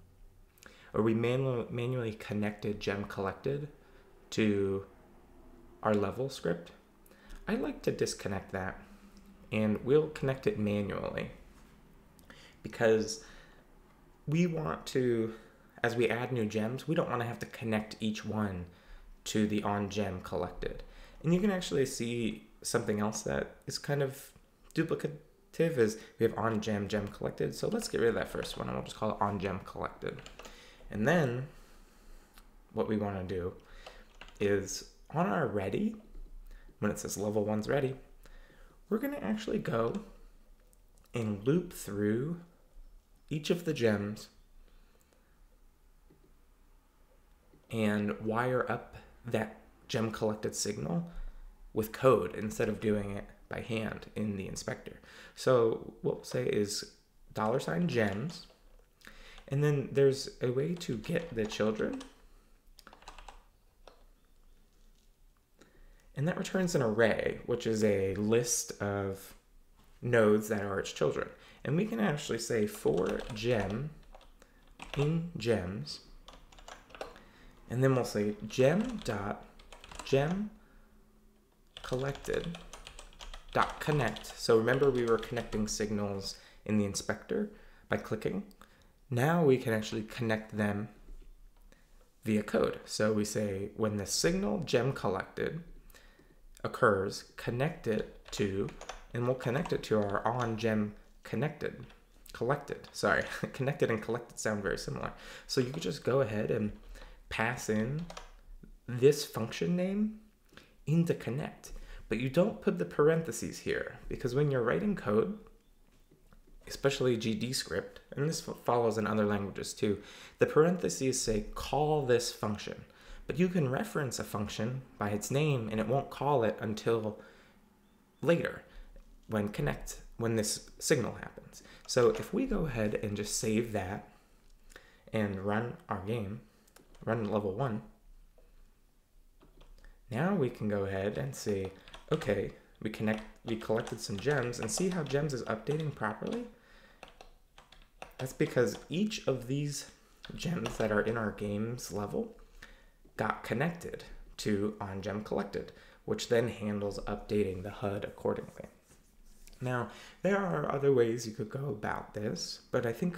or we manu- manually connected gem collected to our level script. I'd like to disconnect that and we'll connect it manually because we want to, as we add new gems, we don't want to have to connect each one to the on gem collected. And you can actually see something else that is kind of duplicative is we have on gem gem collected. So let's get rid of that first one and we'll just call it on gem collected. And then what we want to do is on our ready, when it says level one's ready, we're to actually go and loop through each of the gems and wire up that gem collected signal with code instead of doing it by hand in the inspector. So what we'll say is dollar sign gems, and then there's a way to get the children And that returns an array, which is a list of nodes that are its children. And we can actually say for gem in gems, and then we'll say gem dot gem collected dot connect. So remember we were connecting signals in the inspector by clicking. Now we can actually connect them via code. So we say when the signal gem collected occurs, connect it to, and we'll connect it to our on gem connected, collected. Sorry, connected and collected sound very similar. So you could just go ahead and pass in this function name into connect, but you don't put the parentheses here because when you're writing code, especially GD script, and this follows in other languages too, the parentheses say call this function. But you can reference a function by its name and it won't call it until later when connect, when this signal happens. So if we go ahead and just save that and run our game, run level one, now we can go ahead and see, okay, we connect, we collected some gems and see how gems is updating properly. That's because each of these gems that are in our game's level got connected to on gem collected, which then handles updating the HUD accordingly. Now, there are other ways you could go about this, but I think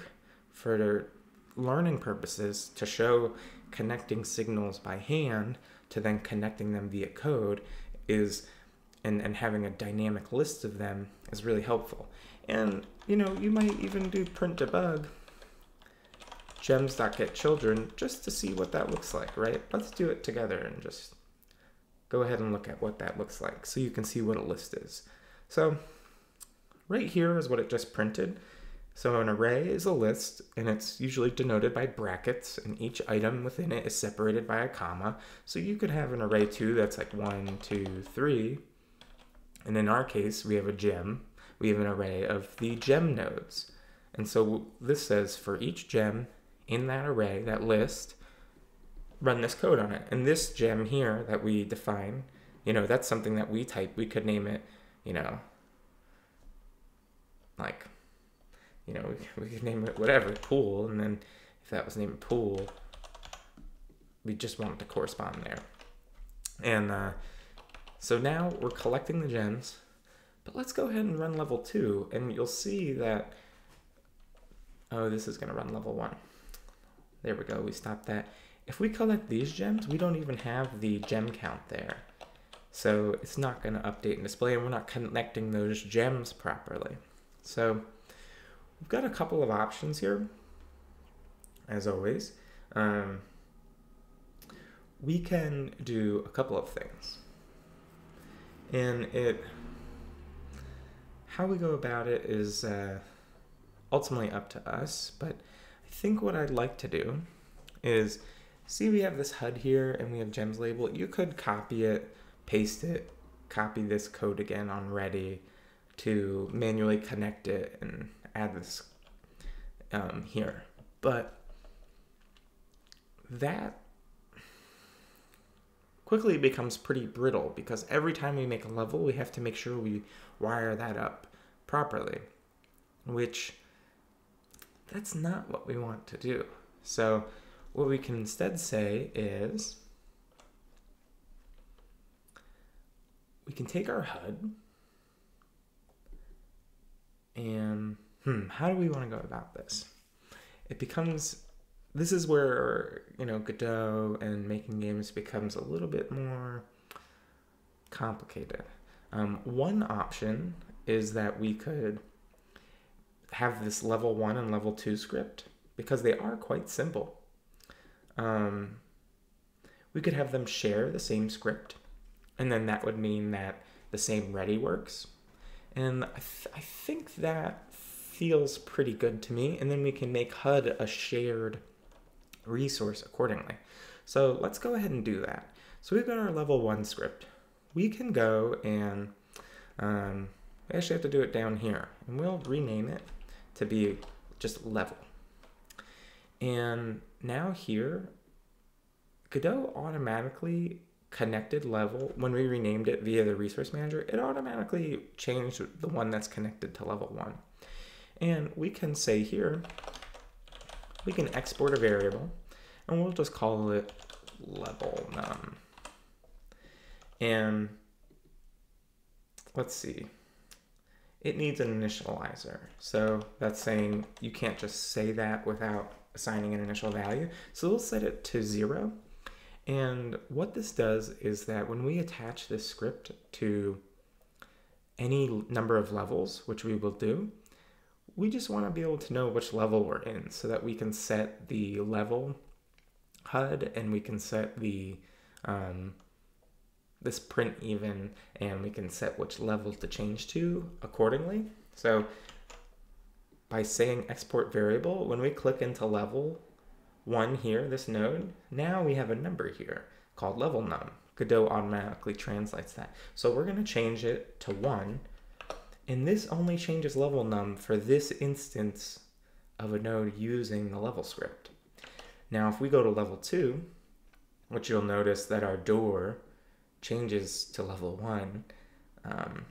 for learning purposes, to show connecting signals by hand to then connecting them via code is and, and having a dynamic list of them is really helpful. And you know, you might even do print debug gems.getChildren just to see what that looks like, right? Let's do it together and just go ahead and look at what that looks like so you can see what a list is. So right here is what it just printed. So an array is a list and it's usually denoted by brackets and each item within it is separated by a comma. So you could have an array too that's like one, two, three. And in our case, we have a gem. We have an array of the gem nodes. And so this says for each gem in that array, that list, run this code on it. And this gem here that we define, you know, that's something that we type. We could name it, you know, like you know, we, we could name it whatever, pool, and then if that was named pool, we just want it to correspond there. And uh, so now we're collecting the gems, but let's go ahead and run level two, and you'll see that, oh, this is gonna run level one. There we go, we stopped that. If we collect these gems, we don't even have the gem count there. So it's not gonna update and display, and we're not connecting those gems properly. So We've got a couple of options here, as always. Um, we can do a couple of things. And it, how we go about it is uh, ultimately up to us, but I think what I'd like to do is see we have this HUD here and we have gems label. You could copy it, paste it, copy this code again on ready to manually connect it and add this um, here. But that quickly becomes pretty brittle because every time we make a level, we have to make sure we wire that up properly, which that's not what we want to do. So what we can instead say is we can take our HUD and hmm, how do we want to go about this? It becomes this is where you know Godot and making games becomes a little bit more complicated. Um, one option is that we could have this level one and level two script because they are quite simple. Um, we could have them share the same script, and then that would mean that the same ready works. And I, th- I think that feels pretty good to me. And then we can make HUD a shared resource accordingly. So let's go ahead and do that. So we've got our level one script. We can go and um, we actually have to do it down here and we'll rename it to be just level. And now here, Godot automatically connected level, when we renamed it via the resource manager, it automatically changed the one that's connected to level one. And we can say here, we can export a variable and we'll just call it level num. And let's see, it needs an initializer. So that's saying you can't just say that without assigning an initial value. So we'll set it to zero. And what this does is that when we attach this script to any number of levels, which we will do, we just want to be able to know which level we're in so that we can set the level HUD and we can set the um, this print even and we can set which level to change to accordingly. So by saying export variable, when we click into level one here, this node, now we have a number here called level num. Godot automatically translates that. So we're going to change it to one. And this only changes level num for this instance of a node using the level script. Now, if we go to level two, which you'll notice that our door changes to level one. Um,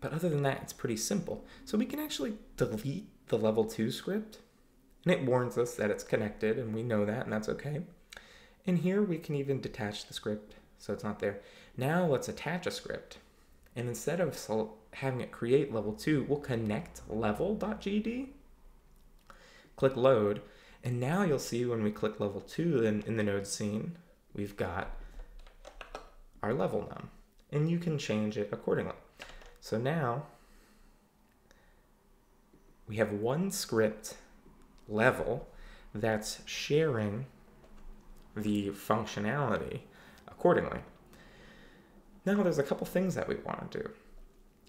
but other than that, it's pretty simple. So we can actually delete the level two script and it warns us that it's connected and we know that and that's okay. And here we can even detach the script so it's not there. Now let's attach a script. And instead of having it create level two, we'll connect level.gd, click load, and now you'll see when we click level two in, in the node scene, we've got our level num. And you can change it accordingly. So now we have one script level that's sharing the functionality accordingly. Now there's a couple things that we want to do.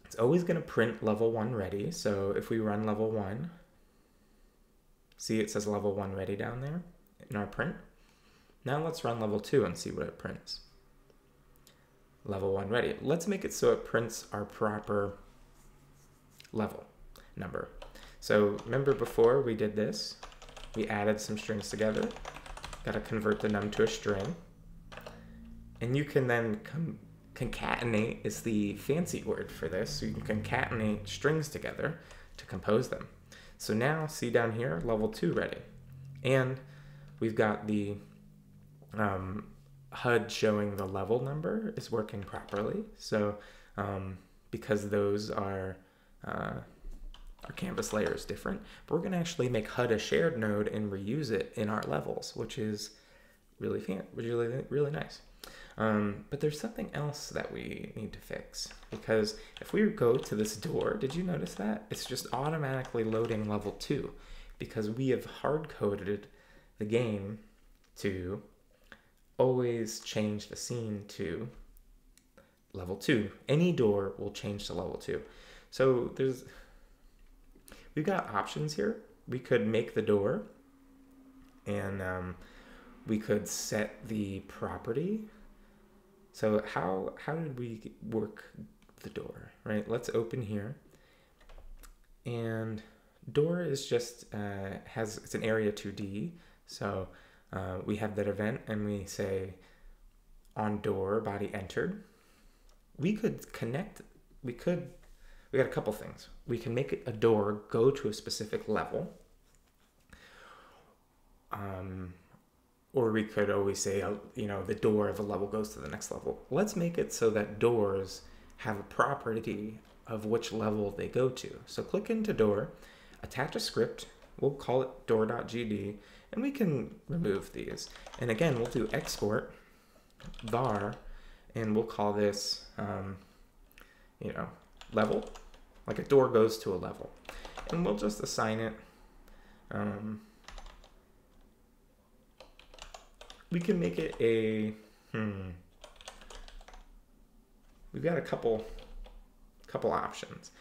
It's always going to print level 1 ready. So if we run level 1, see it says level 1 ready down there in our print. Now let's run level 2 and see what it prints level one ready. Let's make it so it prints our proper level number. So remember before we did this, we added some strings together, got to convert the num to a string, and you can then concatenate is the fancy word for this. So you can concatenate strings together to compose them. So now see down here, level two ready. And we've got the um, HUD showing the level number is working properly. So um, because those are uh, our canvas layer is different, but we're going to actually make HUD a shared node and reuse it in our levels, which is really really really nice. Um, but there's something else that we need to fix because if we go to this door, did you notice that it's just automatically loading level two because we have hard coded the game to always change the scene to level two. Any door will change to level two. So there's, we've got options here. We could make the door and um, we could set the property. So how, how did we work the door, right? Let's open here and door is just, uh, has, it's an area 2D. So uh, we have that event and we say on door body entered. We could connect, we could, we got a couple things. We can make a door go to a specific level. Um, or we could always say, uh, you know, the door of a level goes to the next level. Let's make it so that doors have a property of which level they go to. So click into door, attach a script, we'll call it door.gd, and we can remove these. And again, we'll do export var, and we'll call this, um, you know, level, like a door goes to a level. And we'll just assign it, um, we can make it a, hmm, we've got a couple, couple options.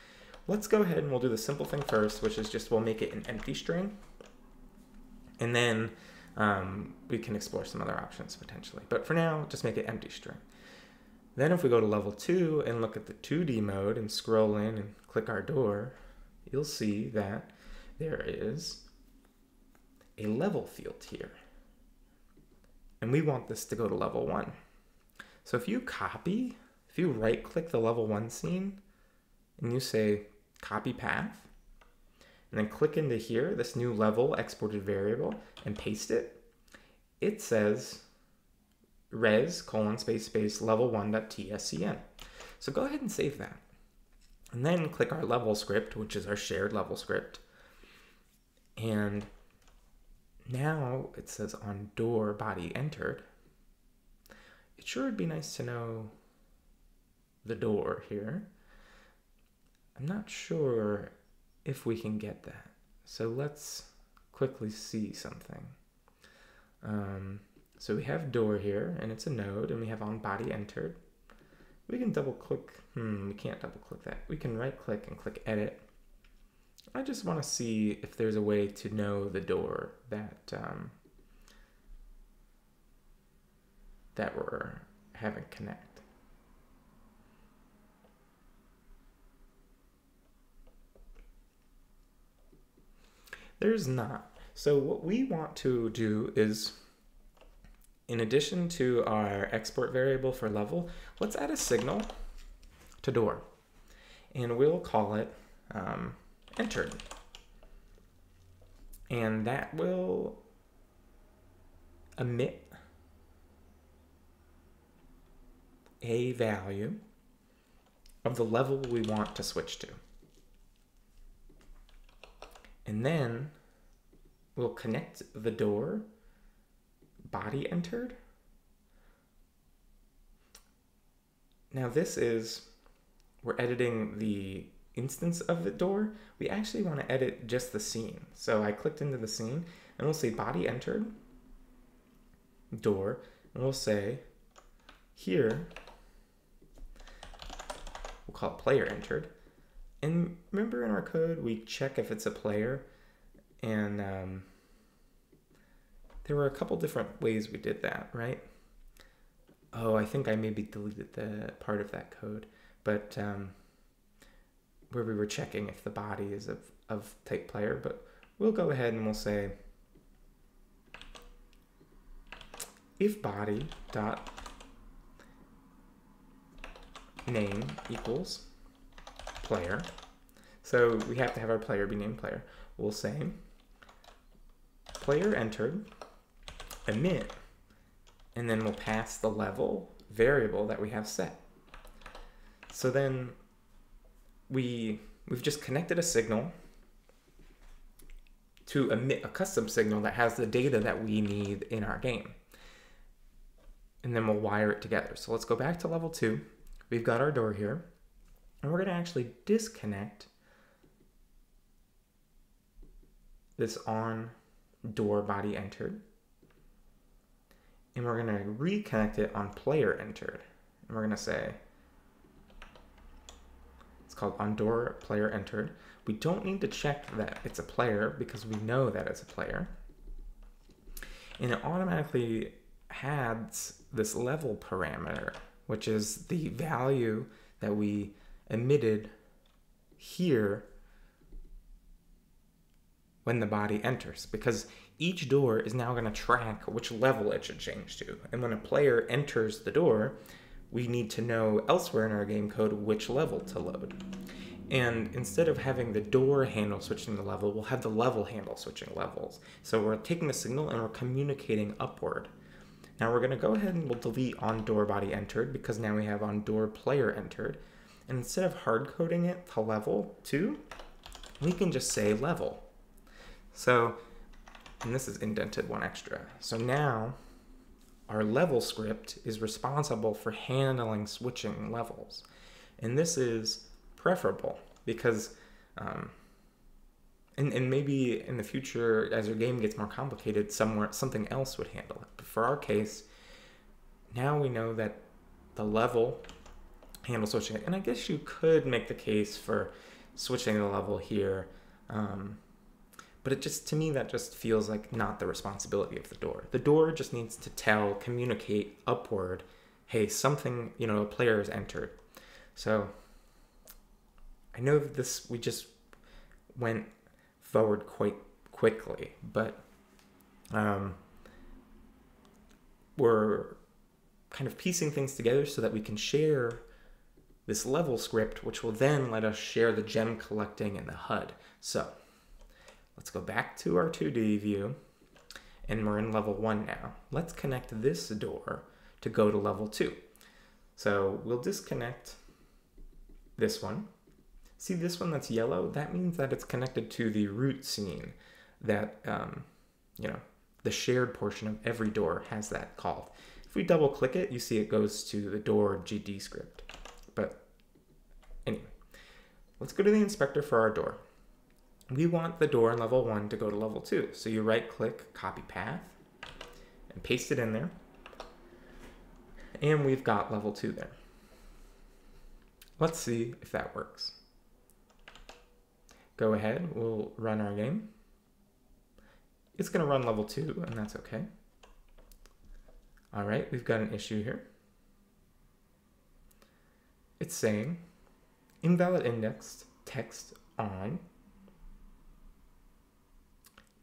Let's go ahead and we'll do the simple thing first, which is just we'll make it an empty string. And then um, we can explore some other options potentially. But for now, just make it empty string. Then if we go to level two and look at the 2D mode and scroll in and click our door, you'll see that there is a level field here. And we want this to go to level one. So if you copy, if you right click the level one scene and you say copy path, and then click into here, this new level exported variable, and paste it, it says res colon space space level one dot tscn. So go ahead and save that. And then click our level script, which is our shared level script. And now it says on door body entered. It sure would be nice to know the door here. I'm not sure if we can get that. So let's quickly see something. Um, so we have door here, and it's a node, and we have on body entered. We can double click, hmm, we can't double click that. We can right click and click edit. I just want to see if there's a way to know the door that um, that we're having connect. There's not. So what we want to do is, in addition to our export variable for level, let's add a signal to door. And we'll call it um, entered. And that will emit a value of the level we want to switch to. And then we'll connect the door body entered. Now this is, we're editing the instance of the door. We actually want to edit just the scene. So I clicked into the scene and we'll say body entered, door, and we'll say here, we'll call it player entered. And remember in our code, we check if it's a player. And um, there were a couple different ways we did that, right? Oh, I think I maybe deleted the part of that code, but um, where we were checking if the body is of, of type player, but we'll go ahead and we'll say if body dot name equals player. So we have to have our player be named player. We'll say player entered, emit, and then we'll pass the level variable that we have set. So then we we've just connected a signal to emit a custom signal that has the data that we need in our game. And then we'll wire it together. So let's go back to level two. We've got our door here, and we're gonna actually disconnect this on door body entered. And we're going to reconnect it on player entered. And we're going to say, it's called on door player entered. We don't need to check that it's a player because we know that it's a player. And it automatically adds this level parameter, which is the value that we emitted here when the body enters because each door is now going to track which level it should change to. And when a player enters the door, we need to know elsewhere in our game code which level to load. And instead of having the door handle switching the level, we'll have the level handle switching levels. So we're taking the signal and we're communicating upward. Now we're going to go ahead and we'll delete on door body entered because now we have on door player entered. And instead of hard coding it to level 2, we can just say level. So, and this is indented one extra. So now our level script is responsible for handling switching levels. And this is preferable because, um, and, and maybe in the future, as your game gets more complicated, somewhere something else would handle it. But for our case, now we know that the level handles switching it. And I guess you could make the case for switching the level here. Um, but it just to me that just feels like not the responsibility of the door the door just needs to tell communicate upward hey something you know a player has entered so i know this we just went forward quite quickly but um, we're kind of piecing things together so that we can share this level script which will then let us share the gem collecting in the hud so Let's go back to our 2D view and we're in level one now. Let's connect this door to go to level two. So we'll disconnect this one. See this one that's yellow? That means that it's connected to the root scene that, um, you know, the shared portion of every door has that called. If we double click it, you see it goes to the door GD script. But anyway, let's go to the inspector for our door. We want the door in level one to go to level two. So you right click, copy path, and paste it in there. And we've got level two there. Let's see if that works. Go ahead, we'll run our game. It's gonna run level two, and that's okay. All right, we've got an issue here. It's saying invalid indexed text on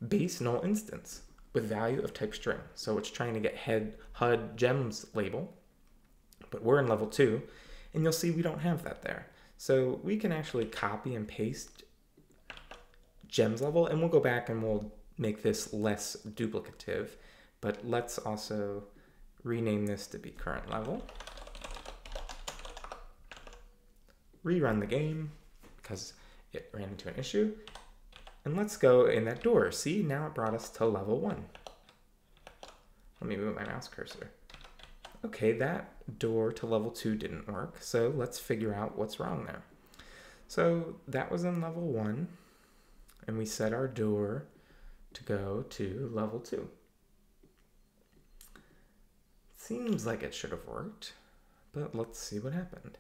base null instance with value of type string. So it's trying to get head HUD gems label, but we're in level two, and you'll see we don't have that there. So we can actually copy and paste gems level, and we'll go back and we'll make this less duplicative, but let's also rename this to be current level. Rerun the game because it ran into an issue. And let's go in that door. See, now it brought us to level one. Let me move my mouse cursor. Okay, that door to level two didn't work, so let's figure out what's wrong there. So that was in level one, and we set our door to go to level two. Seems like it should have worked, but let's see what happened.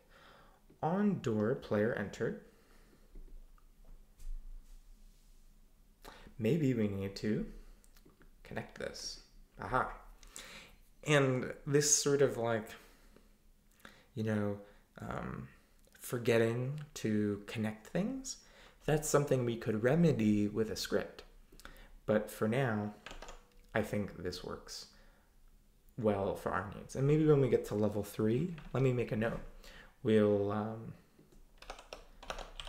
On door player entered, maybe we need to connect this. Aha. And this sort of like, you know, um, forgetting to connect things, that's something we could remedy with a script. But for now, I think this works well for our needs. And maybe when we get to level three, let me make a note. We'll um,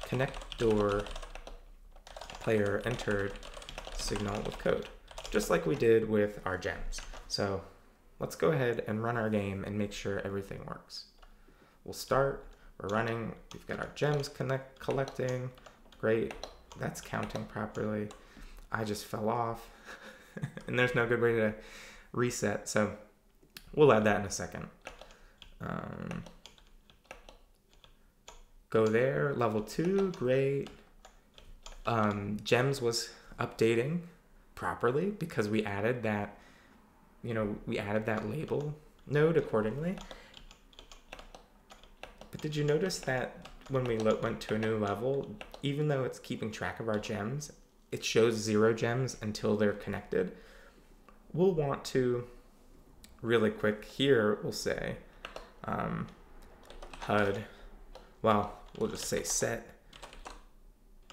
connect door player entered signal with code, just like we did with our gems. So let's go ahead and run our game and make sure everything works. We'll start, we're running, we've got our gems connect collecting, great, that's counting properly. I just fell off and there's no good way to reset. So we'll add that in a second. Um, go there, level two, great. Um, gems was updating properly because we added that, you know, we added that label node accordingly. But did you notice that when we went to a new level, even though it's keeping track of our gems, it shows zero gems until they're connected. We'll want to, really quick here, we'll say um, HUD, well, we'll just say set,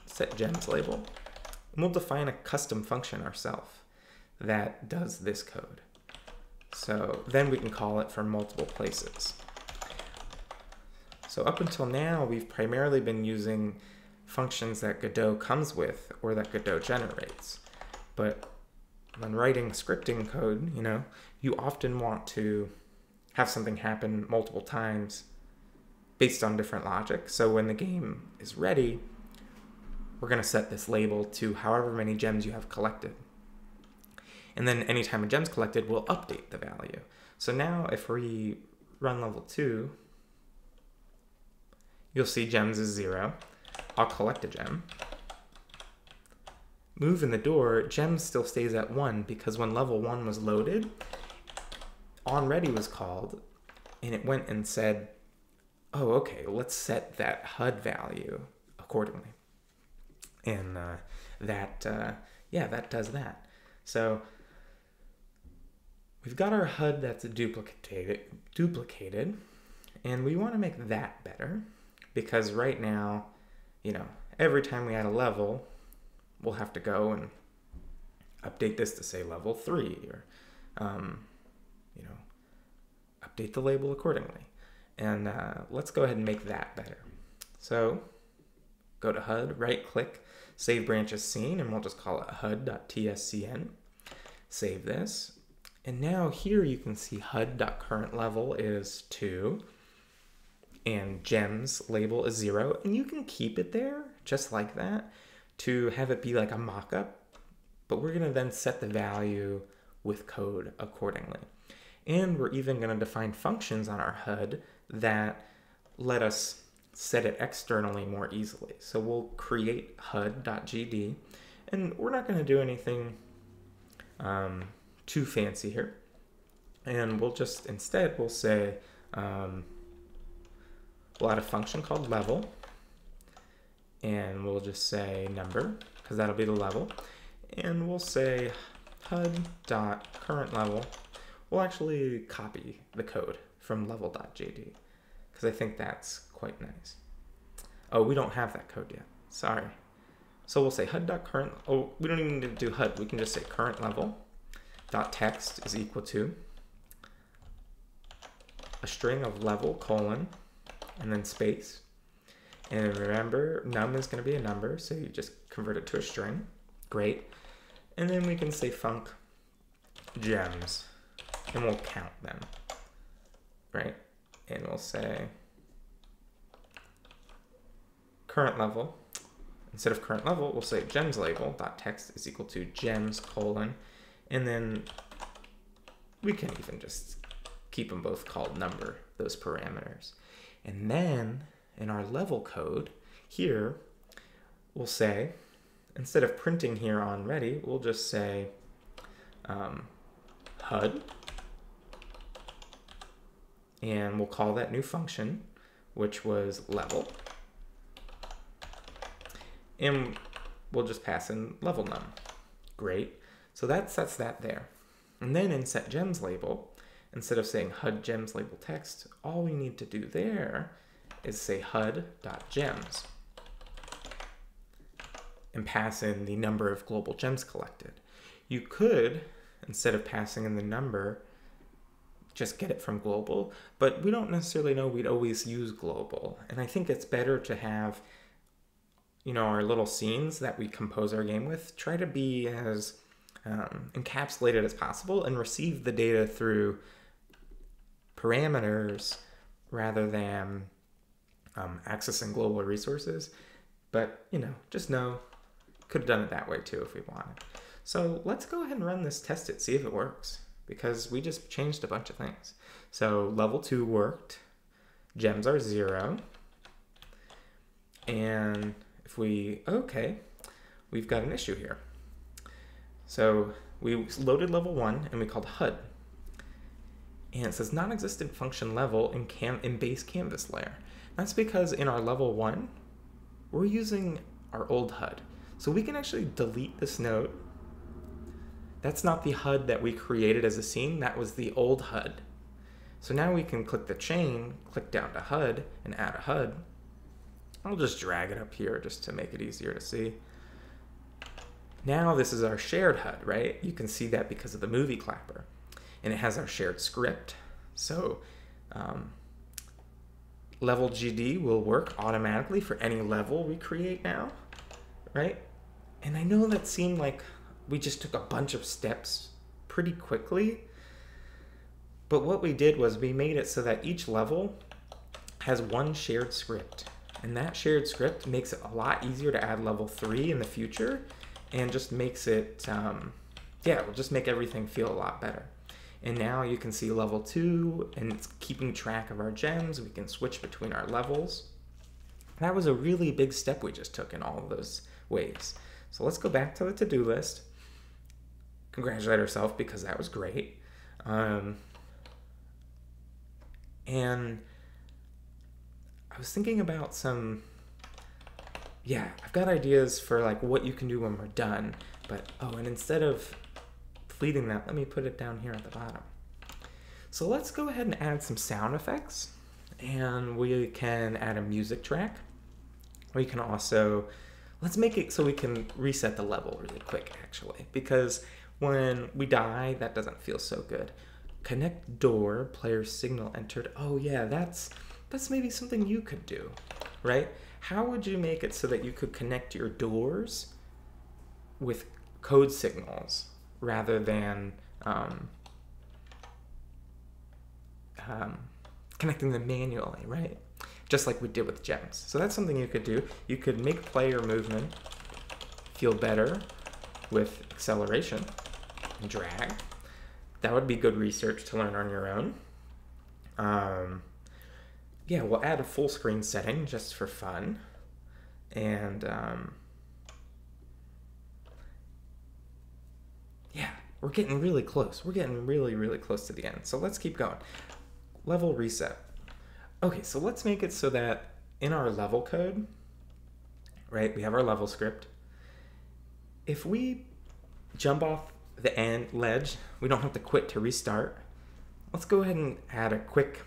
set gems label. And we'll define a custom function ourselves that does this code. So then we can call it from multiple places. So up until now, we've primarily been using functions that Godot comes with or that Godot generates. But when writing scripting code, you know, you often want to have something happen multiple times based on different logic. So when the game is ready, we're going to set this label to however many gems you have collected. And then anytime a gem's collected, we'll update the value. So now if we run level 2, you'll see gems is 0. I'll collect a gem. Move in the door, gems still stays at 1 because when level 1 was loaded, on ready was called and it went and said, oh, okay, let's set that HUD value accordingly. And uh, that, uh, yeah, that does that. So we've got our HUD that's duplicated, duplicated, and we want to make that better because right now you know, every time we add a level, we'll have to go and update this to say level three or, um, you know, update the label accordingly. And uh, let's go ahead and make that better. So go to HUD, right click, save branch as scene, and we'll just call it HUD.tscn. Save this. And now here you can see HUD.current level is 2 and gems label is zero and you can keep it there just like that to have it be like a mock-up but we're going to then set the value with code accordingly. And we're even going to define functions on our HUD that let us set it externally more easily. So we'll create HUD.gd, and we're not going to do anything um, too fancy here. And we'll just, instead, we'll say, um, we'll add a function called level, and we'll just say number, because that'll be the level. And we'll say HUD dot current level. We'll actually copy the code from level.gd, because I think that's quite nice. Oh, we don't have that code yet. Sorry. So we'll say HUD.current, oh, we don't even need to do HUD. We can just say current level dot text is equal to a string of level colon and then space. And remember, num is going to be a number, so you just convert it to a string. Great. And then we can say func gems, and we'll count them, right? And we'll say current level. Instead of current level, we'll say gems label dot text is equal to gems colon, and then we can even just keep them both called number, those parameters. And then in our level code here, we'll say, instead of printing here on ready, we'll just say um, HUD, and we'll call that new function, which was level. And we'll just pass in level num. Great. So that sets that there. And then in set gems label, instead of saying HUD gems label text, all we need to do there is say HUD.gems and pass in the number of global gems collected. You could, instead of passing in the number, just get it from global, but we don't necessarily know we'd always use global. And I think it's better to have, you know, our little scenes that we compose our game with try to be as um, encapsulated as possible and receive the data through parameters rather than um, accessing global resources. But, you know, just know, could have done it that way too if we wanted. So let's go ahead and run this, test it, see if it works, because we just changed a bunch of things. So level two worked, gems are zero, and if we, okay, we've got an issue here. So we loaded level one and we called HUD. And it says non-existent function level in, cam in base canvas layer. That's because in our level one, we're using our old HUD. So we can actually delete this node. That's not the HUD that we created as a scene, that was the old HUD. So now we can click the chain, click down to HUD, and add a HUD. I'll just drag it up here just to make it easier to see. Now this is our shared HUD, right? You can see that because of the movie clapper. And it has our shared script. So um, level GD will work automatically for any level we create now, right? And I know that seemed like we just took a bunch of steps pretty quickly. But what we did was we made it so that each level has one shared script. And that shared script makes it a lot easier to add level 3 in the future and just makes it, um, yeah, it'll just make everything feel a lot better. And now you can see level two and it's keeping track of our gems. We can switch between our levels. That was a really big step we just took in all of those ways. So let's go back to the to-do list. Congratulate ourselves because that was great. Um, and I was thinking about some yeah, I've got ideas for like what you can do when we're done. But oh, and instead of fleeting that, let me put it down here at the bottom. So let's go ahead and add some sound effects. And we can add a music track. We can also, let's make it so we can reset the level really quick actually. Because when we die, that doesn't feel so good. Connect door, player signal entered. Oh yeah, that's, that's maybe something you could do, right? how would you make it so that you could connect your doors with code signals rather than um, um, connecting them manually, right? Just like we did with gems. So that's something you could do. You could make player movement feel better with acceleration drag. that would be good research to learn on your own. Um, yeah, we'll add a full screen setting just for fun. And um, yeah, we're getting really close. We're getting really, really close to the end. So let's keep going. Level reset. Okay, so let's make it so that in our level code, right, we have our level script. If we jump off the end ledge, we don't have to quit to restart. Let's go ahead and add a quick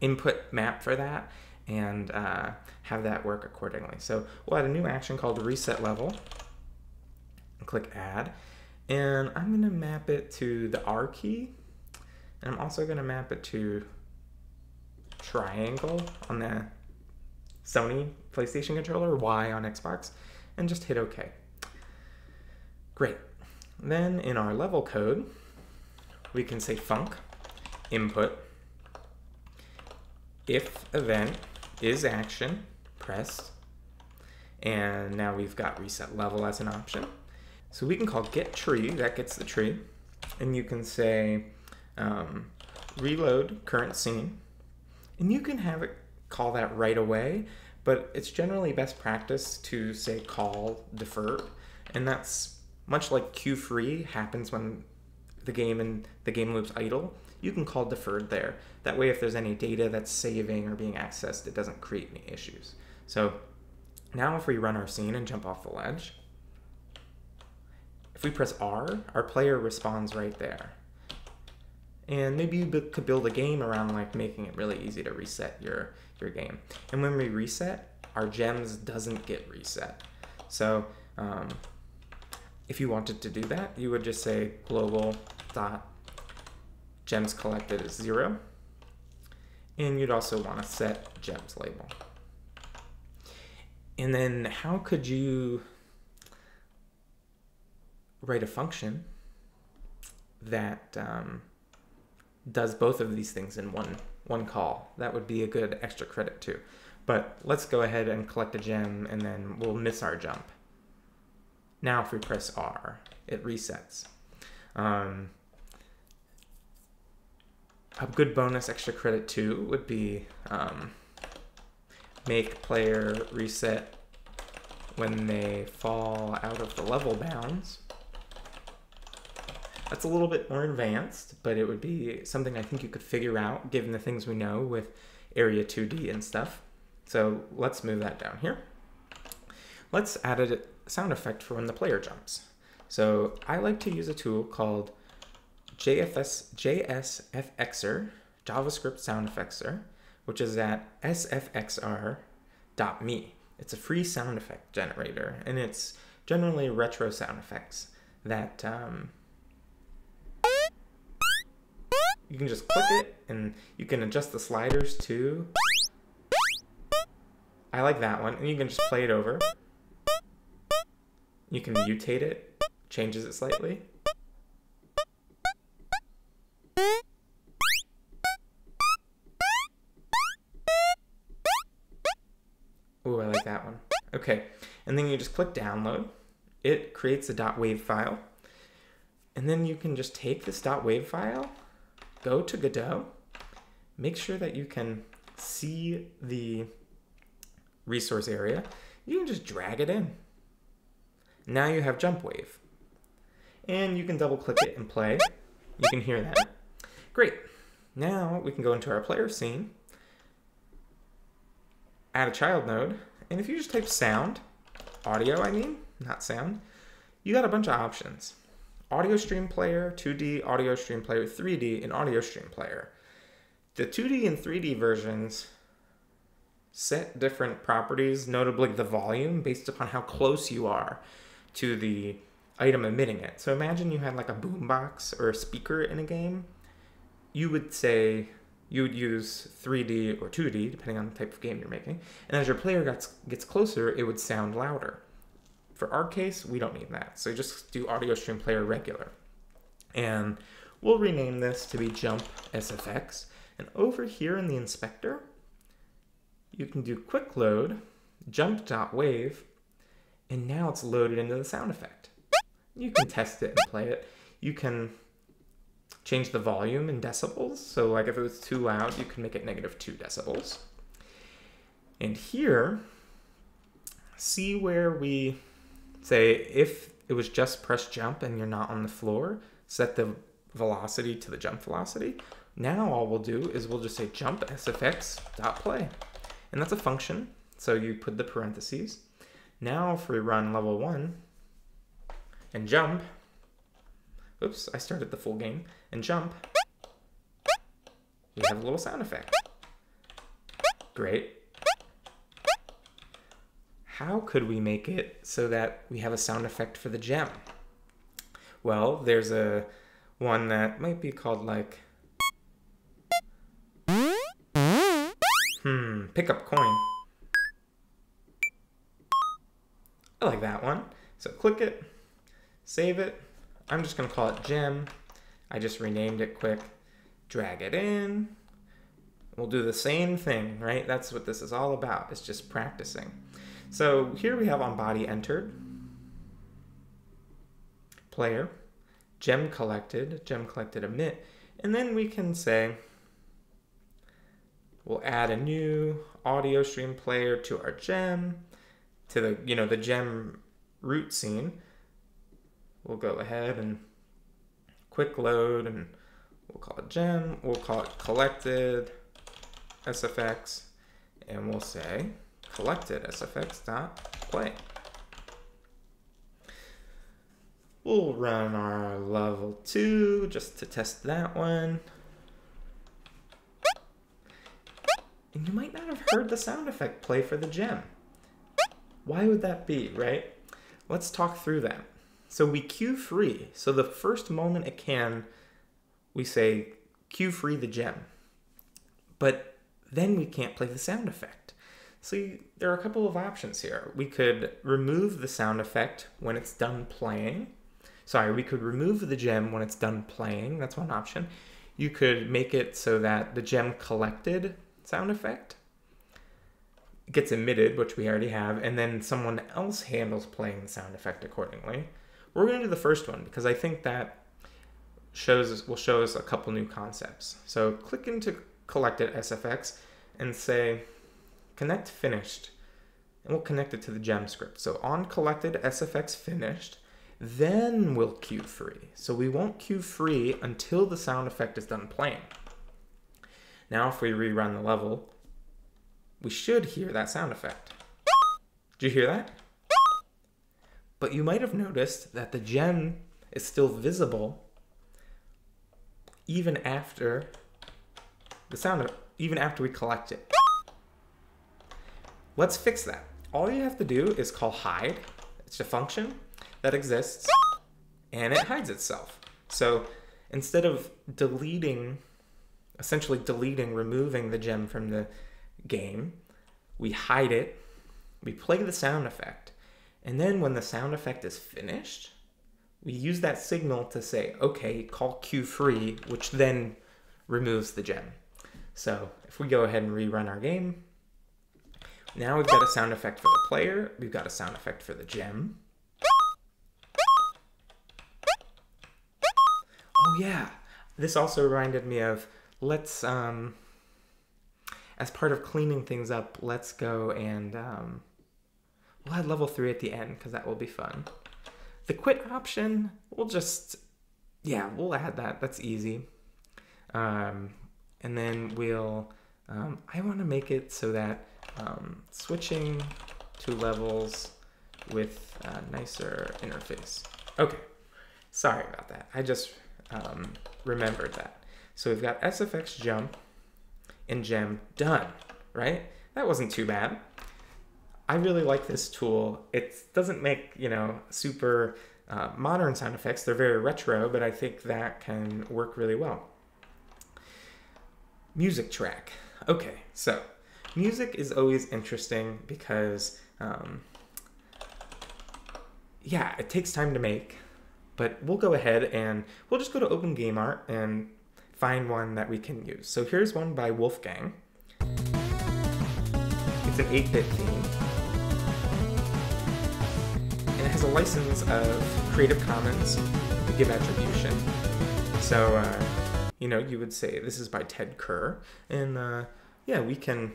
input map for that and uh, have that work accordingly. So we'll add a new action called reset level. Click add. And I'm going to map it to the R key. And I'm also going to map it to triangle on the Sony PlayStation controller, Y on Xbox, and just hit OK. Great. Then in our level code, we can say func input. If event is action pressed. And now we've got reset level as an option. So we can call get tree that gets the tree. And you can say um, reload current scene. And you can have it call that right away but it's generally best practice to say call deferred and that's much like queue free happens when the game and the game loops idle you can call deferred there. That way, if there's any data that's saving or being accessed, it doesn't create any issues. So now if we run our scene and jump off the ledge, if we press R, our player responds right there. And maybe you could build a game around like making it really easy to reset your, your game. And when we reset, our gems doesn't get reset. So um, if you wanted to do that, you would just say global dot gems collected is zero. And you'd also want to set gems label. And then how could you write a function that um, does both of these things in one one call? That would be a good extra credit too. But let's go ahead and collect a gem and then we'll miss our jump. Now if we press R, it resets. Um, a good bonus extra credit too would be um, make player reset when they fall out of the level bounds. That's a little bit more advanced, but it would be something I think you could figure out given the things we know with Area 2D and stuff. So let's move that down here. Let's add a sound effect for when the player jumps. So I like to use a tool called JFS, JSFXer, JavaScript sound effectser, which is at sfxr.me. It's a free sound effect generator, and it's generally retro sound effects that um, you can just click it and you can adjust the sliders too. I like that one, and you can just play it over. You can mutate it, changes it slightly. Ooh, I like that one. Okay, and then you just click download. It creates a .wav file. And then you can just take this .wav file, go to Godot, make sure that you can see the resource area. You can just drag it in. Now you have jump wave. And you can double click it and play. You can hear that. Great. Now we can go into our player scene add a child node, and if you just type sound, audio I mean, not sound, you got a bunch of options. Audio stream player, 2D, audio stream player, 3D, and audio stream player. The 2D and 3D versions set different properties, notably the volume, based upon how close you are to the item emitting it. So imagine you had like a boombox or a speaker in a game. You would say you would use 3D or 2D, depending on the type of game you're making. And as your player gets, gets closer, it would sound louder. For our case, we don't need that. So just do audio stream player regular. And we'll rename this to be jump SFX. And over here in the inspector, you can do quick load, jump.wave, and now it's loaded into the sound effect. You can test it and play it. You can change the volume in decibels. So like if it was too loud, you can make it negative two decibels. And here, see where we say if it was just press jump and you're not on the floor, set the velocity to the jump velocity. Now all we'll do is we'll just say jump sfx dot play. And that's a function. So you put the parentheses. Now if we run level one and jump, oops, I started the full game, and jump, we have a little sound effect. Great. How could we make it so that we have a sound effect for the gem? Well, there's a one that might be called like Hmm, pick up coin. I like that one. So click it, save it. I'm just gonna call it gem. I just renamed it quick. Drag it in. We'll do the same thing, right? That's what this is all about. It's just practicing. So here we have on body entered, player, gem collected, gem collected emit, and then we can say, we'll add a new audio stream player to our gem, to the, you know, the gem root scene. We'll go ahead and quick load and we'll call it gem, we'll call it collected sfx, and we'll say collected sfx dot play. We'll run our level two just to test that one. And you might not have heard the sound effect play for the gem. Why would that be, right? Let's talk through that. So we queue free. So the first moment it can, we say queue free the gem. But then we can't play the sound effect. So there are a couple of options here. We could remove the sound effect when it's done playing. Sorry, we could remove the gem when it's done playing. That's one option. You could make it so that the gem collected sound effect gets emitted, which we already have, and then someone else handles playing the sound effect accordingly. We're going to do the first one because I think that shows will show us a couple new concepts. So click into collected SFX and say connect finished and we'll connect it to the gem script. So on collected SFX finished, then we'll queue free. So we won't queue free until the sound effect is done playing. Now if we rerun the level, we should hear that sound effect. Did you hear that? But you might have noticed that the gem is still visible even after the sound, even after we collect it. Let's fix that. All you have to do is call hide. It's a function that exists and it hides itself. So instead of deleting, essentially deleting, removing the gem from the game, we hide it, we play the sound effect, and then when the sound effect is finished, we use that signal to say, okay, call queue free, which then removes the gem. So if we go ahead and rerun our game, now we've got a sound effect for the player, we've got a sound effect for the gem. Oh yeah, this also reminded me of, let's, um, as part of cleaning things up, let's go and um, we'll add level 3 at the end because that will be fun. The quit option, we'll just, yeah, we'll add that. That's easy. Um, and then we'll, um, I want to make it so that um, switching to levels with a nicer interface. Okay, sorry about that. I just um, remembered that. So we've got SFX jump and gem done, right? That wasn't too bad. I really like this tool. It doesn't make, you know, super uh, modern sound effects. They're very retro, but I think that can work really well. Music track. Okay, so music is always interesting because, um, yeah, it takes time to make, but we'll go ahead and we'll just go to Open Game Art and find one that we can use. So here's one by Wolfgang. It's an 8-bit theme. And it has a license of Creative Commons to give attribution. So uh, you know, you would say this is by Ted Kerr, and uh, yeah, we can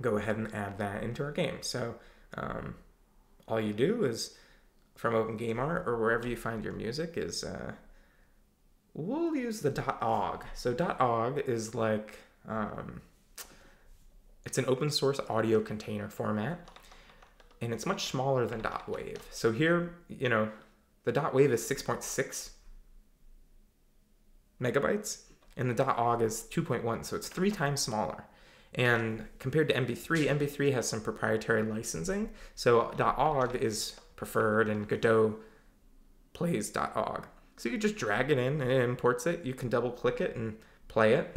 go ahead and add that into our game. So um, all you do is from Open Game Art or wherever you find your music is uh, we'll use the .ogg. So .ogg is like um, it's an open source audio container format, and it's much smaller than .wave. So here, you know, the .wave is 6.6 megabytes, and the .ogg is 2.1, so it's three times smaller. And compared to MP3, MP3 has some proprietary licensing, so .ogg is preferred, and Godot plays .ogg. So you just drag it in and it imports it. You can double click it and play it.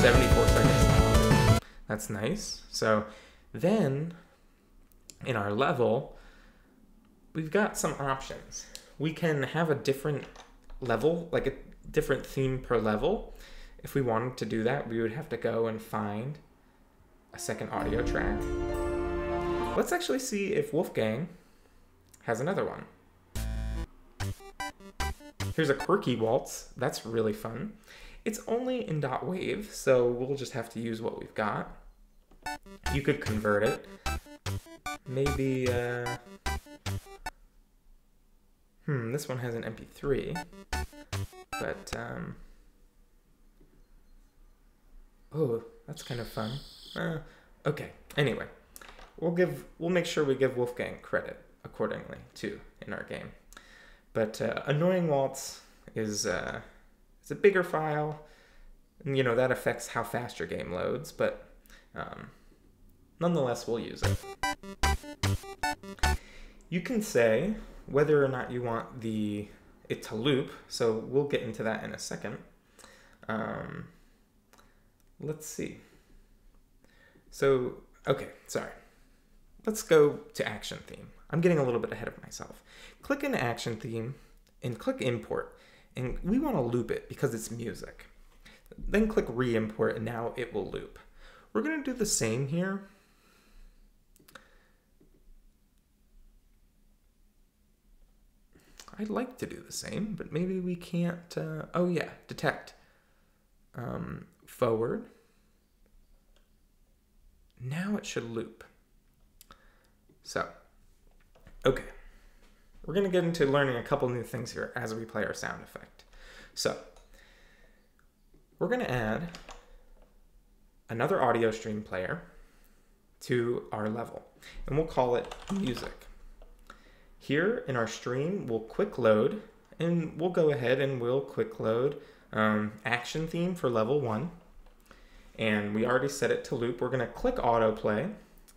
74 seconds. That's nice. So then in our level, we've got some options. We can have a different level, like a different theme per level. If we wanted to do that, we would have to go and find a second audio track. Let's actually see if Wolfgang has another one. Here's a quirky waltz. That's really fun. It's only in dot .wave, so we'll just have to use what we've got. You could convert it. Maybe, uh... Hmm, this one has an MP3. But, um... Oh, that's kind of fun. Uh, okay, anyway. We'll give, we'll make sure we give Wolfgang credit accordingly, too, in our game. But uh, Annoying Waltz is... Uh, it's a bigger file. And, you know, that affects how fast your game loads, but um, nonetheless, we'll use it. You can say whether or not you want the it to loop, so we'll get into that in a second. Um, let's see. So, okay, sorry. Let's go to action theme. I'm getting a little bit ahead of myself. Click an action theme and click import and we want to loop it because it's music. Then click re-import and now it will loop. We're going to do the same here. I'd like to do the same, but maybe we can't. Uh, oh, yeah, detect. Um, forward. Now it should loop. So, okay. We're going to get into learning a couple new things here as we play our sound effect. So, we're going to add another audio stream player to our level, and we'll call it music. Here in our stream, we'll quick load, and we'll go ahead and we'll quick load um, action theme for level one. And we already set it to loop. We're going to click autoplay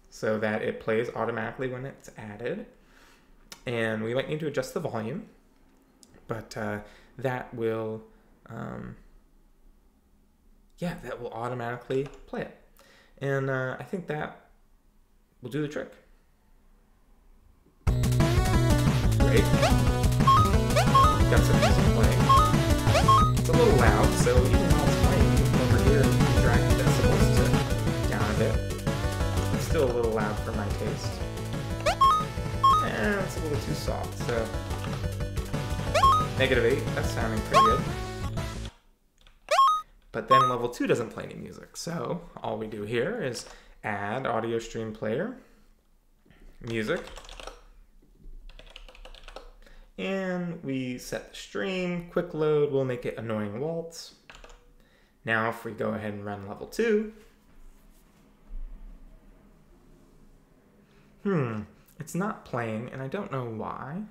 so that it plays automatically when it's added and we might need to adjust the volume, but uh, that will, um, yeah, that will automatically play it. And uh, I think that will do the trick. Great. Got some music playing. It's a little loud, so even while it's playing, you can over here drag the decibels to down a bit. It's still a little loud for my taste eh, it's a little too soft, so... Negative 8, that's sounding pretty good. But then level 2 doesn't play any music, so all we do here is add audio stream player, music, and we set the stream, quick load, we'll make it annoying waltz. Now if we go ahead and run level 2, hmm, it's not playing, and I don't know why.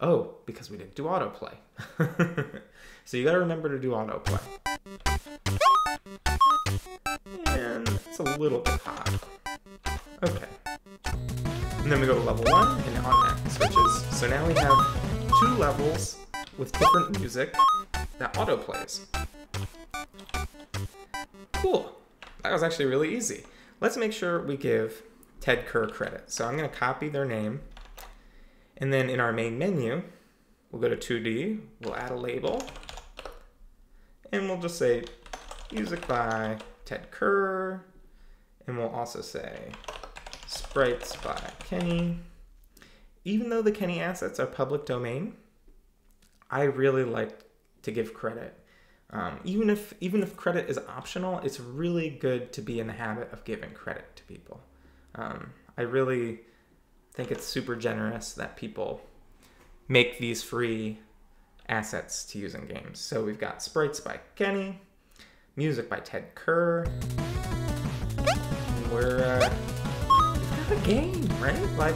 Oh, because we didn't do autoplay. so you gotta remember to do autoplay. And it's a little bit hot. Okay. And then we go to level one, and it automatically switches. So now we have two levels with different music that autoplays. Cool. That was actually really easy. Let's make sure we give Ted Kerr credit. So I'm going to copy their name. And then in our main menu, we'll go to 2D, we'll add a label, and we'll just say music by Ted Kerr, and we'll also say sprites by Kenney. Even though the Kenney assets are public domain, I really like to give credit. Um, even if even if credit is optional, it's really good to be in the habit of giving credit to people. Um, I really think it's super generous that people make these free assets to use in games. So we've got sprites by Kenney, music by Ted Kerr. We're uh, a game, right? Like,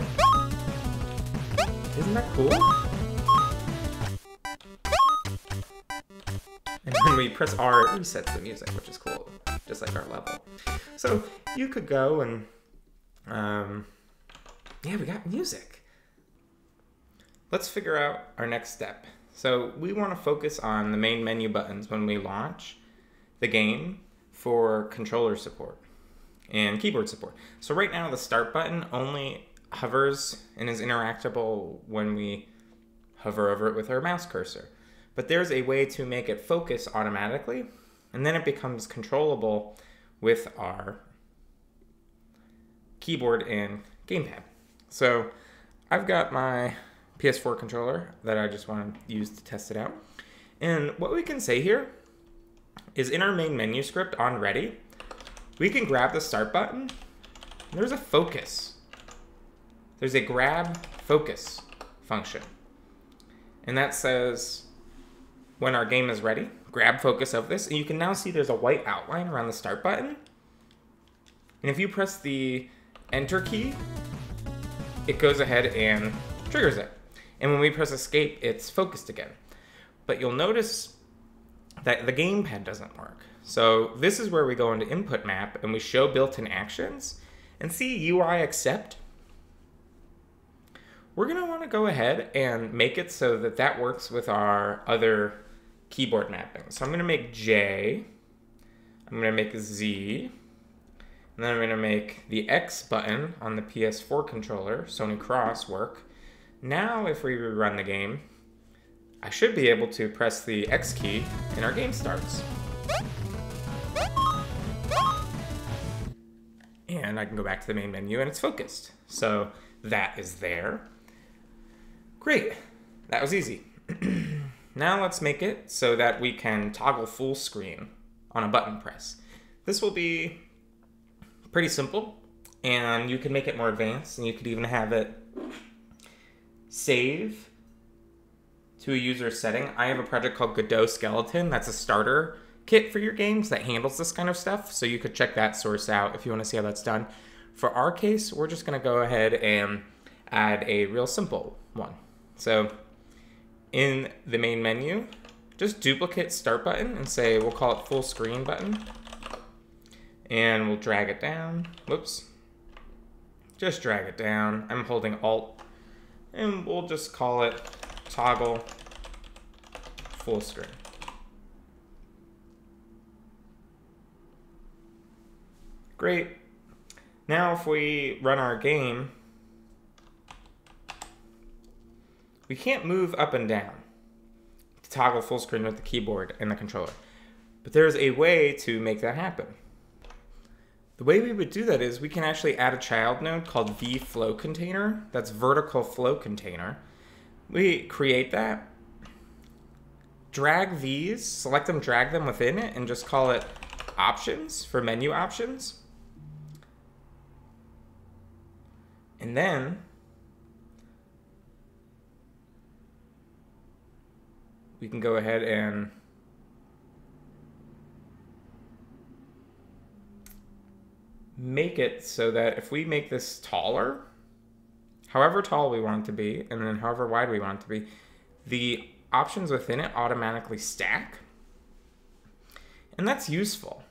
isn't that cool? And when we press R, it resets the music, which is cool, just like our level. So you could go and, um, yeah, we got music. Let's figure out our next step. So we want to focus on the main menu buttons when we launch the game for controller support and keyboard support. So right now the start button only hovers and is interactable when we hover over it with our mouse cursor. But there's a way to make it focus automatically, and then it becomes controllable with our keyboard and gamepad. So I've got my PS4 controller that I just want to use to test it out. And what we can say here is in our main menu script on ready, we can grab the start button. There's a focus. There's a grab focus function. And that says when our game is ready, grab focus of this, and you can now see there's a white outline around the start button. And if you press the enter key, it goes ahead and triggers it. And when we press escape, it's focused again. But you'll notice that the gamepad doesn't work. So this is where we go into input map and we show built-in actions and see UI accept. We're gonna wanna go ahead and make it so that that works with our other keyboard mapping. So I'm going to make J, I'm to make Z, and then I'm going to make the X button on the PS4 controller, Sony Cross, work. Now if we rerun the game, I should be able to press the X key and our game starts. And I can go back to the main menu and it's focused. So that is there. Great, that was easy. Now let's make it so that we can toggle full screen on a button press. This will be pretty simple and you can make it more advanced and you could even have it save to a user setting. I have a project called Godot Skeleton. That's a starter kit for your games that handles this kind of stuff. So you could check that source out if you want to see how that's done. For our case, we're just going to go ahead and add a real simple one. So in the main menu, just duplicate start button and say, we'll call it full screen button. And we'll drag it down. Whoops. Just drag it down. I'm holding Alt. And we'll just call it toggle full screen. Great. Now if we run our game, we can't move up and down to toggle full screen with the keyboard and the controller. But there's a way to make that happen. The way we would do that is we can actually add a child node called vFlow container. That's vertical flow container. We create that, drag these, select them, drag them within it, and just call it options for menu options. And then we can go ahead and make it so that if we make this taller, however tall we want it to be, and then however wide we want it to be, the options within it automatically stack. And that's useful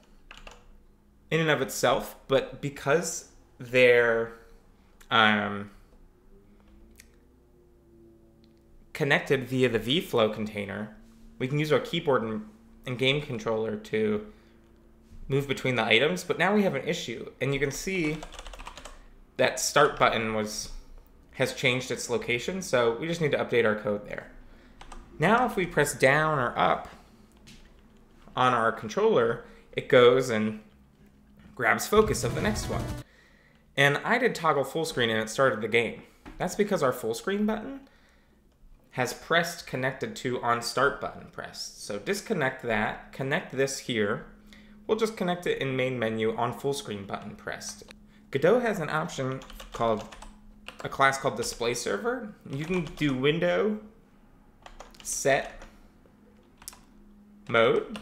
in and of itself, but because they're um, connected via the vFlow container, we can use our keyboard and, and game controller to move between the items, but now we have an issue. And you can see that start button was has changed its location, so we just need to update our code there. Now if we press down or up on our controller, it goes and grabs focus of the next one. And I did toggle full screen and it started the game. That's because our full screen button has pressed connected to on start button pressed. So disconnect that, connect this here. We'll just connect it in main menu on full screen button pressed. Godot has an option called a class called display server. You can do window set mode.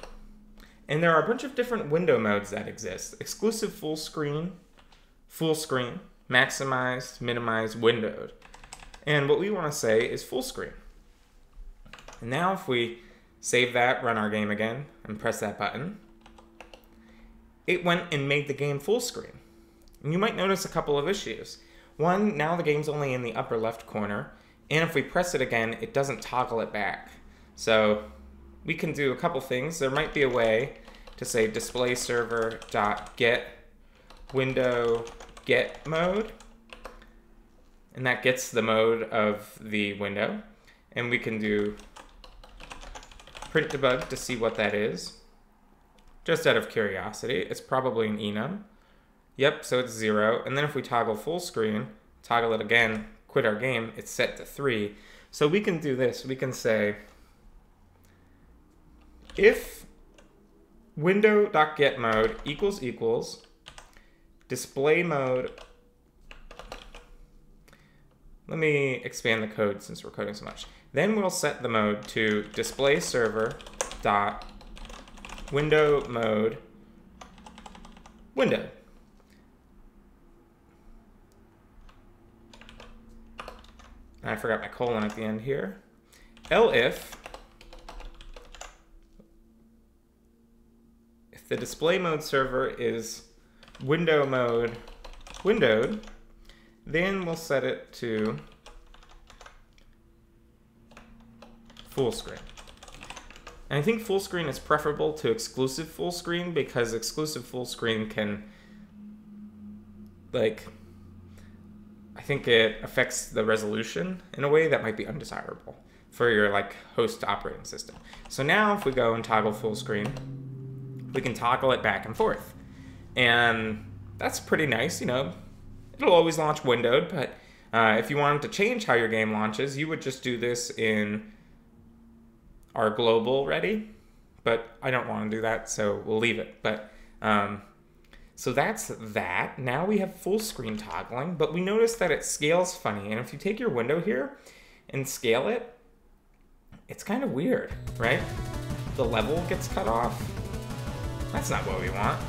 And there are a bunch of different window modes that exist. Exclusive full screen, full screen, maximized, minimized, windowed. And what we want to say is full screen. And now if we save that, run our game again, and press that button, it went and made the game full screen. And you might notice a couple of issues. One, now the game's only in the upper left corner, and if we press it again, it doesn't toggle it back. So we can do a couple things. There might be a way to say display server dot get window get mode, and that gets the mode of the window. And we can do print debug to see what that is. Just out of curiosity, it's probably an enum. Yep, so it's zero. And then if we toggle full screen, toggle it again, quit our game, it's set to three. So we can do this. We can say if window.get mode equals equals display mode let me expand the code since we're coding so much then we'll set the mode to display server dot window mode window. I forgot my colon at the end here. elif if the display mode server is window mode windowed, then we'll set it to full screen. And I think full screen is preferable to exclusive full screen because exclusive full screen can, like, I think it affects the resolution in a way that might be undesirable for your, like, host operating system. So now if we go and toggle full screen, we can toggle it back and forth. And that's pretty nice, you know. It'll always launch windowed, but uh, if you wanted to change how your game launches, you would just do this in are global ready, but I don't want to do that, so we'll leave it. But um, so that's that. Now we have full screen toggling, but we notice that it scales funny. And if you take your window here and scale it, it's kind of weird, right? The level gets cut off. That's not what we want.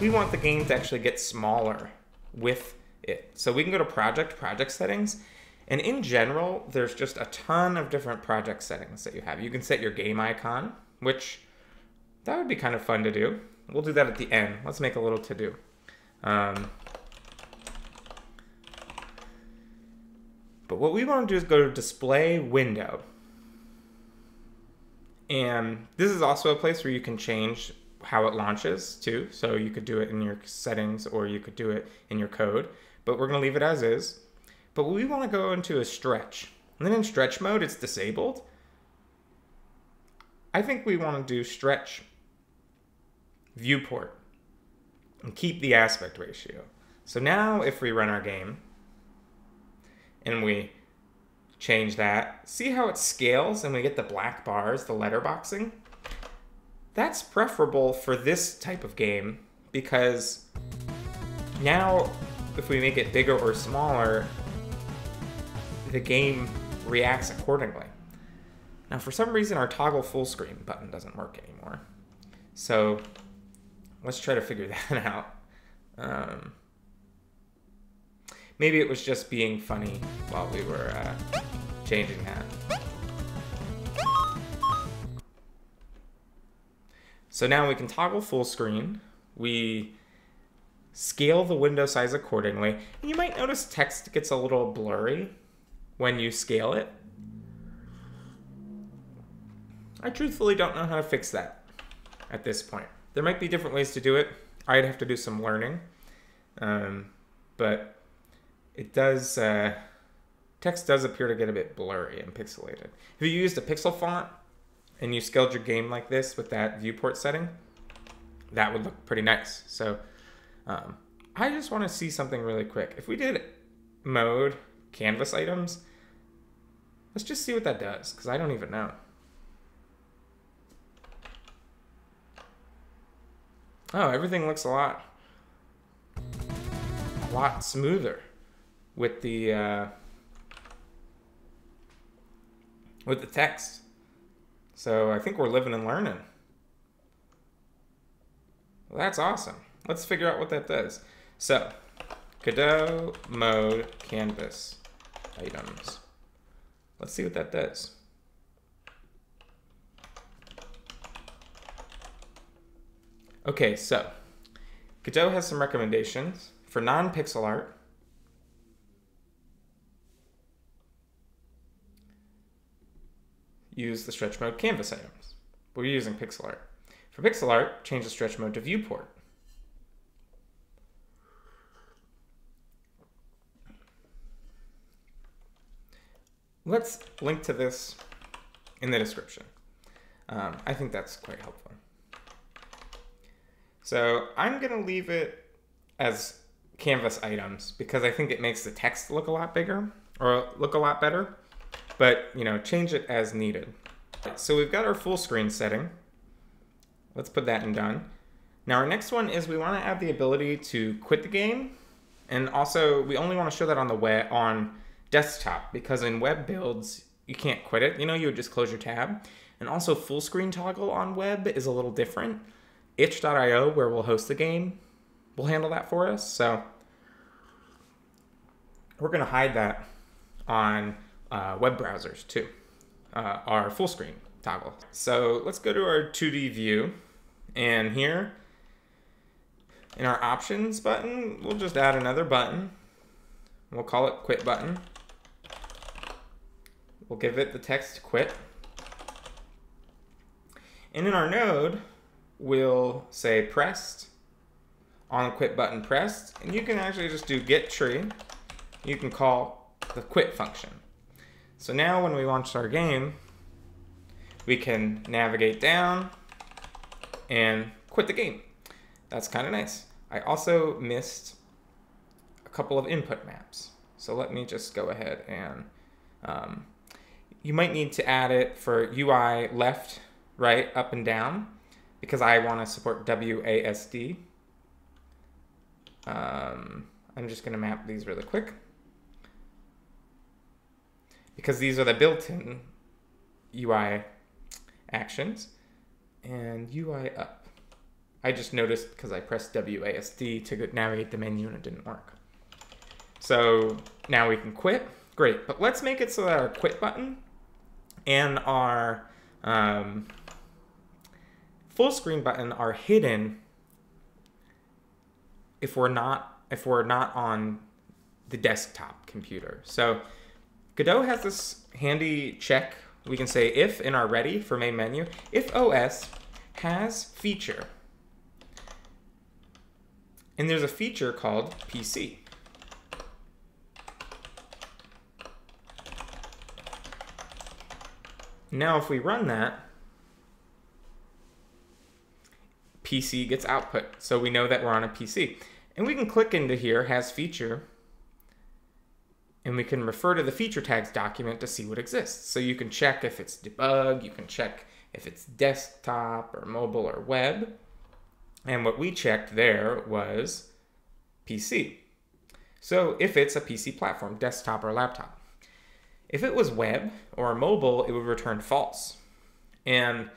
We want the game to actually get smaller with it. So we can go to project, project settings, and in general, there's just a ton of different project settings that you have. You can set your game icon, which that would be kind of fun to do. We'll do that at the end. Let's make a little to do. Um, but what we want to do is go to display window. And this is also a place where you can change how it launches too. So you could do it in your settings or you could do it in your code. But we're going to leave it as is. But we want to go into a stretch. And then in stretch mode, it's disabled. I think we want to do stretch viewport and keep the aspect ratio. So now if we run our game and we change that, see how it scales and we get the black bars, the letterboxing? That's preferable for this type of game because now if we make it bigger or smaller, the game reacts accordingly. Now, for some reason, our toggle full screen button doesn't work anymore. So let's try to figure that out. Um, maybe it was just being funny while we were uh, changing that. So now we can toggle full screen. We scale the window size accordingly. And you might notice text gets a little blurry when you scale it. I truthfully don't know how to fix that at this point. There might be different ways to do it. I'd have to do some learning. Um, but it does, uh, text does appear to get a bit blurry and pixelated. If you used a pixel font and you scaled your game like this with that viewport setting, that would look pretty nice. So um, I just want to see something really quick. If we did mode canvas items, Let's just see what that does, because I don't even know. Oh, everything looks a lot, a lot smoother with the uh, with the text. So I think we're living and learning. That's awesome. Let's figure out what that does. So, Godot mode canvas items. Let's see what that does. Okay, so Godot has some recommendations for non-pixel art. Use the stretch mode canvas items. We're using pixel art. For pixel art, change the stretch mode to viewport. Let's link to this in the description. Um, I think that's quite helpful. So I'm going to leave it as canvas items because I think it makes the text look a lot bigger or look a lot better, but you know, change it as needed. So we've got our full screen setting. Let's put that in done. Now our next one is we want to add the ability to quit the game. And also we only want to show that on the web on desktop because in web builds, you can't quit it. You know, you would just close your tab. And also full screen toggle on web is a little different itch.io, where we'll host the game, will handle that for us. So we're going to hide that on uh, web browsers too, uh, our full screen toggle. So let's go to our 2D view. And here in our options button, we'll just add another button. We'll call it quit button. We'll give it the text quit. And in our node, we'll say pressed on quit button pressed, and you can actually just do get tree. You can call the quit function. So now when we launch our game, we can navigate down and quit the game. That's kind of nice. I also missed a couple of input maps. So let me just go ahead and um, you might need to add it for UI left, right, up and down because I want to support WASD. Um, I'm just going to map these really quick. Because these are the built-in UI actions. And UI up. I just noticed because I pressed WASD to navigate the menu and it didn't work. So now we can quit. Great, but let's make it so that our quit button and our um, full screen button are hidden if we're not if we're not on the desktop computer. So Godot has this handy check. We can say if in our ready for main menu, if OS has feature. And there's a feature called PC. Now if we run that, PC gets output. So we know that we're on a PC. And we can click into here, has feature, and we can refer to the feature tags document to see what exists. So you can check if it's debug, you can check if it's desktop or mobile or web. And what we checked there was PC. So if it's a PC platform, desktop or laptop. If it was web or mobile, it would return false. And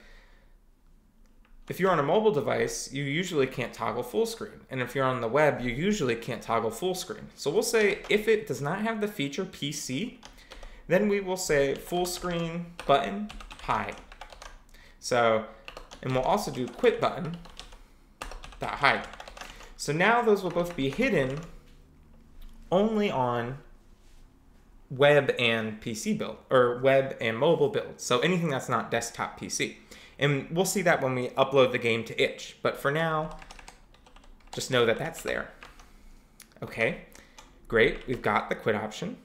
if you're on a mobile device, you usually can't toggle full screen. And if you're on the web, you usually can't toggle full screen. So we'll say if it does not have the feature PC, then we will say full screen button hide. So, and we'll also do quit button dot hide. So now those will both be hidden only on web and PC build or web and mobile build. So anything that's not desktop PC. And we'll see that when we upload the game to itch. But for now, just know that that's there. Okay, great. We've got the quit option.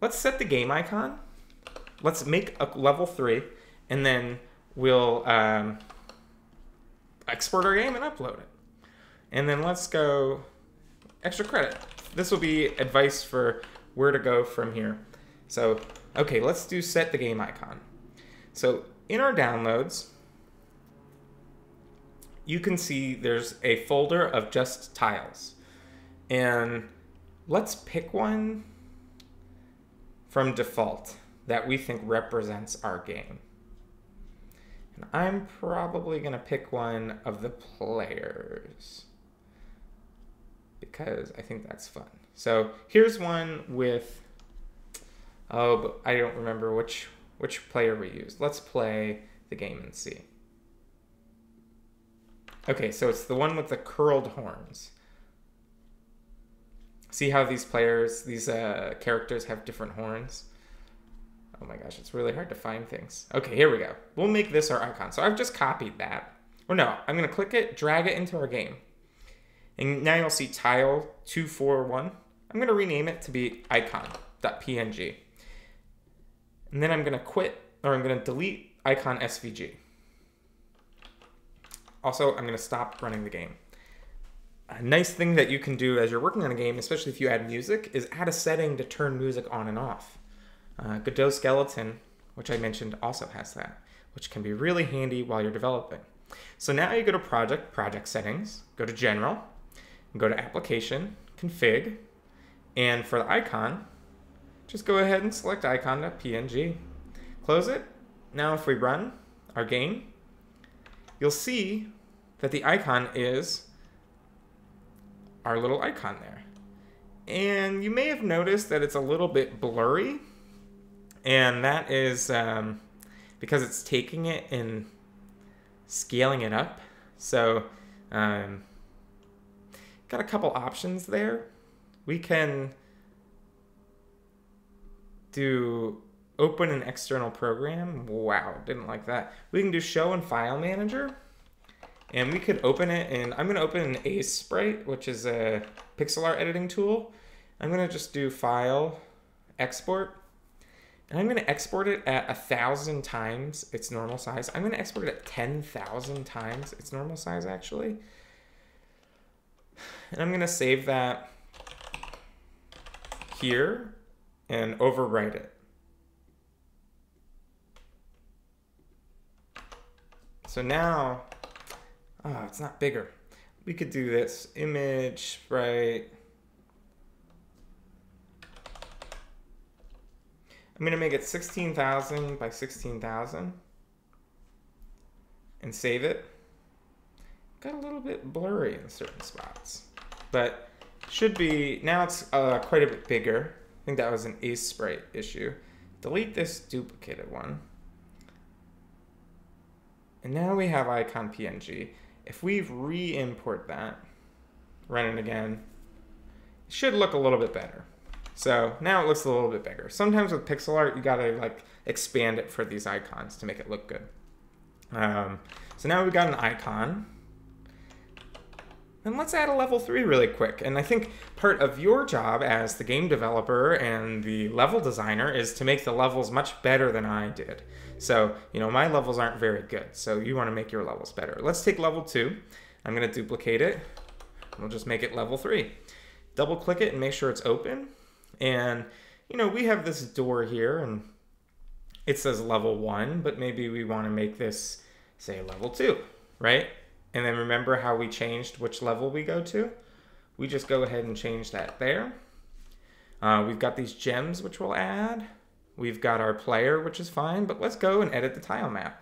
Let's set the game icon. Let's make a level three, and then we'll um, export our game and upload it. And then let's go extra credit. This will be advice for where to go from here. So, okay, let's do set the game icon. So in our downloads, you can see there's a folder of just tiles. And let's pick one from default that we think represents our game. And I'm probably going to pick one of the players because I think that's fun. So here's one with, oh, but I don't remember which which player we used. Let's play the game and see. Okay, so it's the one with the curled horns. See how these players, these uh, characters have different horns? Oh my gosh, it's really hard to find things. Okay, here we go. We'll make this our icon. So I've just copied that. Or no, I'm to click it, drag it into our game. And now you'll see tile 241. I'm going to rename it to be icon.png. And then I'm going to quit, or I'm going to delete icon SVG. Also, I'm going to stop running the game. A nice thing that you can do as you're working on a game, especially if you add music, is add a setting to turn music on and off. Uh, Godot Skeleton, which I mentioned, also has that, which can be really handy while you're developing. So now you go to Project, Project Settings, go to General, go to Application, Config, and for the icon, just go ahead and select icon.png. Close it. Now if we run our game, you'll see that the icon is our little icon there. And you may have noticed that it's a little bit blurry and that is um, because it's taking it and scaling it up. So, um, got a couple options there. We can do open an external program. Wow, didn't like that. We can do show and file manager. And we could open it and I'm going to open Aseprite, which is a pixel art editing tool. I'm going to just do file, export, and I'm going to export it at a thousand times its normal size. I'm going to export it at 10,000 times its normal size, actually. And I'm going to save that here and overwrite it. So now, oh, it's not bigger. We could do this image, right? I'm gonna make it 16,000 by 16,000 and save it. Got a little bit blurry in certain spots, but should be, now it's uh, quite a bit bigger. I think that was an Aseprite issue. Delete this duplicated one. And now we have icon PNG. If we re-import that, run it again, it should look a little bit better. So now it looks a little bit bigger. Sometimes with pixel art, you gotta like expand it for these icons to make it look good. Um, so now we've got an icon. And let's add a level three really quick. And I think part of your job as the game developer and the level designer is to make the levels much better than I did. So, you know, my levels aren't very good. So you want to make your levels better. Let's take level two. I'm going to duplicate it. We'll just make it level three. Double click it and make sure it's open. And, you know, we have this door here and it says level one, but maybe we want to make this say level two, right? And then remember how we changed which level we go to? We just go ahead and change that there. Uh, we've got these gems, which we'll add. We've got our player, which is fine, but let's go and edit the tile map.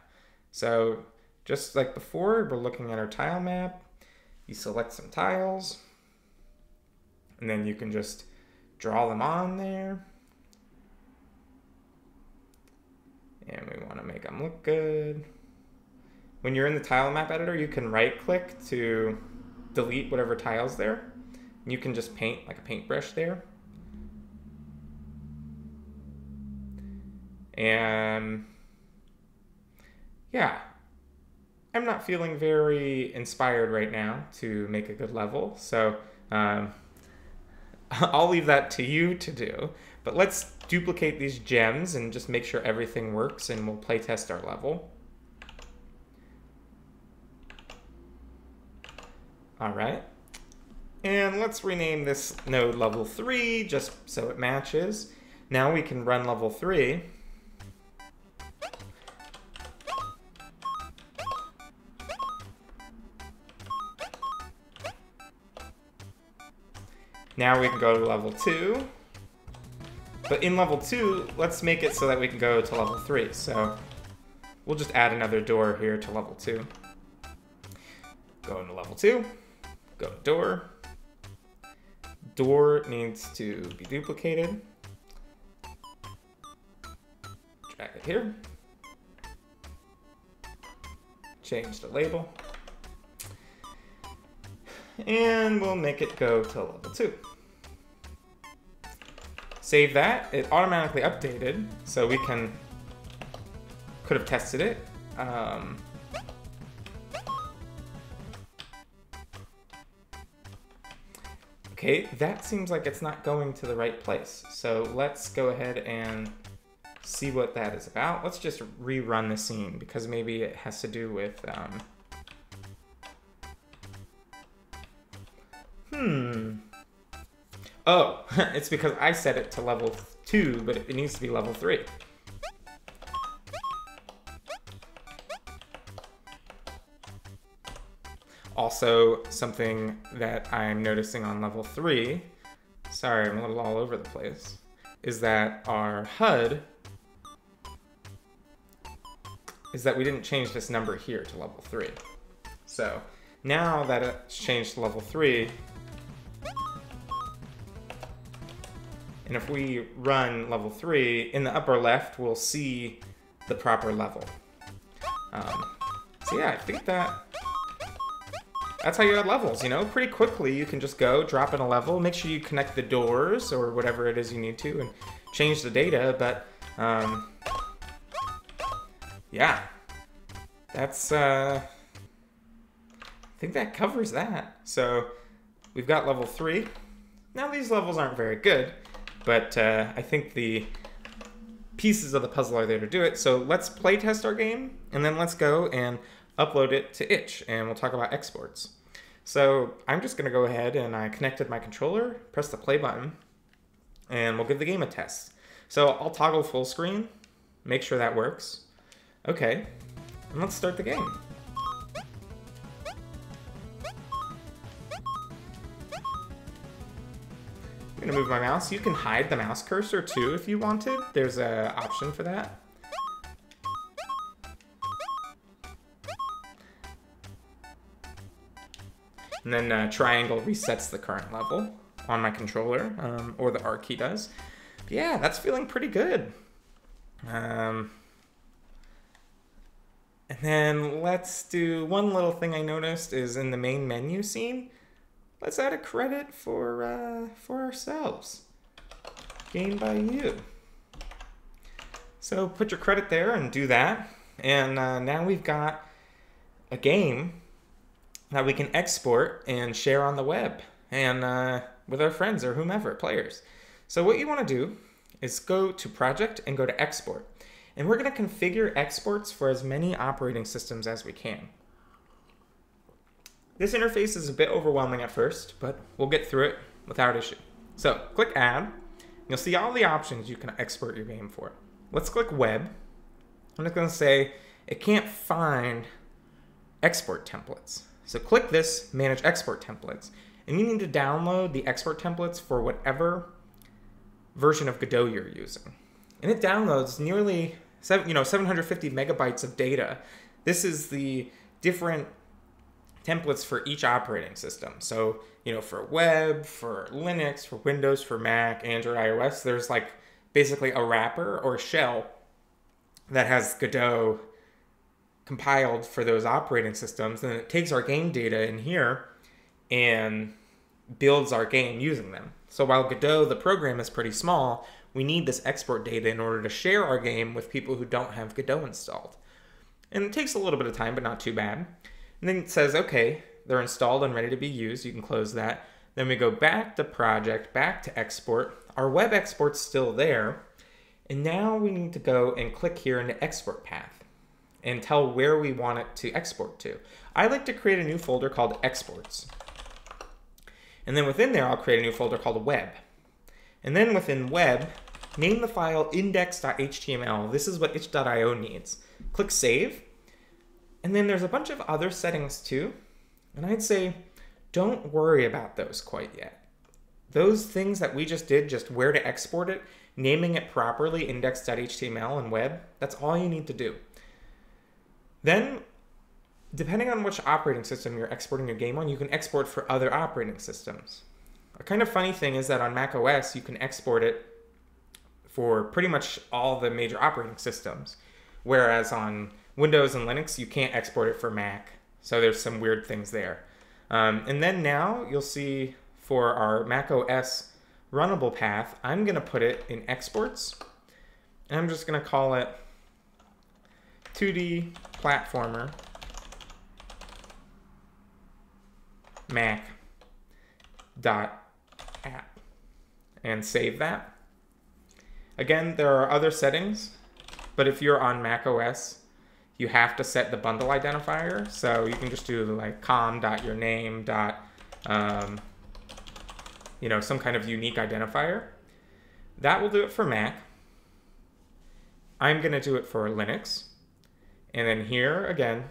So just like before, we're looking at our tile map. You select some tiles, and then you can just draw them on there. And we want to make them look good. When you're in the tile map editor, you can right click to delete whatever tiles there. You can just paint like a paintbrush there. And yeah, I'm not feeling very inspired right now to make a good level. So um, I'll leave that to you to do. But let's duplicate these gems and just make sure everything works and we'll play test our level. All right. And let's rename this node level 3 just so it matches. Now we can run level three. Now we can go to level two. But in level two, let's make it so that we can go to level three. So we'll just add another door here to level two. Go into level two, go door. Door needs to be duplicated. Drag it here. Change the label. And we'll make it go to level two. Save that, it automatically updated, so we can, could have tested it. Um, okay, that seems like it's not going to the right place. So let's go ahead and see what that is about. Let's just rerun the scene because maybe it has to do with, um, hmm. Oh, it's because I set it to level 2, but it needs to be level 3. Also, something that I'm noticing on level 3, sorry, I'm a little all over the place, is that our HUD is that we didn't change this number here to level 3. So, now that it's changed to level 3, And if we run level three, in the upper left, we'll see the proper level. Um, so yeah, I think that that's how you add levels, you know? Pretty quickly, you can just go, drop in a level, make sure you connect the doors or whatever it is you need to, and change the data, but, um, yeah. That's, uh, I think that covers that. So, we've got level three. Now, these levels aren't very good, but uh, I think the pieces of the puzzle are there to do it. So let's play test our game, and then let's go and upload it to Itch, and we'll talk about exports. So I'm just going to go ahead and I connected my controller, press the play button, and we'll give the game a test. So I'll toggle full screen, make sure that works. Okay, and let's start the game. I'm gonna move my mouse. You can hide the mouse cursor too if you wanted. There's a option for that. And then uh, triangle resets the current level on my controller, um, or the R key does. But yeah, that's feeling pretty good. Um, and then let's do one little thing I noticed is in the main menu scene, let's add a credit for uh, for ourselves. Game by you. So put your credit there and do that. And uh, now we've got a game that we can export and share on the web and uh, with our friends or whomever, players. So what you want to do is go to project and go to export. And we're going to configure exports for as many operating systems as we can. This interface is a bit overwhelming at first, but we'll get through it without issue. So click add. You'll see all the options you can export your game for. Let's click web. I'm just going to say it can't find export templates. So click this manage export templates. And you need to download the export templates for whatever version of Godot you're using. And it downloads nearly seven, you know 750 megabytes of data. This is the different templates for each operating system. So, you know, for web, for Linux, for Windows, for Mac, Android, iOS, there's like basically a wrapper or a shell that has Godot compiled for those operating systems. And it takes our game data in here and builds our game using them. So while Godot, the program, is pretty small, we need this export data in order to share our game with people who don't have Godot installed. And it takes a little bit of time, but not too bad. And then it says, okay, they're installed and ready to be used. You can close that. Then we go back to project, back to export. Our web export's still there. And now we need to go and click here in the export path and tell where we want it to export to. I like to create a new folder called exports. And then within there, I'll create a new folder called web. And then within web, name the file index.html. This is what itch.io needs. Click save. And then there's a bunch of other settings too. And I'd say don't worry about those quite yet. Those things that we just did, just where to export it, naming it properly, index.html and web, that's all you need to do. Then, depending on which operating system you're exporting your game on, you can export for other operating systems. A kind of funny thing is that on Mac OS, you can export it for pretty much all the major operating systems, whereas on Windows and Linux, you can't export it for Mac. So there's some weird things there. Um, and then now you'll see for our Mac OS runnable path, I'm going to put it in exports. And I'm just going to call it 2D platformer Mac dot app and save that. Again, there are other settings, but if you're on Mac OS, you have to set the bundle identifier. So you can just do like com dot your name dot um, you know some kind of unique identifier. That will do it for Mac. I'm going to do it for Linux. And then here again,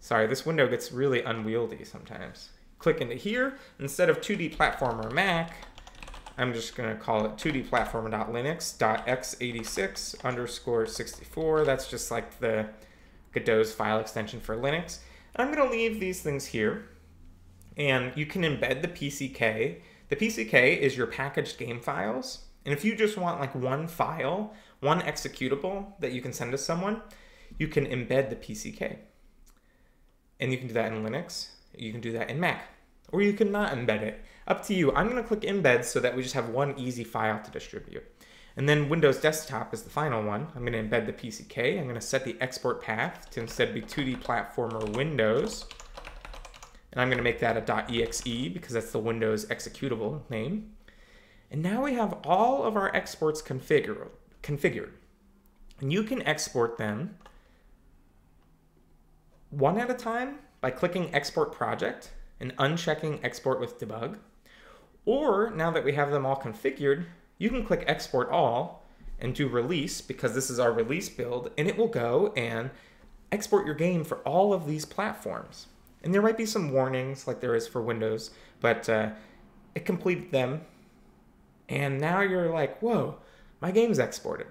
sorry, this window gets really unwieldy sometimes. Click into here, instead of 2D platformer Mac, I'm just going to call it 2D platformer.linux.x86 underscore 64. That's just like the Godot's file extension for Linux. And I'm going to leave these things here. And you can embed the PCK. The PCK is your packaged game files. And if you just want like one file, one executable that you can send to someone, you can embed the PCK. And you can do that in Linux. You can do that in Mac. Or you can not embed it. Up to you. I'm going to click embed so that we just have one easy file to distribute. And then Windows Desktop is the final one. I'm going to embed the PCK. I'm going to set the export path to instead be 2D Platformer Windows. And I'm going to make that a .exe because that's the Windows executable name. And now we have all of our exports configured. configured. And you can export them one at a time by clicking Export Project and unchecking Export with Debug. Or now that we have them all configured, you can click export all and do release because this is our release build and it will go and export your game for all of these platforms. And there might be some warnings like there is for Windows, but uh, it completed them. And now you're like, whoa, my game's exported.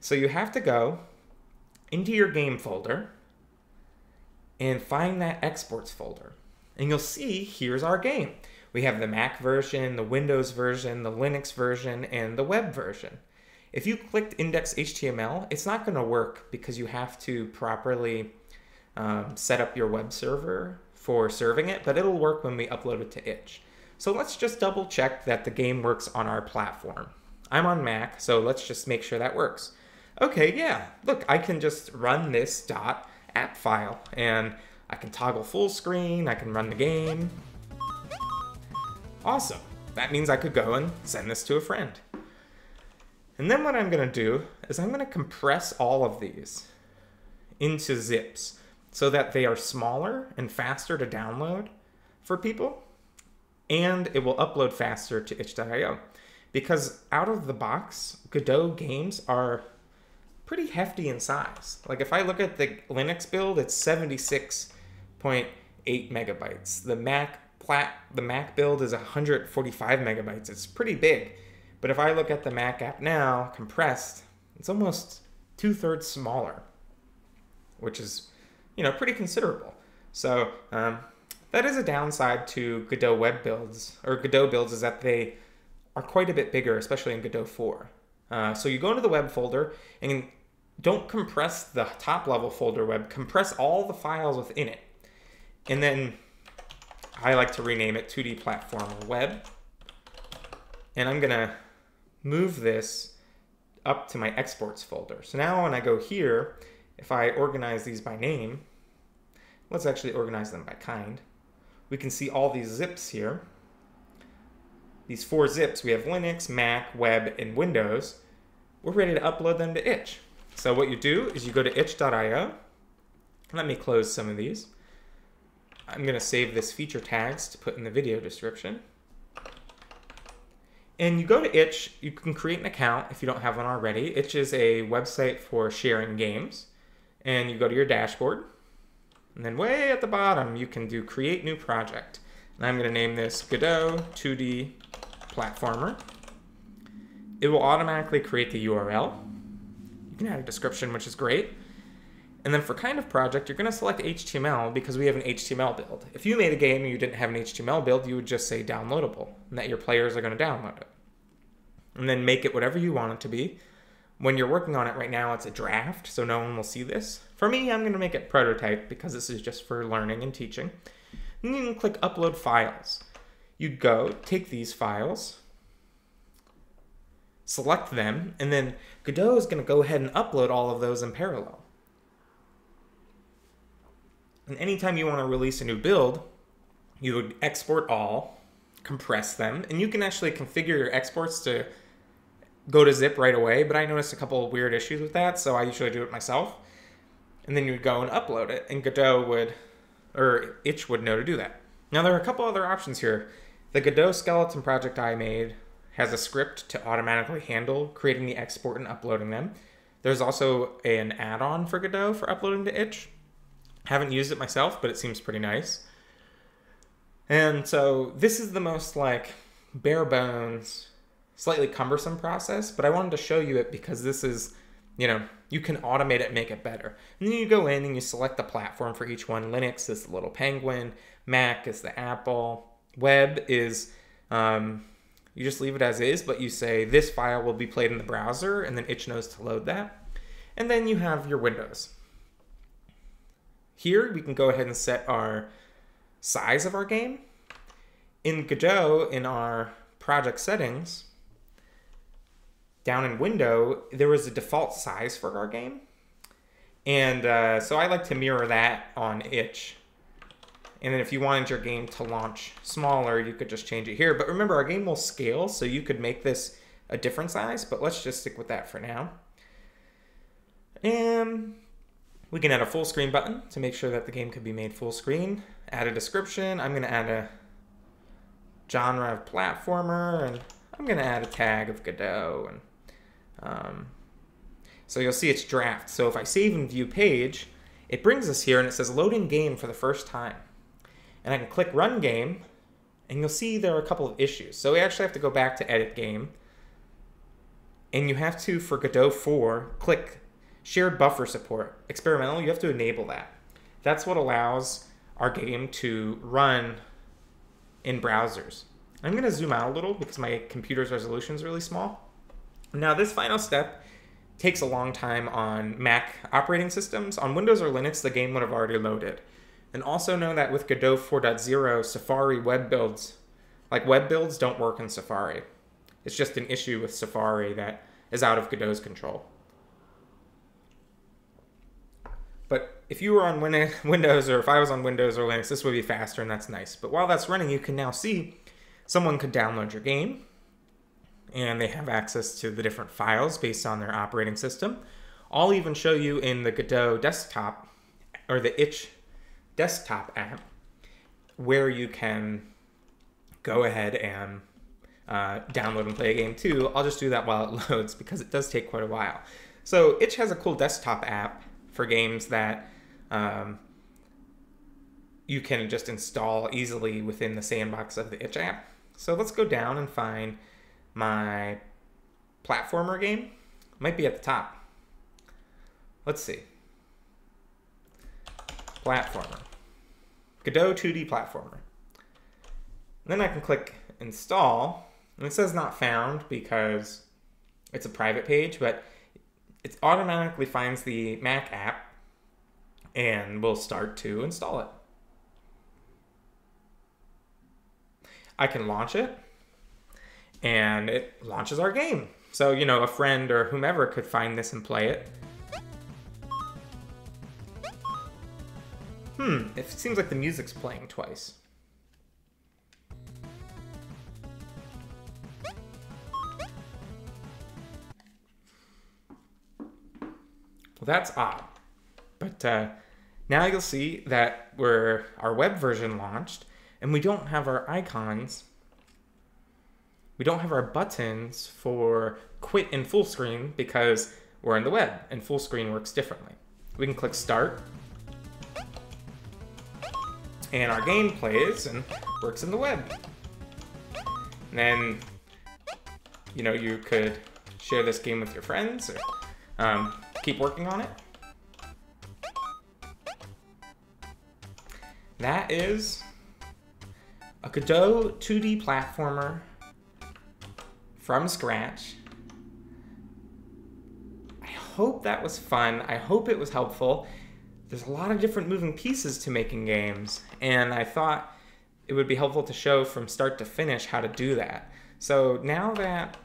So you have to go into your game folder and find that exports folder. And you'll see here's our game. We have the Mac version, the Windows version, the Linux version, and the web version. If you clicked index HTML, it's not going to work because you have to properly um, set up your web server for serving it, but it'll work when we upload it to itch. So let's just double check that the game works on our platform. I'm on Mac, so let's just make sure that works. Okay, yeah, look, I can just run this dot app file and I can toggle full screen, I can run the game, Awesome. That means I could go and send this to a friend. And then what I'm going to do is I'm going to compress all of these into zips so that they are smaller and faster to download for people and it will upload faster to itch.io because out of the box godot games are pretty hefty in size like if i look at the linux build it's 76.8 megabytes the mac plat the Mac build is 145 megabytes. It's pretty big. But if I look at the Mac app now, compressed, it's almost two thirds smaller, which is, you know, pretty considerable. So um, that is a downside to Godot web builds or Godot builds is that they are quite a bit bigger, especially in Godot 4. Uh, so you go into the web folder and don't compress the top level folder web, compress all the files within it. And then I like to rename it 2D platform Web. And I'm going to move this up to my exports folder. So now when I go here, if I organize these by name, let's actually organize them by kind. We can see all these zips here. These four zips, we have Linux, Mac, Web, and Windows. We're ready to upload them to itch. So what you do is you go to itch.io. Let me close some of these. I'm going to save this feature tags to put in the video description. And you go to Itch, you can create an account if you don't have one already. Itch is a website for sharing games. And you go to your dashboard. And then way at the bottom, you can do create new project. And I'm going to name this Godot 2D platformer. It will automatically create the URL. You can add a description, which is great. And then for kind of project, you're going to select HTML because we have an HTML build. If you made a game and you didn't have an HTML build, you would just say downloadable and that your players are going to download it. And then make it whatever you want it to be. When you're working on it right now, it's a draft, so no one will see this. For me, I'm going to make it prototype because this is just for learning and teaching. And you can click upload files. You go, take these files, select them, and then Godot is going to go ahead and upload all of those in parallel. And anytime you want to release a new build, you would export all, compress them, and you can actually configure your exports to go to zip right away, but I noticed a couple of weird issues with that, so I usually do it myself. And then you would go and upload it, and Godot would, or Itch would know to do that. Now there are a couple other options here. The Godot skeleton project I made has a script to automatically handle creating the export and uploading them. There's also an add-on for Godot for uploading to Itch. Haven't used it myself, but it seems pretty nice. And so this is the most like bare bones, slightly cumbersome process, but I wanted to show you it because this is, you know, you can automate it make it better. And then you go in and you select the platform for each one. Linux is the little penguin, Mac is the Apple, web is um, you just leave it as is, but you say this file will be played in the browser, and then itch knows to load that. And then you have your windows. Here we can go ahead and set our size of our game. In Godot, in our project settings, down in window, there was a default size for our game. And uh, so I like to mirror that on itch. And then if you wanted your game to launch smaller, you could just change it here. But remember, our game will scale, so you could make this a different size, but let's just stick with that for now. And we can add a full screen button to make sure that the game could be made full screen. Add a description. I'm going to add a genre of platformer, and I'm going to add a tag of Godot. And um, so you'll see it's draft. So if I save and view page, it brings us here and it says loading game for the first time and I can click run game and you'll see there are a couple of issues. So we actually have to go back to edit game and you have to, for Godot 4, click shared buffer support. Experimental, you have to enable that. That's what allows our game to run in browsers. I'm going to zoom out a little because my computer's resolution is really small. Now this final step takes a long time on Mac operating systems. On Windows or Linux, the game would have already loaded. And also know that with Godot 4.0, Safari web builds, like web builds, don't work in Safari. It's just an issue with Safari that is out of Godot's control. But if you were on Windows or if I was on Windows or Linux, this would be faster and that's nice. But while that's running, you can now see someone could download your game and they have access to the different files based on their operating system. I'll even show you in the Godot desktop or the itch desktop app where you can go ahead and uh, download and play a game too. I'll just do that while it loads because it does take quite a while. So Itch has a cool desktop app for games that um, you can just install easily within the sandbox of the Itch app. So let's go down and find my platformer game. Might be at the top. Let's see. Platformer. Godot 2D platformer. then I can click install, and it says not found because it's a private page, but it automatically finds the Mac app and will start to install it. I can launch it and it launches our game. So, you know, a friend or whomever could find this and play it. Hmm, it seems like the music's playing twice. Well, that's odd. But uh, now you'll see that we're our web version launched, and we don't have our icons we don't have our buttons for quit and full screen because we're in the web and full screen works differently. We can click start and our game plays and works in the web. And then, you know, you could share this game with your friends or um, keep working on it. That is a Godot 2D platformer from scratch. I hope that was fun. I hope it was helpful. There's a lot of different moving pieces to making games, and I thought it would be helpful to show from start to finish how to do that. So now that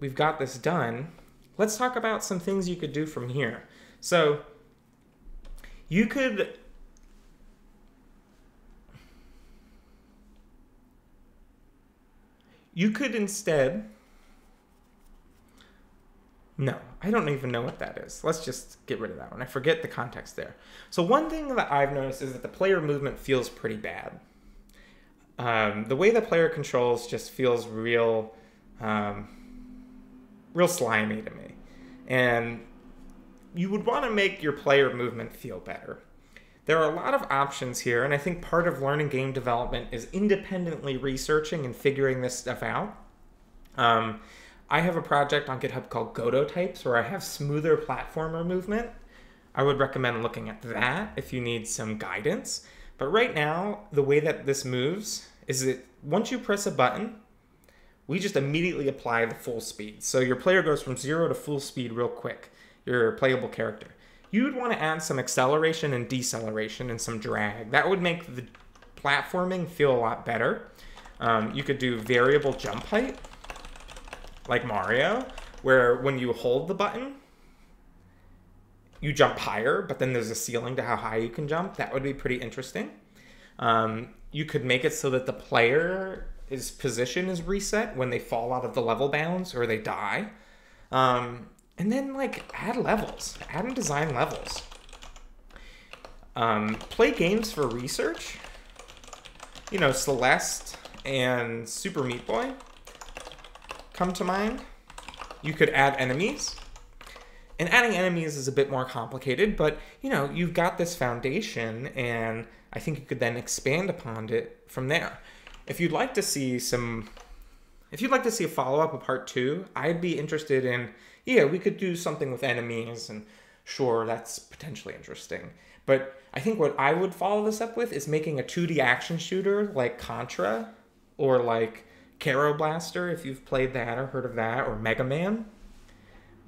we've got this done, let's talk about some things you could do from here. So you could you could instead no, I don't even know what that is. Let's just get rid of that one. I forget the context there. So one thing that I've noticed is that the player movement feels pretty bad. Um, the way the player controls just feels real, um, real slimy to me. And you would want to make your player movement feel better. There are a lot of options here, and I think part of learning game development is independently researching and figuring this stuff out. Um, I have a project on GitHub called Godotypes where I have smoother platformer movement. I would recommend looking at that if you need some guidance. But right now, the way that this moves is that once you press a button, we just immediately apply the full speed. So your player goes from zero to full speed real quick, your playable character. You would want to add some acceleration and deceleration and some drag. That would make the platforming feel a lot better. Um, you could do variable jump height like Mario, where when you hold the button, you jump higher, but then there's a ceiling to how high you can jump. That would be pretty interesting. Um, you could make it so that the player his position is reset when they fall out of the level bounds or they die. Um, and then like add levels, add and design levels. Um, play games for research. You know, Celeste and Super Meat Boy come to mind. You could add enemies. And adding enemies is a bit more complicated, but you know, you've got this foundation and I think you could then expand upon it from there. If you'd like to see some if you'd like to see a follow-up of part 2, I'd be interested in yeah, we could do something with enemies and sure, that's potentially interesting. But I think what I would follow this up with is making a 2D action shooter like Contra or like Kero Blaster, if you've played that or heard of that, or Mega Man.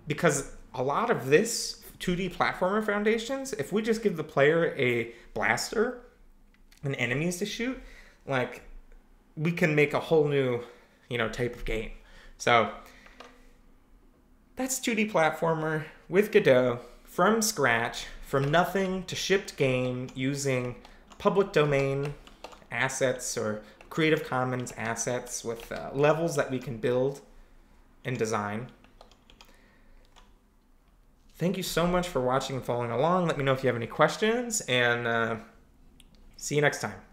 Because a lot of this 2D platformer foundations, if we just give the player a blaster and enemies to shoot, like we can make a whole new, you know, type of game. So that's 2D platformer with Godot from scratch, from nothing to shipped game using public domain assets or Creative Commons assets with uh, levels that we can build and design. Thank you so much for watching and following along. Let me know if you have any questions, and uh, see you next time.